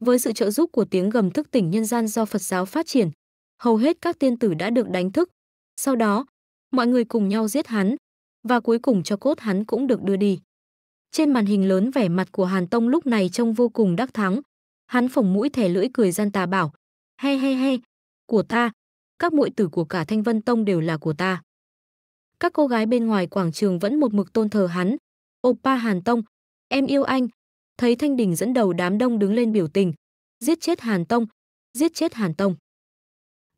với sự trợ giúp của tiếng gầm thức tỉnh nhân gian do Phật giáo phát triển, hầu hết các tiên tử đã được đánh thức. Sau đó, mọi người cùng nhau giết hắn, và cuối cùng cho cốt hắn cũng được đưa đi. Trên màn hình lớn vẻ mặt của Hàn Tông lúc này trông vô cùng đắc thắng. Hắn phồng mũi thẻ lưỡi cười gian tà bảo, he he he, của ta, các muội tử của cả Thanh Vân Tông đều là của ta. Các cô gái bên ngoài quảng trường vẫn một mực tôn thờ hắn. Oppa Hàn Tông, em yêu anh. Thấy Thanh Đình dẫn đầu đám đông đứng lên biểu tình. Giết chết Hàn Tông, giết chết Hàn Tông.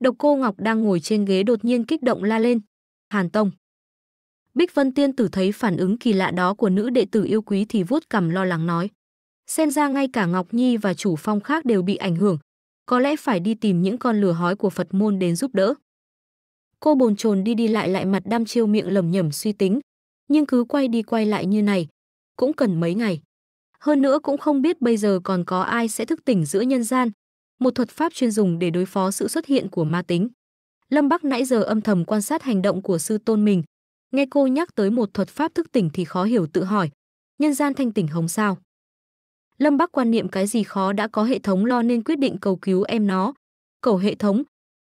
Độc cô Ngọc đang ngồi trên ghế đột nhiên kích động la lên. Hàn Tông. Bích Vân Tiên Tử thấy phản ứng kỳ lạ đó của nữ đệ tử yêu quý thì vuốt cằm lo lắng nói. Xem ra ngay cả Ngọc Nhi và chủ phong khác đều bị ảnh hưởng. Có lẽ phải đi tìm những con lừa hói của Phật môn đến giúp đỡ. Cô bồn chồn đi đi lại lại mặt đăm chiêu miệng lầm nhầm suy tính. Nhưng cứ quay đi quay lại như này. Cũng cần mấy ngày. Hơn nữa cũng không biết bây giờ còn có ai sẽ thức tỉnh giữa nhân gian, một thuật pháp chuyên dùng để đối phó sự xuất hiện của ma tính. Lâm Bắc nãy giờ âm thầm quan sát hành động của sư tôn mình, nghe cô nhắc tới một thuật pháp thức tỉnh thì khó hiểu tự hỏi, nhân gian thanh tỉnh hồng sao? Lâm Bắc quan niệm cái gì khó đã có hệ thống lo nên quyết định cầu cứu em nó. Cầu hệ thống,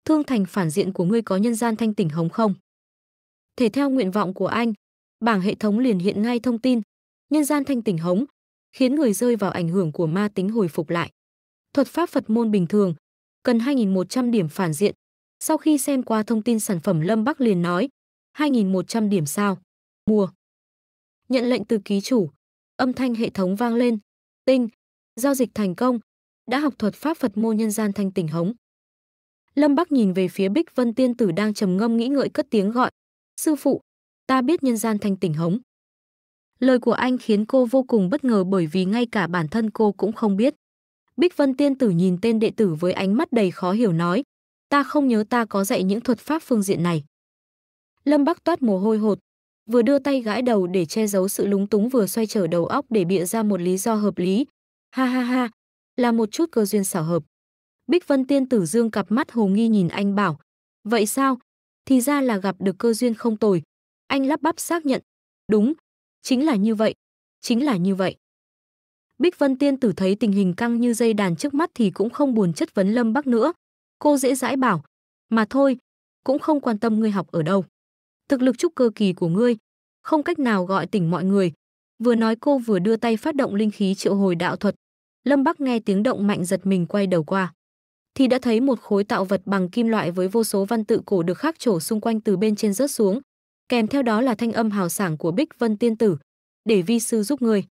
thương thành phản diện của ngươi có nhân gian thanh tỉnh hồng không? Thể theo nguyện vọng của anh, bảng hệ thống liền hiện ngay thông tin, nhân gian thanh tỉnh hống, khiến người rơi vào ảnh hưởng của ma tính hồi phục lại thuật pháp Phật môn bình thường, cần 2.100 điểm phản diện. Sau khi xem qua thông tin sản phẩm Lâm Bắc liền nói, 2.100 điểm sao? Mua. Nhận lệnh từ ký chủ. Âm thanh hệ thống vang lên. Tinh. Giao dịch thành công. Đã học thuật pháp Phật môn nhân gian thanh tỉnh hống. Lâm Bắc nhìn về phía Bích Vân Tiên Tử đang trầm ngâm nghĩ ngợi cất tiếng gọi. Sư phụ, ta biết nhân gian thanh tỉnh hống. Lời của anh khiến cô vô cùng bất ngờ bởi vì ngay cả bản thân cô cũng không biết. Bích Vân Tiên Tử nhìn tên đệ tử với ánh mắt đầy khó hiểu nói, ta không nhớ ta có dạy những thuật pháp phương diện này. Lâm Bắc toát mồ hôi hột, vừa đưa tay gãi đầu để che giấu sự lúng túng vừa xoay trở đầu óc để bịa ra một lý do hợp lý. Ha ha ha, là một chút cơ duyên xảo hợp. Bích Vân Tiên Tử dương cặp mắt hồ nghi nhìn anh bảo, vậy sao? Thì ra là gặp được cơ duyên không tồi. Anh lắp bắp xác nhận, đúng, chính là như vậy, chính là như vậy. Bích Vân Tiên Tử thấy tình hình căng như dây đàn trước mắt thì cũng không buồn chất vấn Lâm Bắc nữa. Cô dễ dãi bảo, mà thôi, cũng không quan tâm ngươi học ở đâu. Thực lực trúc cơ kỳ của ngươi, không cách nào gọi tỉnh mọi người. Vừa nói cô vừa đưa tay phát động linh khí triệu hồi đạo thuật. Lâm Bắc nghe tiếng động mạnh giật mình quay đầu qua. Thì đã thấy một khối tạo vật bằng kim loại với vô số văn tự cổ được khắc trổ xung quanh từ bên trên rớt xuống. Kèm theo đó là thanh âm hào sảng của Bích Vân Tiên Tử. Để vi sư giúp ngươi.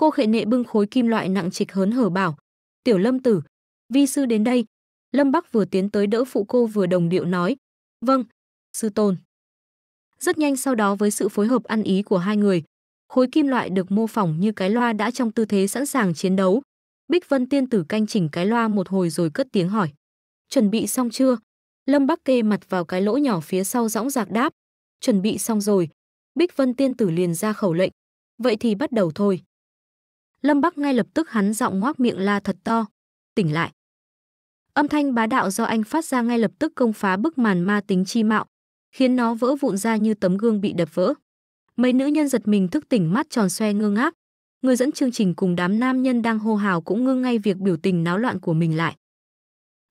Cô khệ nệ bưng khối kim loại nặng trịch hớn hở bảo. Tiểu Lâm Tử, vi sư đến đây. Lâm Bắc vừa tiến tới đỡ phụ cô vừa đồng điệu nói. Vâng, sư tôn. Rất nhanh sau đó với sự phối hợp ăn ý của hai người, khối kim loại được mô phỏng như cái loa đã trong tư thế sẵn sàng chiến đấu. Bích Vân tiên tử canh chỉnh cái loa một hồi rồi cất tiếng hỏi. Chuẩn bị xong chưa? Lâm Bắc kê mặt vào cái lỗ nhỏ phía sau dõng dạc đáp. Chuẩn bị xong rồi. Bích Vân tiên tử liền ra khẩu lệnh. Vậy thì bắt đầu thôi. Lâm Bắc ngay lập tức hắn giọng ngoác miệng la thật to. Tỉnh lại. Âm thanh bá đạo do anh phát ra ngay lập tức công phá bức màn ma tính chi mạo, khiến nó vỡ vụn ra như tấm gương bị đập vỡ. Mấy nữ nhân giật mình thức tỉnh mắt tròn xoe ngơ ngác. Người dẫn chương trình cùng đám nam nhân đang hô hào cũng ngưng ngay việc biểu tình náo loạn của mình lại.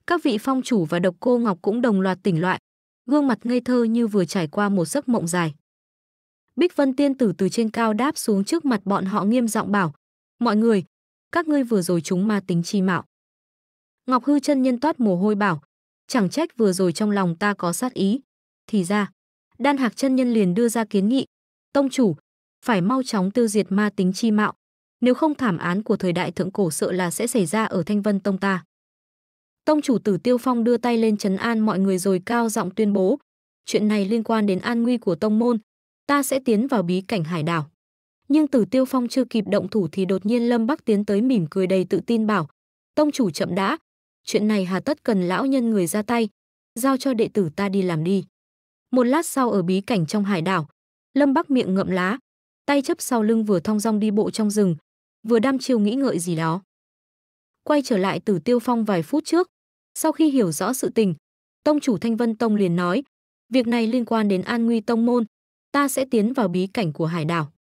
Các vị phong chủ và độc cô Ngọc cũng đồng loạt tỉnh loại, gương mặt ngây thơ như vừa trải qua một giấc mộng dài. Bích Vân Tiên tử từ trên cao đáp xuống trước mặt bọn họ nghiêm giọng bảo, mọi người, các ngươi vừa rồi chúng ma tính chi mạo. Ngọc Hư chân nhân toát mồ hôi bảo, chẳng trách vừa rồi trong lòng ta có sát ý. Thì ra, Đan Hạc chân nhân liền đưa ra kiến nghị, tông chủ, phải mau chóng tiêu diệt ma tính chi mạo, nếu không thảm án của thời đại thượng cổ sợ là sẽ xảy ra ở Thanh Vân tông ta. Tông chủ Tử Tiêu Phong đưa tay lên trấn an mọi người rồi cao giọng tuyên bố, chuyện này liên quan đến an nguy của tông môn, ta sẽ tiến vào bí cảnh hải đảo. Nhưng Tử Tiêu Phong chưa kịp động thủ thì đột nhiên Lâm Bắc tiến tới mỉm cười đầy tự tin bảo, tông chủ chậm đã, chuyện này hà tất cần lão nhân người ra tay, giao cho đệ tử ta đi làm đi. Một lát sau ở bí cảnh trong hải đảo, Lâm Bắc miệng ngậm lá, tay chấp sau lưng vừa thong dong đi bộ trong rừng, vừa đăm chiêu nghĩ ngợi gì đó. Quay trở lại Tử Tiêu Phong vài phút trước, sau khi hiểu rõ sự tình, tông chủ Thanh Vân Tông liền nói, việc này liên quan đến an nguy tông môn, ta sẽ tiến vào bí cảnh của hải đảo.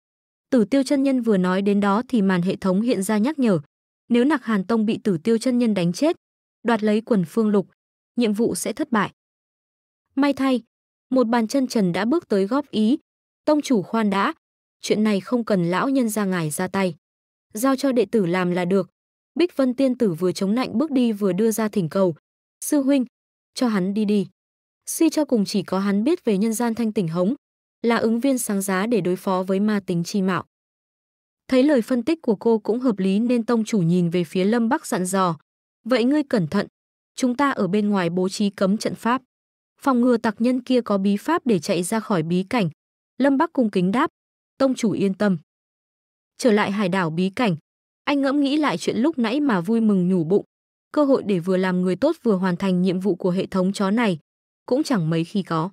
Tử Tiêu chân nhân vừa nói đến đó thì màn hệ thống hiện ra nhắc nhở, nếu Nặc Hàn Tông bị Tử Tiêu chân nhân đánh chết, đoạt lấy quần phương lục, nhiệm vụ sẽ thất bại. May thay, một bàn chân trần đã bước tới góp ý, tông chủ khoan đã, chuyện này không cần lão nhân ra ngài ra tay, giao cho đệ tử làm là được. Bích Vân tiên tử vừa chống nạnh bước đi vừa đưa ra thỉnh cầu, sư huynh, cho hắn đi đi. Suy cho cùng chỉ có hắn biết về nhân gian thanh tỉnh hống, là ứng viên sáng giá để đối phó với ma tính chi mạo. Thấy lời phân tích của cô cũng hợp lý nên tông chủ nhìn về phía Lâm Bắc dặn dò, vậy ngươi cẩn thận, chúng ta ở bên ngoài bố trí cấm trận pháp phòng ngừa tặc nhân kia có bí pháp để chạy ra khỏi bí cảnh. Lâm Bắc cung kính đáp, tông chủ yên tâm. Trở lại hải đảo bí cảnh, anh ngẫm nghĩ lại chuyện lúc nãy mà vui mừng nhủ bụng. Cơ hội để vừa làm người tốt vừa hoàn thành nhiệm vụ của hệ thống chó này, cũng chẳng mấy khi có.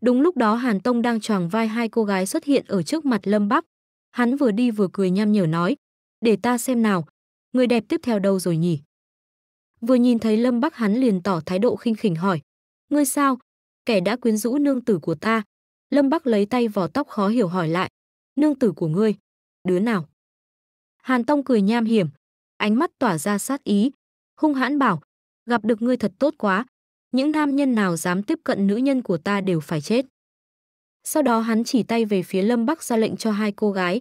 Đúng lúc đó Hàn Tông đang choàng vai hai cô gái xuất hiện ở trước mặt Lâm Bắc. Hắn vừa đi vừa cười nham nhở nói, để ta xem nào, người đẹp tiếp theo đâu rồi nhỉ? Vừa nhìn thấy Lâm Bắc hắn liền tỏ thái độ khinh khỉnh hỏi, Ngươi sao? Kẻ đã quyến rũ nương tử của ta. Lâm Bắc lấy tay vò tóc khó hiểu hỏi lại. Nương tử của ngươi? Đứa nào? Hàn Tông cười nham hiểm, ánh mắt tỏa ra sát ý, hung hãn bảo, gặp được ngươi thật tốt quá, những nam nhân nào dám tiếp cận nữ nhân của ta đều phải chết. Sau đó hắn chỉ tay về phía Lâm Bắc ra lệnh cho hai cô gái,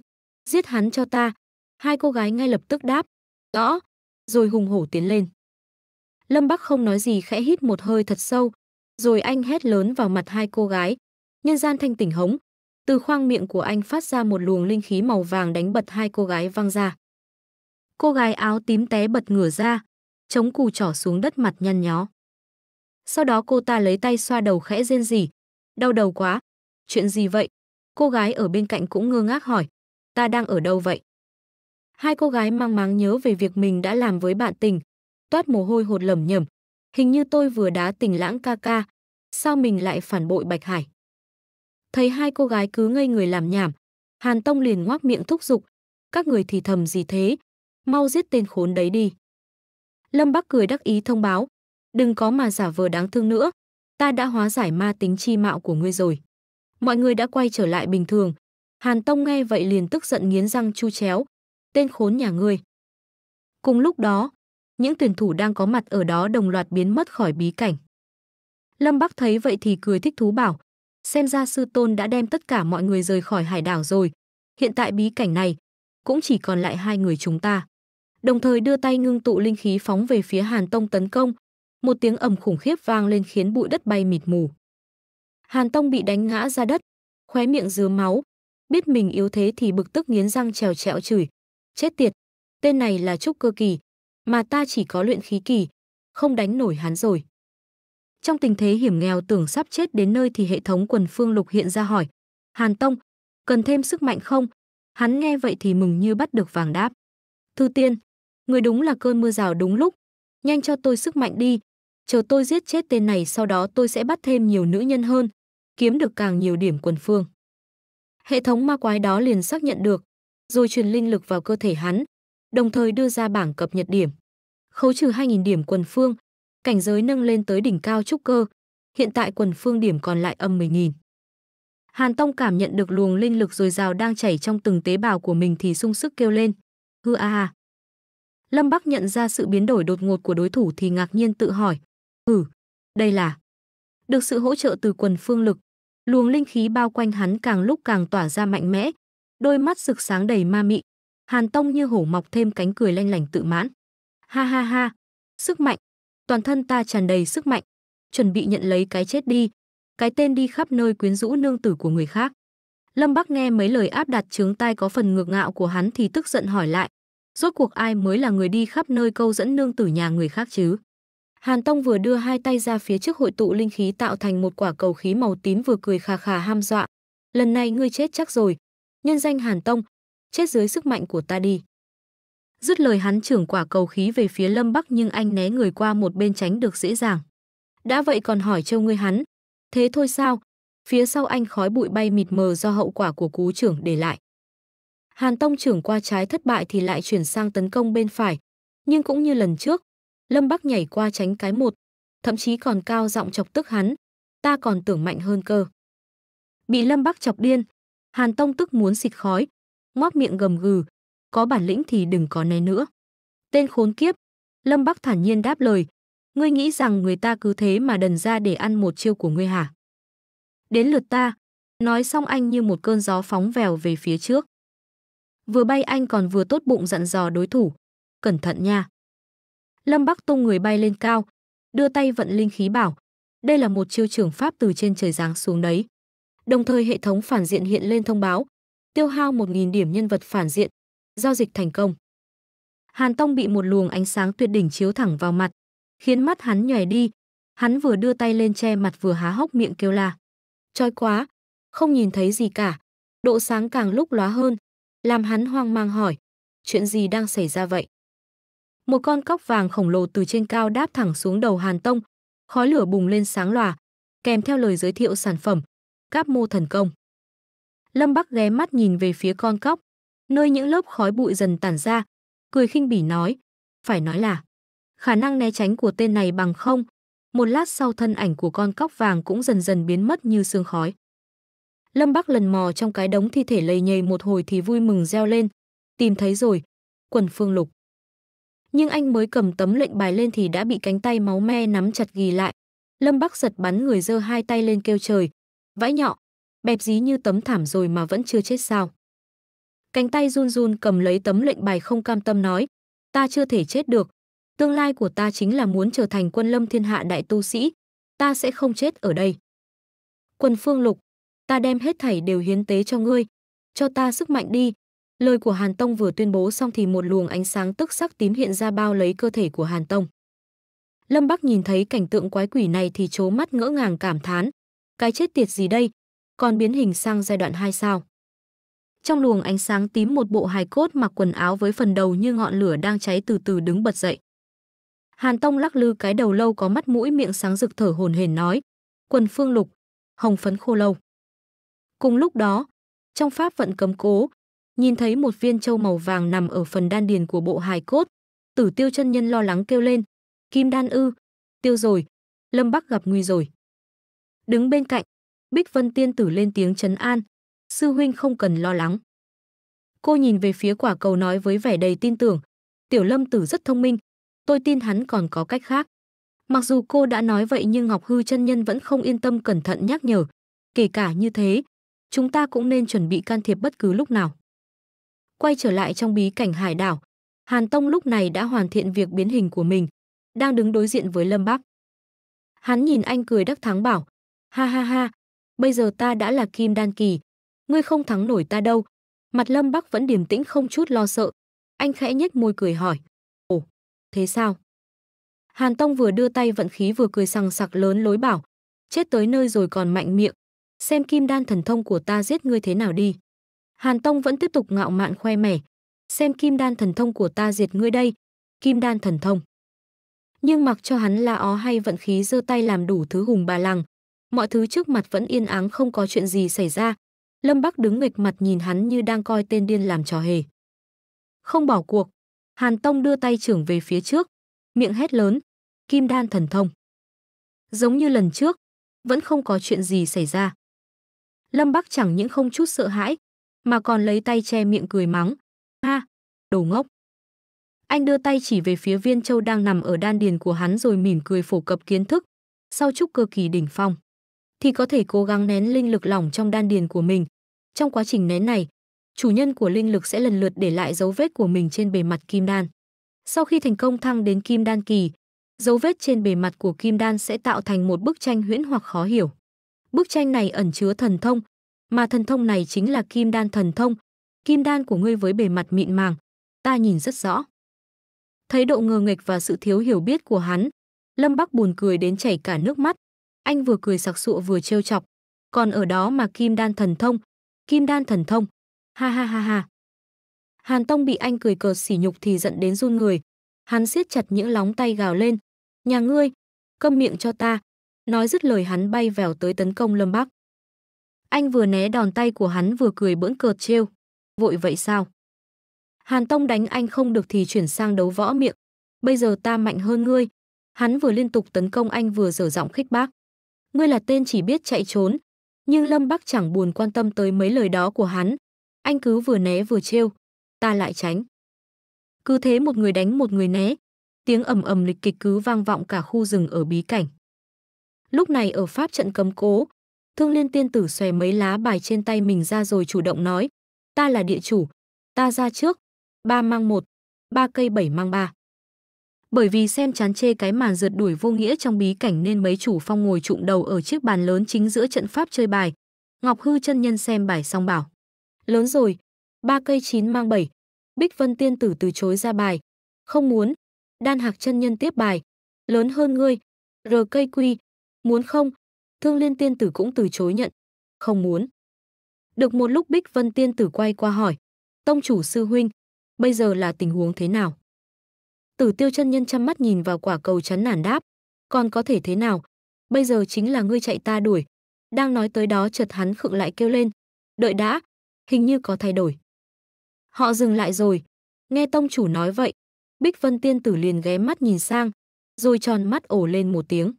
giết hắn cho ta. Hai cô gái ngay lập tức đáp, rõ, rồi hùng hổ tiến lên. Lâm Bắc không nói gì khẽ hít một hơi thật sâu, rồi anh hét lớn vào mặt hai cô gái. Nhân gian thanh tỉnh hống. Từ khoang miệng của anh phát ra một luồng linh khí màu vàng đánh bật hai cô gái văng ra. Cô gái áo tím té bật ngửa ra, chống cù trỏ xuống đất mặt nhăn nhó. Sau đó cô ta lấy tay xoa đầu khẽ rên rỉ. Đau đầu quá. Chuyện gì vậy? Cô gái ở bên cạnh cũng ngơ ngác hỏi. Ta đang ở đâu vậy? Hai cô gái mang máng nhớ về việc mình đã làm với bạn tình. Toát mồ hôi hột lầm nhầm. Hình như tôi vừa đá tình lãng ca ca. Sao mình lại phản bội Bạch Hải? Thấy hai cô gái cứ ngây người làm nhảm. Hàn Tông liền ngoác miệng thúc giục. Các người thì thầm gì thế? Mau giết tên khốn đấy đi. Lâm Bắc cười đắc ý thông báo. Đừng có mà giả vờ đáng thương nữa. Ta đã hóa giải ma tính chi mạo của ngươi rồi. Mọi người đã quay trở lại bình thường. Hàn Tông nghe vậy liền tức giận nghiến răng chu chéo. Tên khốn nhà ngươi. Cùng lúc đó, những tuyển thủ đang có mặt ở đó đồng loạt biến mất khỏi bí cảnh. Lâm Bắc thấy vậy thì cười thích thú bảo, xem ra sư tôn đã đem tất cả mọi người rời khỏi hải đảo rồi. Hiện tại bí cảnh này, cũng chỉ còn lại hai người chúng ta. Đồng thời đưa tay ngưng tụ linh khí phóng về phía Hàn Tông tấn công, một tiếng ầm khủng khiếp vang lên khiến bụi đất bay mịt mù. Hàn Tông bị đánh ngã ra đất, khóe miệng dứa máu, biết mình yếu thế thì bực tức nghiến răng trèo trẹo chửi, chết tiệt, tên này là trúc cơ kỳ, mà ta chỉ có luyện khí kỳ, không đánh nổi hắn rồi. Trong tình thế hiểm nghèo tưởng sắp chết đến nơi thì hệ thống quần phương lục hiện ra hỏi, Hàn Tông, cần thêm sức mạnh không? Hắn nghe vậy thì mừng như bắt được vàng đáp. Thư tiên, người đúng là cơn mưa rào đúng lúc, nhanh cho tôi sức mạnh đi, chờ tôi giết chết tên này sau đó tôi sẽ bắt thêm nhiều nữ nhân hơn, kiếm được càng nhiều điểm quần phương. Hệ thống ma quái đó liền xác nhận được, rồi truyền linh lực vào cơ thể hắn, đồng thời đưa ra bảng cập nhật điểm. Khấu trừ 2.000 điểm quần phương, cảnh giới nâng lên tới đỉnh cao trúc cơ, hiện tại quần phương điểm còn lại âm 10.000. Hàn Tông cảm nhận được luồng linh lực dồi dào đang chảy trong từng tế bào của mình thì sung sức kêu lên. Hư a à. Lâm Bắc nhận ra sự biến đổi đột ngột của đối thủ thì ngạc nhiên tự hỏi. Ừ, đây là... Được sự hỗ trợ từ quần phương lực, luồng linh khí bao quanh hắn càng lúc càng tỏa ra mạnh mẽ, đôi mắt rực sáng đầy ma mị. Hàn Tông như hổ mọc thêm cánh cười lanh lảnh tự mãn. Ha ha ha, sức mạnh, toàn thân ta tràn đầy sức mạnh, chuẩn bị nhận lấy cái chết đi, cái tên đi khắp nơi quyến rũ nương tử của người khác. Lâm Bắc nghe mấy lời áp đặt trướng tai có phần ngược ngạo của hắn thì tức giận hỏi lại, rốt cuộc ai mới là người đi khắp nơi câu dẫn nương tử nhà người khác chứ? Hàn Tông vừa đưa hai tay ra phía trước hội tụ linh khí tạo thành một quả cầu khí màu tím vừa cười khà khà ham dọa. Lần này ngươi chết chắc rồi. Nhân danh Hàn Tông, chết dưới sức mạnh của ta đi. Dứt lời hắn trưởng quả cầu khí về phía Lâm Bắc nhưng anh né người qua một bên tránh được dễ dàng. Đã vậy còn hỏi châu ngươi hắn. Thế thôi sao? Phía sau anh khói bụi bay mịt mờ do hậu quả của cú trưởng để lại. Hàn Tông trưởng qua trái thất bại thì lại chuyển sang tấn công bên phải. Nhưng cũng như lần trước, Lâm Bắc nhảy qua tránh cái một, thậm chí còn cao giọng chọc tức hắn. Ta còn tưởng mạnh hơn cơ. Bị Lâm Bắc chọc điên, Hàn Tông tức muốn xịt khói, ngoác miệng gầm gừ, có bản lĩnh thì đừng có né nữa. Tên khốn kiếp, Lâm Bắc thản nhiên đáp lời, ngươi nghĩ rằng người ta cứ thế mà đần ra để ăn một chiêu của ngươi hả? Đến lượt ta, nói xong anh như một cơn gió phóng vèo về phía trước. Vừa bay anh còn vừa tốt bụng dặn dò đối thủ, cẩn thận nha. Lâm Bắc tung người bay lên cao, đưa tay vận linh khí bảo, đây là một chiêu trường pháp từ trên trời giáng xuống đấy. Đồng thời hệ thống phản diện hiện lên thông báo, tiêu hao 1.000 điểm nhân vật phản diện, giao dịch thành công. Hàn Tông bị một luồng ánh sáng tuyệt đỉnh chiếu thẳng vào mặt, khiến mắt hắn nhòe đi. Hắn vừa đưa tay lên che mặt vừa há hốc miệng kêu la. Chói quá, không nhìn thấy gì cả. Độ sáng càng lúc lóa hơn, làm hắn hoang mang hỏi, chuyện gì đang xảy ra vậy? Một con cóc vàng khổng lồ từ trên cao đáp thẳng xuống đầu Hàn Tông, khói lửa bùng lên sáng lòa, kèm theo lời giới thiệu sản phẩm, cáp mô thần công. Lâm Bắc ghé mắt nhìn về phía con cóc, nơi những lớp khói bụi dần tản ra, cười khinh bỉ nói, phải nói là khả năng né tránh của tên này bằng không. Một lát sau thân ảnh của con cóc vàng cũng dần dần biến mất như sương khói. Lâm Bắc lần mò trong cái đống thi thể lầy nhầy một hồi thì vui mừng reo lên, tìm thấy rồi, quần phương lục. Nhưng anh mới cầm tấm lệnh bài lên thì đã bị cánh tay máu me nắm chặt ghi lại. Lâm Bắc giật bắn người giơ hai tay lên kêu trời, vãi nhọ, bẹp dí như tấm thảm rồi mà vẫn chưa chết sao. Cánh tay run run cầm lấy tấm lệnh bài không cam tâm nói, ta chưa thể chết được, tương lai của ta chính là muốn trở thành quân lâm thiên hạ đại tu sĩ, ta sẽ không chết ở đây. Quân Phương Lục, ta đem hết thảy đều hiến tế cho ngươi, cho ta sức mạnh đi. Lời của Hàn Tông vừa tuyên bố xong thì một luồng ánh sáng tức sắc tím hiện ra bao lấy cơ thể của Hàn Tông. Lâm Bắc nhìn thấy cảnh tượng quái quỷ này thì chố mắt ngỡ ngàng cảm thán, cái chết tiệt gì đây, còn biến hình sang giai đoạn 2 sao? Trong luồng ánh sáng tím một bộ hài cốt mặc quần áo với phần đầu như ngọn lửa đang cháy từ từ đứng bật dậy. Hàn Tông lắc lư cái đầu lâu có mắt mũi miệng sáng rực thở hồn hển nói, quần phương lục, hồng phấn khô lâu. Cùng lúc đó, trong pháp vận cấm cố, nhìn thấy một viên châu màu vàng nằm ở phần đan điền của bộ hài cốt, tử tiêu chân nhân lo lắng kêu lên, kim đan ư, tiêu rồi, lâm bắc gặp nguy rồi. Đứng bên cạnh, Bích Vân tiên tử lên tiếng chấn an, sư huynh không cần lo lắng. Cô nhìn về phía quả cầu nói với vẻ đầy tin tưởng, tiểu lâm tử rất thông minh, tôi tin hắn còn có cách khác. Mặc dù cô đã nói vậy nhưng Ngọc Hư chân nhân vẫn không yên tâm cẩn thận nhắc nhở. Kể cả như thế, chúng ta cũng nên chuẩn bị can thiệp bất cứ lúc nào. Quay trở lại trong bí cảnh hải đảo, Hàn Tông lúc này đã hoàn thiện việc biến hình của mình, đang đứng đối diện với Lâm Bắc. Hắn nhìn anh cười đắc thắng bảo, ha ha ha, bây giờ ta đã là kim đan kỳ, ngươi không thắng nổi ta đâu. Mặt Lâm Bắc vẫn điềm tĩnh không chút lo sợ. Anh khẽ nhếch môi cười hỏi, ồ, thế sao? Hàn Tông vừa đưa tay vận khí vừa cười sằng sặc lớn lối bảo, chết tới nơi rồi còn mạnh miệng, xem kim đan thần thông của ta giết ngươi thế nào đi. Hàn Tông vẫn tiếp tục ngạo mạn khoe mẻ, xem kim đan thần thông của ta diệt ngươi đây, kim đan thần thông. Nhưng mặc cho hắn la ó hay vận khí giơ tay làm đủ thứ hùng bà lằng, mọi thứ trước mặt vẫn yên ắng không có chuyện gì xảy ra. Lâm Bắc đứng nghịch mặt nhìn hắn như đang coi tên điên làm trò hề. Không bỏ cuộc, Hàn Tông đưa tay trưởng về phía trước, miệng hét lớn, kim đan thần thông. Giống như lần trước, vẫn không có chuyện gì xảy ra. Lâm Bắc chẳng những không chút sợ hãi, mà còn lấy tay che miệng cười mắng. Ha, đồ ngốc. Anh đưa tay chỉ về phía viên châu đang nằm ở đan điền của hắn rồi mỉm cười phổ cập kiến thức. Sau chúc cơ kỳ đỉnh phong, thì có thể cố gắng nén linh lực lỏng trong đan điền của mình. Trong quá trình nén này, chủ nhân của linh lực sẽ lần lượt để lại dấu vết của mình trên bề mặt kim đan. Sau khi thành công thăng đến kim đan kỳ, dấu vết trên bề mặt của kim đan sẽ tạo thành một bức tranh huyễn hoặc khó hiểu. Bức tranh này ẩn chứa thần thông, mà thần thông này chính là kim đan thần thông. Kim đan của ngươi với bề mặt mịn màng, ta nhìn rất rõ. Thấy độ ngờ nghịch và sự thiếu hiểu biết của hắn, Lâm Bắc buồn cười đến chảy cả nước mắt. Anh vừa cười sặc sụa vừa trêu chọc. Còn ở đó mà kim đan thần thông, kim đan thần thông. Ha ha ha ha. Hàn Tông bị anh cười cợt sỉ nhục thì giận đến run người. Hắn siết chặt những lóng tay gào lên. Nhà ngươi, câm miệng cho ta. Nói dứt lời hắn bay vèo tới tấn công Lâm Bắc. Anh vừa né đòn tay của hắn vừa cười bỡn cợt trêu. Vội vậy sao? Hàn Tông đánh anh không được thì chuyển sang đấu võ miệng. Bây giờ ta mạnh hơn ngươi. Hắn vừa liên tục tấn công anh vừa dở giọng khích bác. Ngươi là tên chỉ biết chạy trốn. Nhưng Lâm Bắc chẳng buồn quan tâm tới mấy lời đó của hắn. Anh cứ vừa né vừa trêu. Ta lại tránh. Cứ thế một người đánh một người né. Tiếng ầm ầm lịch kịch cứ vang vọng cả khu rừng ở bí cảnh. Lúc này ở pháp trận cấm cố, Thương Liên tiên tử xòe mấy lá bài trên tay mình ra rồi chủ động nói, ta là địa chủ, ta ra trước, ba mang một, ba cây bảy mang ba. Bởi vì xem chán chê cái màn rượt đuổi vô nghĩa trong bí cảnh nên mấy chủ phong ngồi trụng đầu ở chiếc bàn lớn chính giữa trận pháp chơi bài. Ngọc Hư chân nhân xem bài xong bảo. Lớn rồi, ba cây chín mang bảy. Bích Vân tiên tử từ chối ra bài. Không muốn. Đan Hạc chân nhân tiếp bài. Lớn hơn ngươi. R cây quy. Muốn không? Thương Liên tiên tử cũng từ chối nhận. Không muốn. Được một lúc Bích Vân tiên tử quay qua hỏi. Tông chủ sư huynh, bây giờ là tình huống thế nào? Tử tiêu chân nhân chăm mắt nhìn vào quả cầu chắn nản đáp. Còn có thể thế nào? Bây giờ chính là ngươi chạy ta đuổi. Đang nói tới đó chợt hắn khựng lại kêu lên. Đợi đã, hình như có thay đổi. Họ dừng lại rồi. Nghe tông chủ nói vậy, Bích Vân tiên tử liền ghé mắt nhìn sang, rồi tròn mắt ổ lên một tiếng.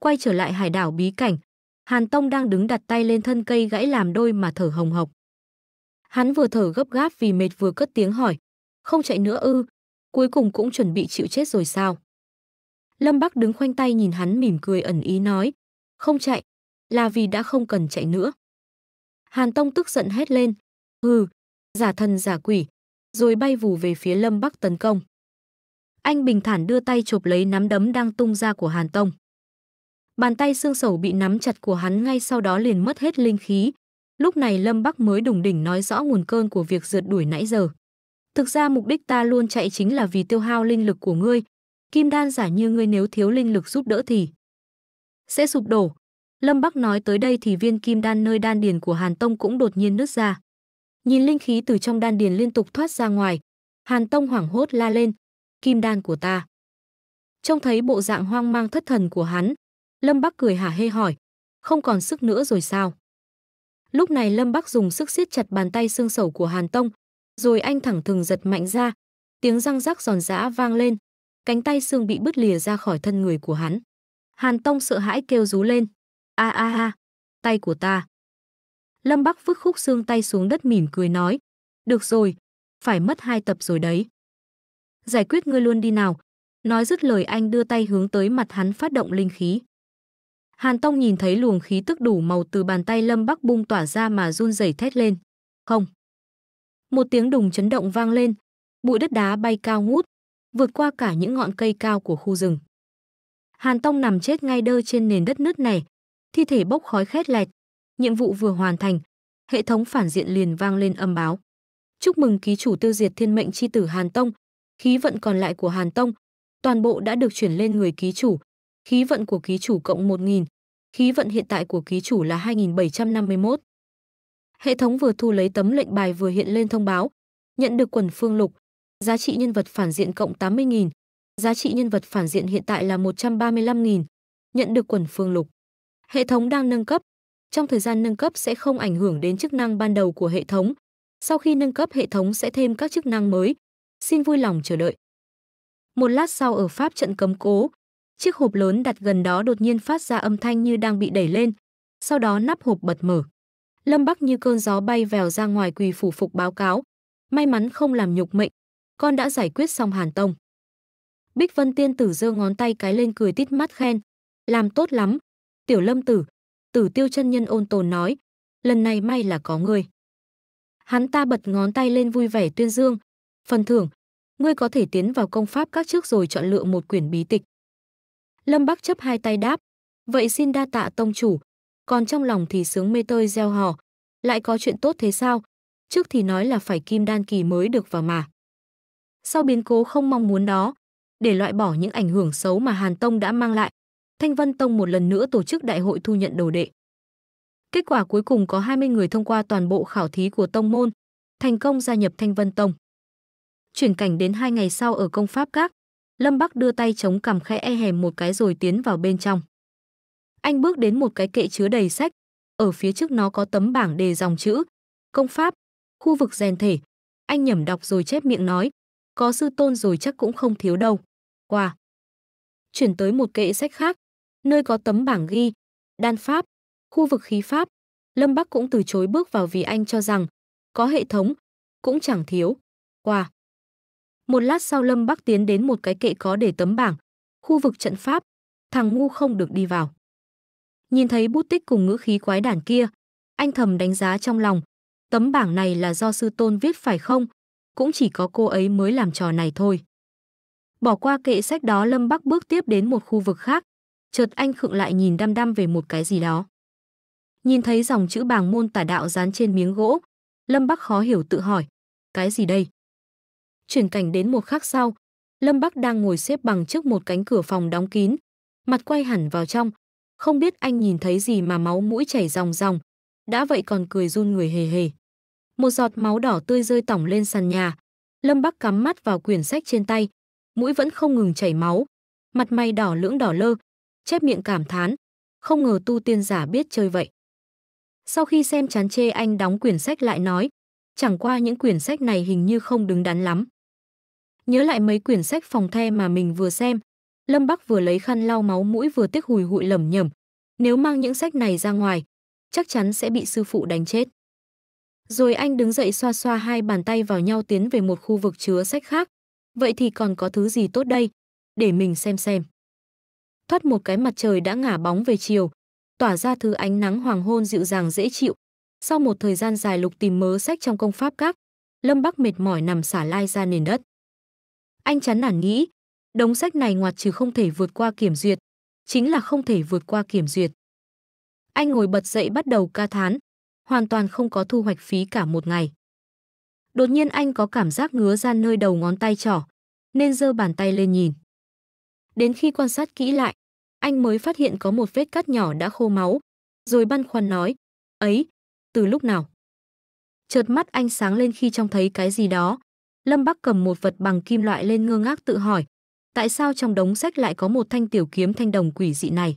Quay trở lại hải đảo bí cảnh, Hàn Tông đang đứng đặt tay lên thân cây gãy làm đôi mà thở hồng hộc. Hắn vừa thở gấp gáp vì mệt vừa cất tiếng hỏi, không chạy nữa ư, cuối cùng cũng chuẩn bị chịu chết rồi sao? Lâm Bắc đứng khoanh tay nhìn hắn mỉm cười ẩn ý nói, không chạy, là vì đã không cần chạy nữa. Hàn Tông tức giận hét lên, hừ, giả thần giả quỷ, rồi bay vù về phía Lâm Bắc tấn công. Anh bình thản đưa tay chộp lấy nắm đấm đang tung ra của Hàn Tông. Bàn tay xương sầu bị nắm chặt của hắn ngay sau đó liền mất hết linh khí. Lúc này Lâm Bắc mới đùng đỉnh nói rõ nguồn cơn của việc rượt đuổi nãy giờ. Thực ra mục đích ta luôn chạy chính là vì tiêu hao linh lực của ngươi. Kim đan giả như ngươi nếu thiếu linh lực giúp đỡ thì sẽ sụp đổ. Lâm Bắc nói tới đây thì viên kim đan nơi đan điền của Hàn Tông cũng đột nhiên nứt ra. Nhìn linh khí từ trong đan điền liên tục thoát ra ngoài, Hàn Tông hoảng hốt la lên, kim đan của ta. Trông thấy bộ dạng hoang mang thất thần của hắn, Lâm Bắc cười hả hê hỏi, không còn sức nữa rồi sao? Lúc này Lâm Bắc dùng sức siết chặt bàn tay xương sầu của Hàn Tông, rồi anh thẳng thừng giật mạnh ra, tiếng răng rắc giòn giã vang lên, cánh tay xương bị bứt lìa ra khỏi thân người của hắn. Hàn Tông sợ hãi kêu rú lên, a a a, tay của ta. Lâm Bắc vứt khúc xương tay xuống đất mỉm cười nói, được rồi, phải mất hai tập rồi đấy. Giải quyết ngươi luôn đi nào. Nói dứt lời anh đưa tay hướng tới mặt hắn phát động linh khí. Hàn Tông nhìn thấy luồng khí tức đủ màu từ bàn tay Lâm Bắc bung tỏa ra mà run rẩy thét lên. Không. Một tiếng đùng chấn động vang lên, bụi đất đá bay cao ngút, vượt qua cả những ngọn cây cao của khu rừng. Hàn Tông nằm chết ngay đơ trên nền đất nứt này, thi thể bốc khói khét lẹt. Nhiệm vụ vừa hoàn thành, hệ thống phản diện liền vang lên âm báo. Chúc mừng ký chủ tiêu diệt thiên mệnh chi tử Hàn Tông, khí vận còn lại của Hàn Tông, toàn bộ đã được chuyển lên người ký chủ. Khí vận của ký chủ cộng 1.000, khí vận hiện tại của ký chủ là 2751. Hệ thống vừa thu lấy tấm lệnh bài vừa hiện lên thông báo, nhận được quần phương lục, giá trị nhân vật phản diện cộng 80.000, giá trị nhân vật phản diện hiện tại là 135.000, nhận được quần phương lục. Hệ thống đang nâng cấp, trong thời gian nâng cấp sẽ không ảnh hưởng đến chức năng ban đầu của hệ thống. Sau khi nâng cấp hệ thống sẽ thêm các chức năng mới. Xin vui lòng chờ đợi. Một lát sau ở pháp trận cấm cố, chiếc hộp lớn đặt gần đó đột nhiên phát ra âm thanh như đang bị đẩy lên, sau đó nắp hộp bật mở. Lâm Bắc như cơn gió bay vèo ra ngoài quỳ phủ phục báo cáo, may mắn không làm nhục mệnh, con đã giải quyết xong Hàn Tông. Bích Vân Tiên tử giơ ngón tay cái lên cười tít mắt khen, làm tốt lắm, Tiểu Lâm tử, Tử Tiêu chân nhân ôn tồn nói, lần này may là có người. Hắn ta bật ngón tay lên vui vẻ tuyên dương, phần thưởng, ngươi có thể tiến vào công pháp các trước rồi chọn lựa một quyển bí tịch. Lâm Bắc chấp hai tay đáp, vậy xin đa tạ tông chủ, còn trong lòng thì sướng mê tơi gieo hò, lại có chuyện tốt thế sao? Trước thì nói là phải kim đan kỳ mới được vào mà. Sau biến cố không mong muốn đó, để loại bỏ những ảnh hưởng xấu mà Hàn Tông đã mang lại, Thanh Vân Tông một lần nữa tổ chức đại hội thu nhận đồ đệ. Kết quả cuối cùng có 20 người thông qua toàn bộ khảo thí của tông môn, thành công gia nhập Thanh Vân Tông. Chuyển cảnh đến hai ngày sau ở công pháp các, Lâm Bắc đưa tay chống cằm khẽ e hèm một cái rồi tiến vào bên trong. Anh bước đến một cái kệ chứa đầy sách, ở phía trước nó có tấm bảng đề dòng chữ, công pháp, khu vực rèn thể. Anh nhẩm đọc rồi chép miệng nói, có sư tôn rồi chắc cũng không thiếu đâu. Qua. Chuyển tới một kệ sách khác, nơi có tấm bảng ghi, đan pháp, khu vực khí pháp. Lâm Bắc cũng từ chối bước vào vì anh cho rằng, có hệ thống, cũng chẳng thiếu. Qua. Một lát sau Lâm Bắc tiến đến một cái kệ có để tấm bảng, khu vực trận pháp, thằng ngu không được đi vào. Nhìn thấy bút tích cùng ngữ khí quái đản kia, anh thầm đánh giá trong lòng, tấm bảng này là do sư tôn viết phải không? Cũng chỉ có cô ấy mới làm trò này thôi. Bỏ qua kệ sách đó Lâm Bắc bước tiếp đến một khu vực khác, chợt anh khựng lại nhìn đăm đăm về một cái gì đó. Nhìn thấy dòng chữ bảng môn tả đạo dán trên miếng gỗ, Lâm Bắc khó hiểu tự hỏi, cái gì đây? Chuyển cảnh đến một khắc sau, Lâm Bắc đang ngồi xếp bằng trước một cánh cửa phòng đóng kín, mặt quay hẳn vào trong, không biết anh nhìn thấy gì mà máu mũi chảy ròng ròng, đã vậy còn cười run người hề hề. Một giọt máu đỏ tươi rơi tỏng lên sàn nhà, Lâm Bắc cắm mắt vào quyển sách trên tay, mũi vẫn không ngừng chảy máu, mặt mày đỏ lưỡng đỏ lơ, chép miệng cảm thán, không ngờ tu tiên giả biết chơi vậy. Sau khi xem chán chê anh đóng quyển sách lại nói, chẳng qua những quyển sách này hình như không đứng đắn lắm. Nhớ lại mấy quyển sách phòng the mà mình vừa xem, Lâm Bắc vừa lấy khăn lau máu mũi vừa tiếc hùi hụi lẩm nhẩm, nếu mang những sách này ra ngoài, chắc chắn sẽ bị sư phụ đánh chết. Rồi anh đứng dậy xoa xoa hai bàn tay vào nhau tiến về một khu vực chứa sách khác. Vậy thì còn có thứ gì tốt đây? Để mình xem xem. Thoát một cái mặt trời đã ngả bóng về chiều, tỏa ra thứ ánh nắng hoàng hôn dịu dàng dễ chịu. Sau một thời gian dài lục tìm mớ sách trong công pháp các, Lâm Bắc mệt mỏi nằm xả lai ra nền đất. Anh chán nản nghĩ, đống sách này ngoặt trừ không thể vượt qua kiểm duyệt, chính là không thể vượt qua kiểm duyệt. Anh ngồi bật dậy bắt đầu ca thán, hoàn toàn không có thu hoạch phí cả một ngày. Đột nhiên anh có cảm giác ngứa ra nơi đầu ngón tay trỏ, nên giơ bàn tay lên nhìn. Đến khi quan sát kỹ lại, anh mới phát hiện có một vết cắt nhỏ đã khô máu, rồi băn khoăn nói, ấy, từ lúc nào? Chợt mắt anh sáng lên khi trông thấy cái gì đó. Lâm Bắc cầm một vật bằng kim loại lên ngơ ngác tự hỏi, tại sao trong đống sách lại có một thanh tiểu kiếm thanh đồng quỷ dị này?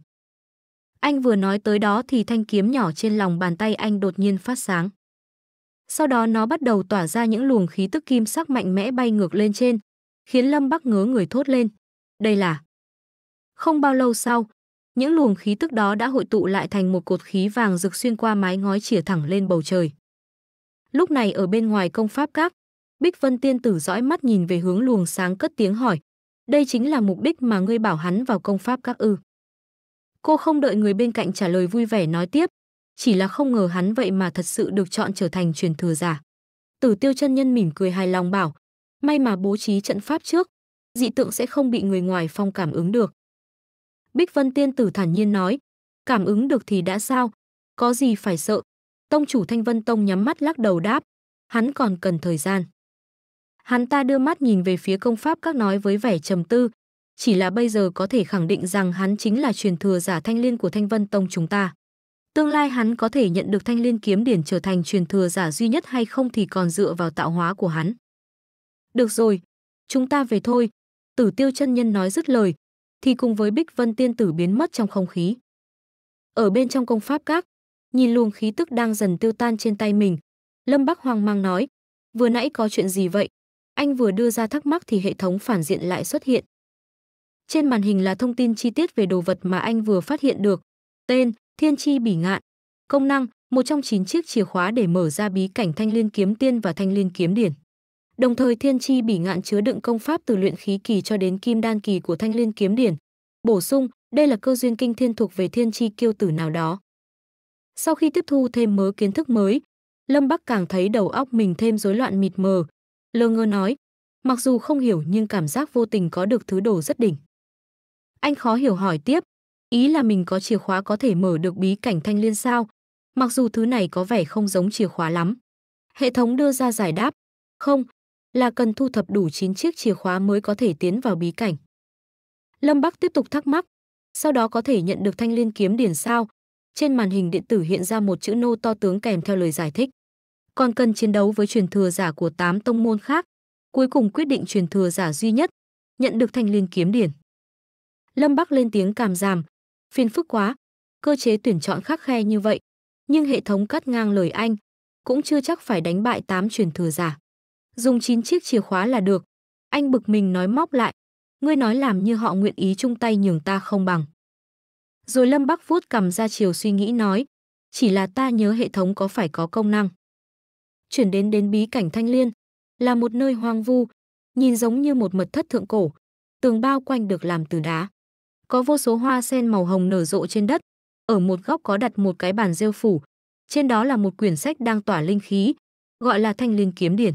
Anh vừa nói tới đó thì thanh kiếm nhỏ trên lòng bàn tay anh đột nhiên phát sáng. Sau đó nó bắt đầu tỏa ra những luồng khí tức kim sắc mạnh mẽ bay ngược lên trên, khiến Lâm Bắc ngớ người thốt lên. Đây là... Không bao lâu sau, những luồng khí tức đó đã hội tụ lại thành một cột khí vàng rực xuyên qua mái ngói chìa thẳng lên bầu trời. Lúc này ở bên ngoài công pháp các, Bích Vân Tiên Tử dõi mắt nhìn về hướng luồng sáng cất tiếng hỏi, đây chính là mục đích mà ngươi bảo hắn vào công pháp các ư. Cô không đợi người bên cạnh trả lời vui vẻ nói tiếp, chỉ là không ngờ hắn vậy mà thật sự được chọn trở thành truyền thừa giả. Tử Tiêu chân nhân mỉm cười hài lòng bảo, may mà bố trí trận pháp trước, dị tượng sẽ không bị người ngoài phong cảm ứng được. Bích Vân Tiên Tử thản nhiên nói, cảm ứng được thì đã sao, có gì phải sợ. Tông chủ Thanh Vân Tông nhắm mắt lắc đầu đáp, hắn còn cần thời gian. Hắn ta đưa mắt nhìn về phía công pháp các nói với vẻ trầm tư, chỉ là bây giờ có thể khẳng định rằng hắn chính là truyền thừa giả thanh liên của Thanh Vân Tông chúng ta. Tương lai hắn có thể nhận được thanh liên kiếm điển trở thành truyền thừa giả duy nhất hay không thì còn dựa vào tạo hóa của hắn. Được rồi, chúng ta về thôi. Tử tiêu chân nhân nói dứt lời, thì cùng với Bích Vân Tiên Tử biến mất trong không khí. Ở bên trong công pháp các, nhìn luồng khí tức đang dần tiêu tan trên tay mình, Lâm Bắc hoang mang nói, vừa nãy có chuyện gì vậy? Anh vừa đưa ra thắc mắc thì hệ thống phản diện lại xuất hiện. Trên màn hình là thông tin chi tiết về đồ vật mà anh vừa phát hiện được. Tên, Thiên Chi Bỉ Ngạn. Công năng, một trong 9 chiếc chìa khóa để mở ra bí cảnh Thanh Liên Kiếm Tiên và Thanh Liên Kiếm Điển. Đồng thời Thiên Chi Bỉ Ngạn chứa đựng công pháp từ luyện khí kỳ cho đến kim đan kỳ của Thanh Liên Kiếm Điển. Bổ sung, đây là cơ duyên kinh thiên thuộc về Thiên Chi kiêu tử nào đó. Sau khi tiếp thu thêm mớ kiến thức mới, Lâm Bắc càng thấy đầu óc mình thêm rối loạn mịt mờ. Lơ ngơ nói, mặc dù không hiểu nhưng cảm giác vô tình có được thứ đồ rất đỉnh. Anh khó hiểu hỏi tiếp, ý là mình có chìa khóa có thể mở được bí cảnh thanh liên sao? Mặc dù thứ này có vẻ không giống chìa khóa lắm. Hệ thống đưa ra giải đáp, không, là cần thu thập đủ 9 chiếc chìa khóa mới có thể tiến vào bí cảnh. Lâm Bắc tiếp tục thắc mắc, sau đó có thể nhận được thanh liên kiếm điển sao? Trên màn hình điện tử hiện ra một chữ nô to tướng kèm theo lời giải thích. Còn cần chiến đấu với truyền thừa giả của tám tông môn khác, cuối cùng quyết định truyền thừa giả duy nhất, nhận được thanh liên kiếm điển. Lâm Bắc lên tiếng cảm giảm, phiền phức quá, cơ chế tuyển chọn khắc khe như vậy, nhưng hệ thống cắt ngang lời anh, cũng chưa chắc phải đánh bại tám truyền thừa giả. Dùng 9 chiếc chìa khóa là được. Anh bực mình nói móc lại, ngươi nói làm như họ nguyện ý chung tay nhường ta không bằng. Rồi Lâm Bắc vuốt cầm ra chiều suy nghĩ nói, chỉ là ta nhớ hệ thống có phải có công năng. Chuyển đến đến bí cảnh Thanh Liên, là một nơi hoang vu, nhìn giống như một mật thất thượng cổ, tường bao quanh được làm từ đá. Có vô số hoa sen màu hồng nở rộ trên đất, ở một góc có đặt một cái bàn rêu phủ, trên đó là một quyển sách đang tỏa linh khí, gọi là Thanh Liên kiếm điển.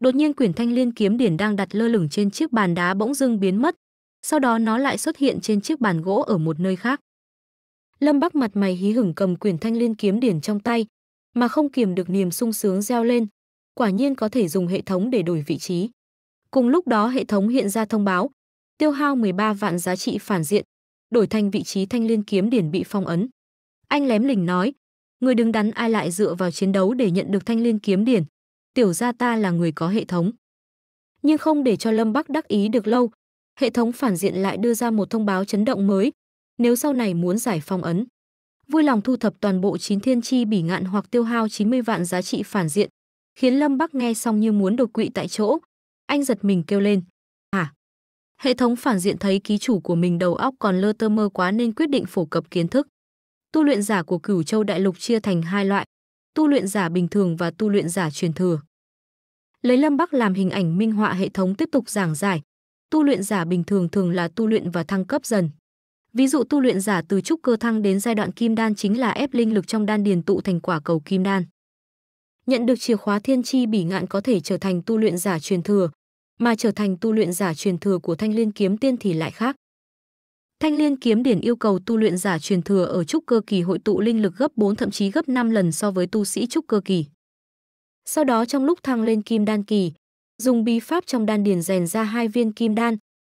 Đột nhiên quyển Thanh Liên kiếm điển đang đặt lơ lửng trên chiếc bàn đá bỗng dưng biến mất, sau đó nó lại xuất hiện trên chiếc bàn gỗ ở một nơi khác. Lâm Bắc mặt mày hí hửng cầm quyển Thanh Liên kiếm điển trong tay, mà không kiềm được niềm sung sướng reo lên, quả nhiên có thể dùng hệ thống để đổi vị trí. Cùng lúc đó hệ thống hiện ra thông báo, tiêu hao 13 vạn giá trị phản diện, đổi thành vị trí Thanh Liên kiếm điển bị phong ấn. Anh lém lỉnh nói, người đứng đắn ai lại dựa vào chiến đấu để nhận được Thanh Liên kiếm điển, tiểu gia ta là người có hệ thống. Nhưng không để cho Lâm Bắc đắc ý được lâu, hệ thống phản diện lại đưa ra một thông báo chấn động mới, nếu sau này muốn giải phong ấn. Vui lòng thu thập toàn bộ chín thiên chi bỉ ngạn hoặc tiêu hao 90 vạn giá trị phản diện, khiến Lâm Bắc nghe xong như muốn đột quỵ tại chỗ. Anh giật mình kêu lên. À? Hệ thống phản diện thấy ký chủ của mình đầu óc còn lơ tơ mơ quá nên quyết định phổ cập kiến thức. Tu luyện giả của cửu châu đại lục chia thành hai loại, tu luyện giả bình thường và tu luyện giả truyền thừa. Lấy Lâm Bắc làm hình ảnh minh họa hệ thống tiếp tục giảng giải. Tu luyện giả bình thường thường là tu luyện và thăng cấp dần. Ví dụ tu luyện giả từ trúc cơ thăng đến giai đoạn kim đan chính là ép linh lực trong đan điền tụ thành quả cầu kim đan. Nhận được chìa khóa thiên chi bỉ ngạn có thể trở thành tu luyện giả truyền thừa, mà trở thành tu luyện giả truyền thừa của thanh liên kiếm tiên thì lại khác. Thanh Liên kiếm điển yêu cầu tu luyện giả truyền thừa ở trúc cơ kỳ hội tụ linh lực gấp 4 thậm chí gấp 5 lần so với tu sĩ trúc cơ kỳ. Sau đó trong lúc thăng lên kim đan kỳ, dùng bí pháp trong đan điền rèn ra hai viên kim đan,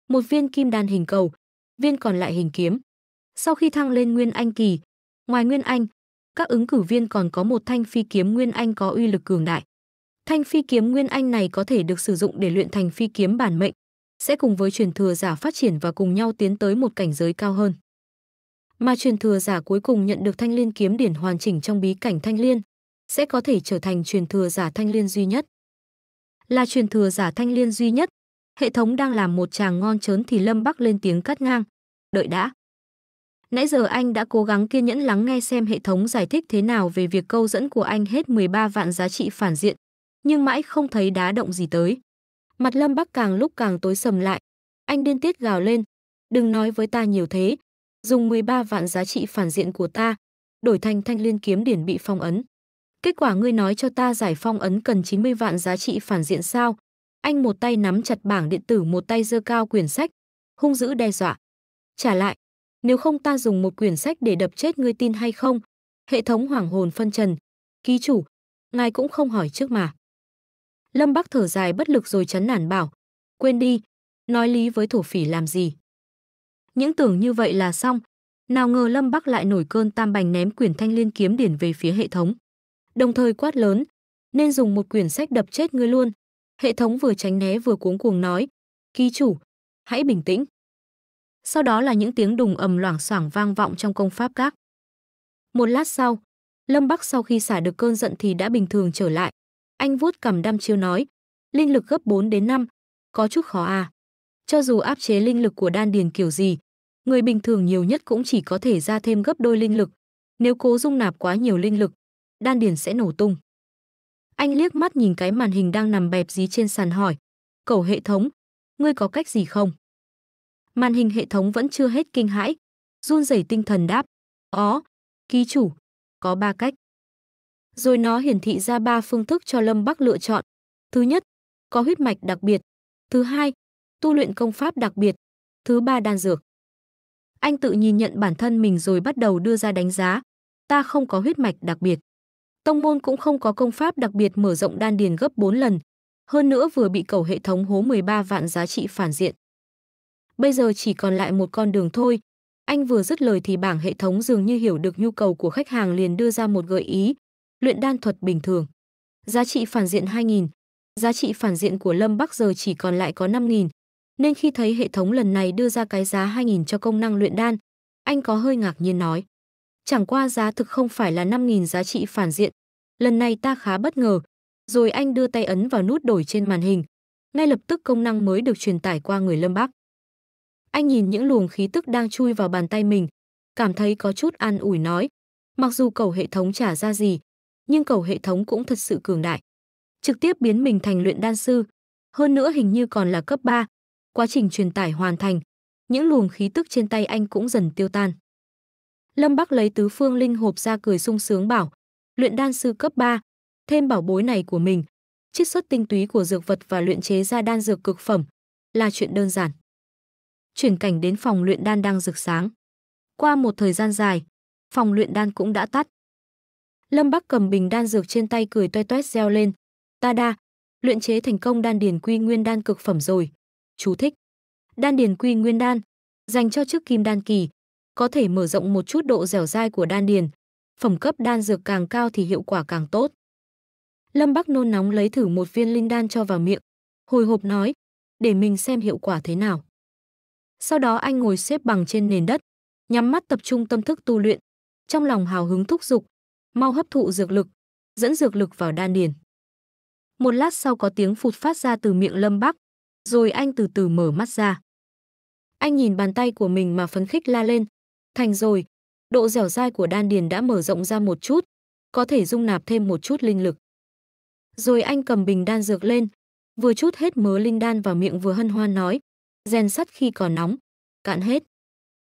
một viên kim đan hình cầu, viên còn lại hình kiếm. Sau khi thăng lên nguyên anh kỳ, ngoài nguyên anh, các ứng cử viên còn có một thanh phi kiếm nguyên anh có uy lực cường đại. Thanh phi kiếm nguyên anh này có thể được sử dụng để luyện thành phi kiếm bản mệnh, sẽ cùng với truyền thừa giả phát triển và cùng nhau tiến tới một cảnh giới cao hơn. Mà truyền thừa giả cuối cùng nhận được thanh liên kiếm điển hoàn chỉnh trong bí cảnh thanh liên, sẽ có thể trở thành truyền thừa giả thanh liên duy nhất. Là truyền thừa giả thanh liên duy nhất, hệ thống đang làm một chàng ngon chớn thì Lâm Bắc lên tiếng cắt ngang. Đợi đã. Nãy giờ anh đã cố gắng kiên nhẫn lắng nghe xem hệ thống giải thích thế nào về việc câu dẫn của anh hết 13 vạn giá trị phản diện, nhưng mãi không thấy đá động gì tới. Mặt Lâm Bắc càng lúc càng tối sầm lại. Anh điên tiết gào lên. Đừng nói với ta nhiều thế. Dùng 13 vạn giá trị phản diện của ta, đổi thành thanh liên kiếm điển bị phong ấn. Kết quả ngươi nói cho ta giải phong ấn cần 90 vạn giá trị phản diện sao? Anh một tay nắm chặt bảng điện tử một tay giơ cao quyển sách, hung dữ đe dọa. Trả lại, nếu không ta dùng một quyển sách để đập chết ngươi tin hay không? Hệ thống hoàng hồn phân trần. Ký chủ, ngài cũng không hỏi trước mà. Lâm Bắc thở dài bất lực rồi chấn nản bảo, quên đi, nói lý với thổ phỉ làm gì. Những tưởng như vậy là xong, nào ngờ Lâm Bắc lại nổi cơn tam bành ném quyển thanh liên kiếm điển về phía hệ thống. Đồng thời quát lớn, nên dùng một quyển sách đập chết ngươi luôn. Hệ thống vừa tránh né vừa cuống cuồng nói, ký chủ, hãy bình tĩnh. Sau đó là những tiếng đùng ầm loảng xoảng vang vọng trong công pháp các. Một lát sau, Lâm Bắc sau khi xả được cơn giận thì đã bình thường trở lại, anh vuốt cầm đăm chiêu nói, linh lực gấp 4 đến 5, có chút khó à. Cho dù áp chế linh lực của đan điền kiểu gì, người bình thường nhiều nhất cũng chỉ có thể ra thêm gấp đôi linh lực. Nếu cố dung nạp quá nhiều linh lực, đan điền sẽ nổ tung. Anh liếc mắt nhìn cái màn hình đang nằm bẹp dí trên sàn hỏi, cầu hệ thống, ngươi có cách gì không? Màn hình hệ thống vẫn chưa hết kinh hãi, run rẩy tinh thần đáp, ó, ký chủ, có ba cách rồi nó hiển thị ra ba phương thức cho Lâm Bắc lựa chọn. Thứ nhất, có huyết mạch đặc biệt. Thứ hai, tu luyện công pháp đặc biệt. Thứ ba đan dược. Anh tự nhìn nhận bản thân mình rồi bắt đầu đưa ra đánh giá. Ta không có huyết mạch đặc biệt. Tông môn cũng không có công pháp đặc biệt mở rộng đan điền gấp 4 lần. Hơn nữa vừa bị cầu hệ thống hố 13 vạn giá trị phản diện. Bây giờ chỉ còn lại một con đường thôi. Anh vừa dứt lời thì bảng hệ thống dường như hiểu được nhu cầu của khách hàng liền đưa ra một gợi ý, luyện đan thuật bình thường. Giá trị phản diện 2000, giá trị phản diện của Lâm Bắc giờ chỉ còn lại có 5000, nên khi thấy hệ thống lần này đưa ra cái giá 2000 cho công năng luyện đan, anh có hơi ngạc nhiên nói: "Chẳng qua giá thực không phải là 5000 giá trị phản diện, lần này ta khá bất ngờ." Rồi anh đưa tay ấn vào nút đổi trên màn hình, ngay lập tức công năng mới được truyền tải qua người Lâm Bắc. Anh nhìn những luồng khí tức đang chui vào bàn tay mình, cảm thấy có chút an ủi nói, mặc dù cầu hệ thống trả ra gì, nhưng cầu hệ thống cũng thật sự cường đại. Trực tiếp biến mình thành luyện đan sư, hơn nữa hình như còn là cấp 3. Quá trình truyền tải hoàn thành, những luồng khí tức trên tay anh cũng dần tiêu tan. Lâm Bắc lấy tứ phương linh hộp ra cười sung sướng bảo, luyện đan sư cấp 3, thêm bảo bối này của mình, chiết xuất tinh túy của dược vật và luyện chế ra đan dược cực phẩm, là chuyện đơn giản. Chuyển cảnh đến phòng luyện đan đang rực sáng. Qua một thời gian dài, phòng luyện đan cũng đã tắt. Lâm Bắc cầm bình đan dược trên tay cười toe toét reo lên. Ta đa, luyện chế thành công đan điền quy nguyên đan cực phẩm rồi. Chú thích. Đan điền quy nguyên đan, dành cho trước kim đan kỳ, có thể mở rộng một chút độ dẻo dai của đan điền. Phẩm cấp đan dược càng cao thì hiệu quả càng tốt. Lâm Bắc nôn nóng lấy thử một viên linh đan cho vào miệng, hồi hộp nói, để mình xem hiệu quả thế nào. Sau đó anh ngồi xếp bằng trên nền đất, nhắm mắt tập trung tâm thức tu luyện, trong lòng hào hứng thúc giục, mau hấp thụ dược lực, dẫn dược lực vào đan điền. Một lát sau có tiếng phụt phát ra từ miệng Lâm Bắc, rồi anh từ từ mở mắt ra. Anh nhìn bàn tay của mình mà phấn khích la lên, thành rồi, độ dẻo dai của đan điền đã mở rộng ra một chút, có thể dung nạp thêm một chút linh lực. Rồi anh cầm bình đan dược lên, vừa chút hết mớ linh đan vào miệng vừa hân hoan nói, rèn sắt khi còn nóng, cạn hết.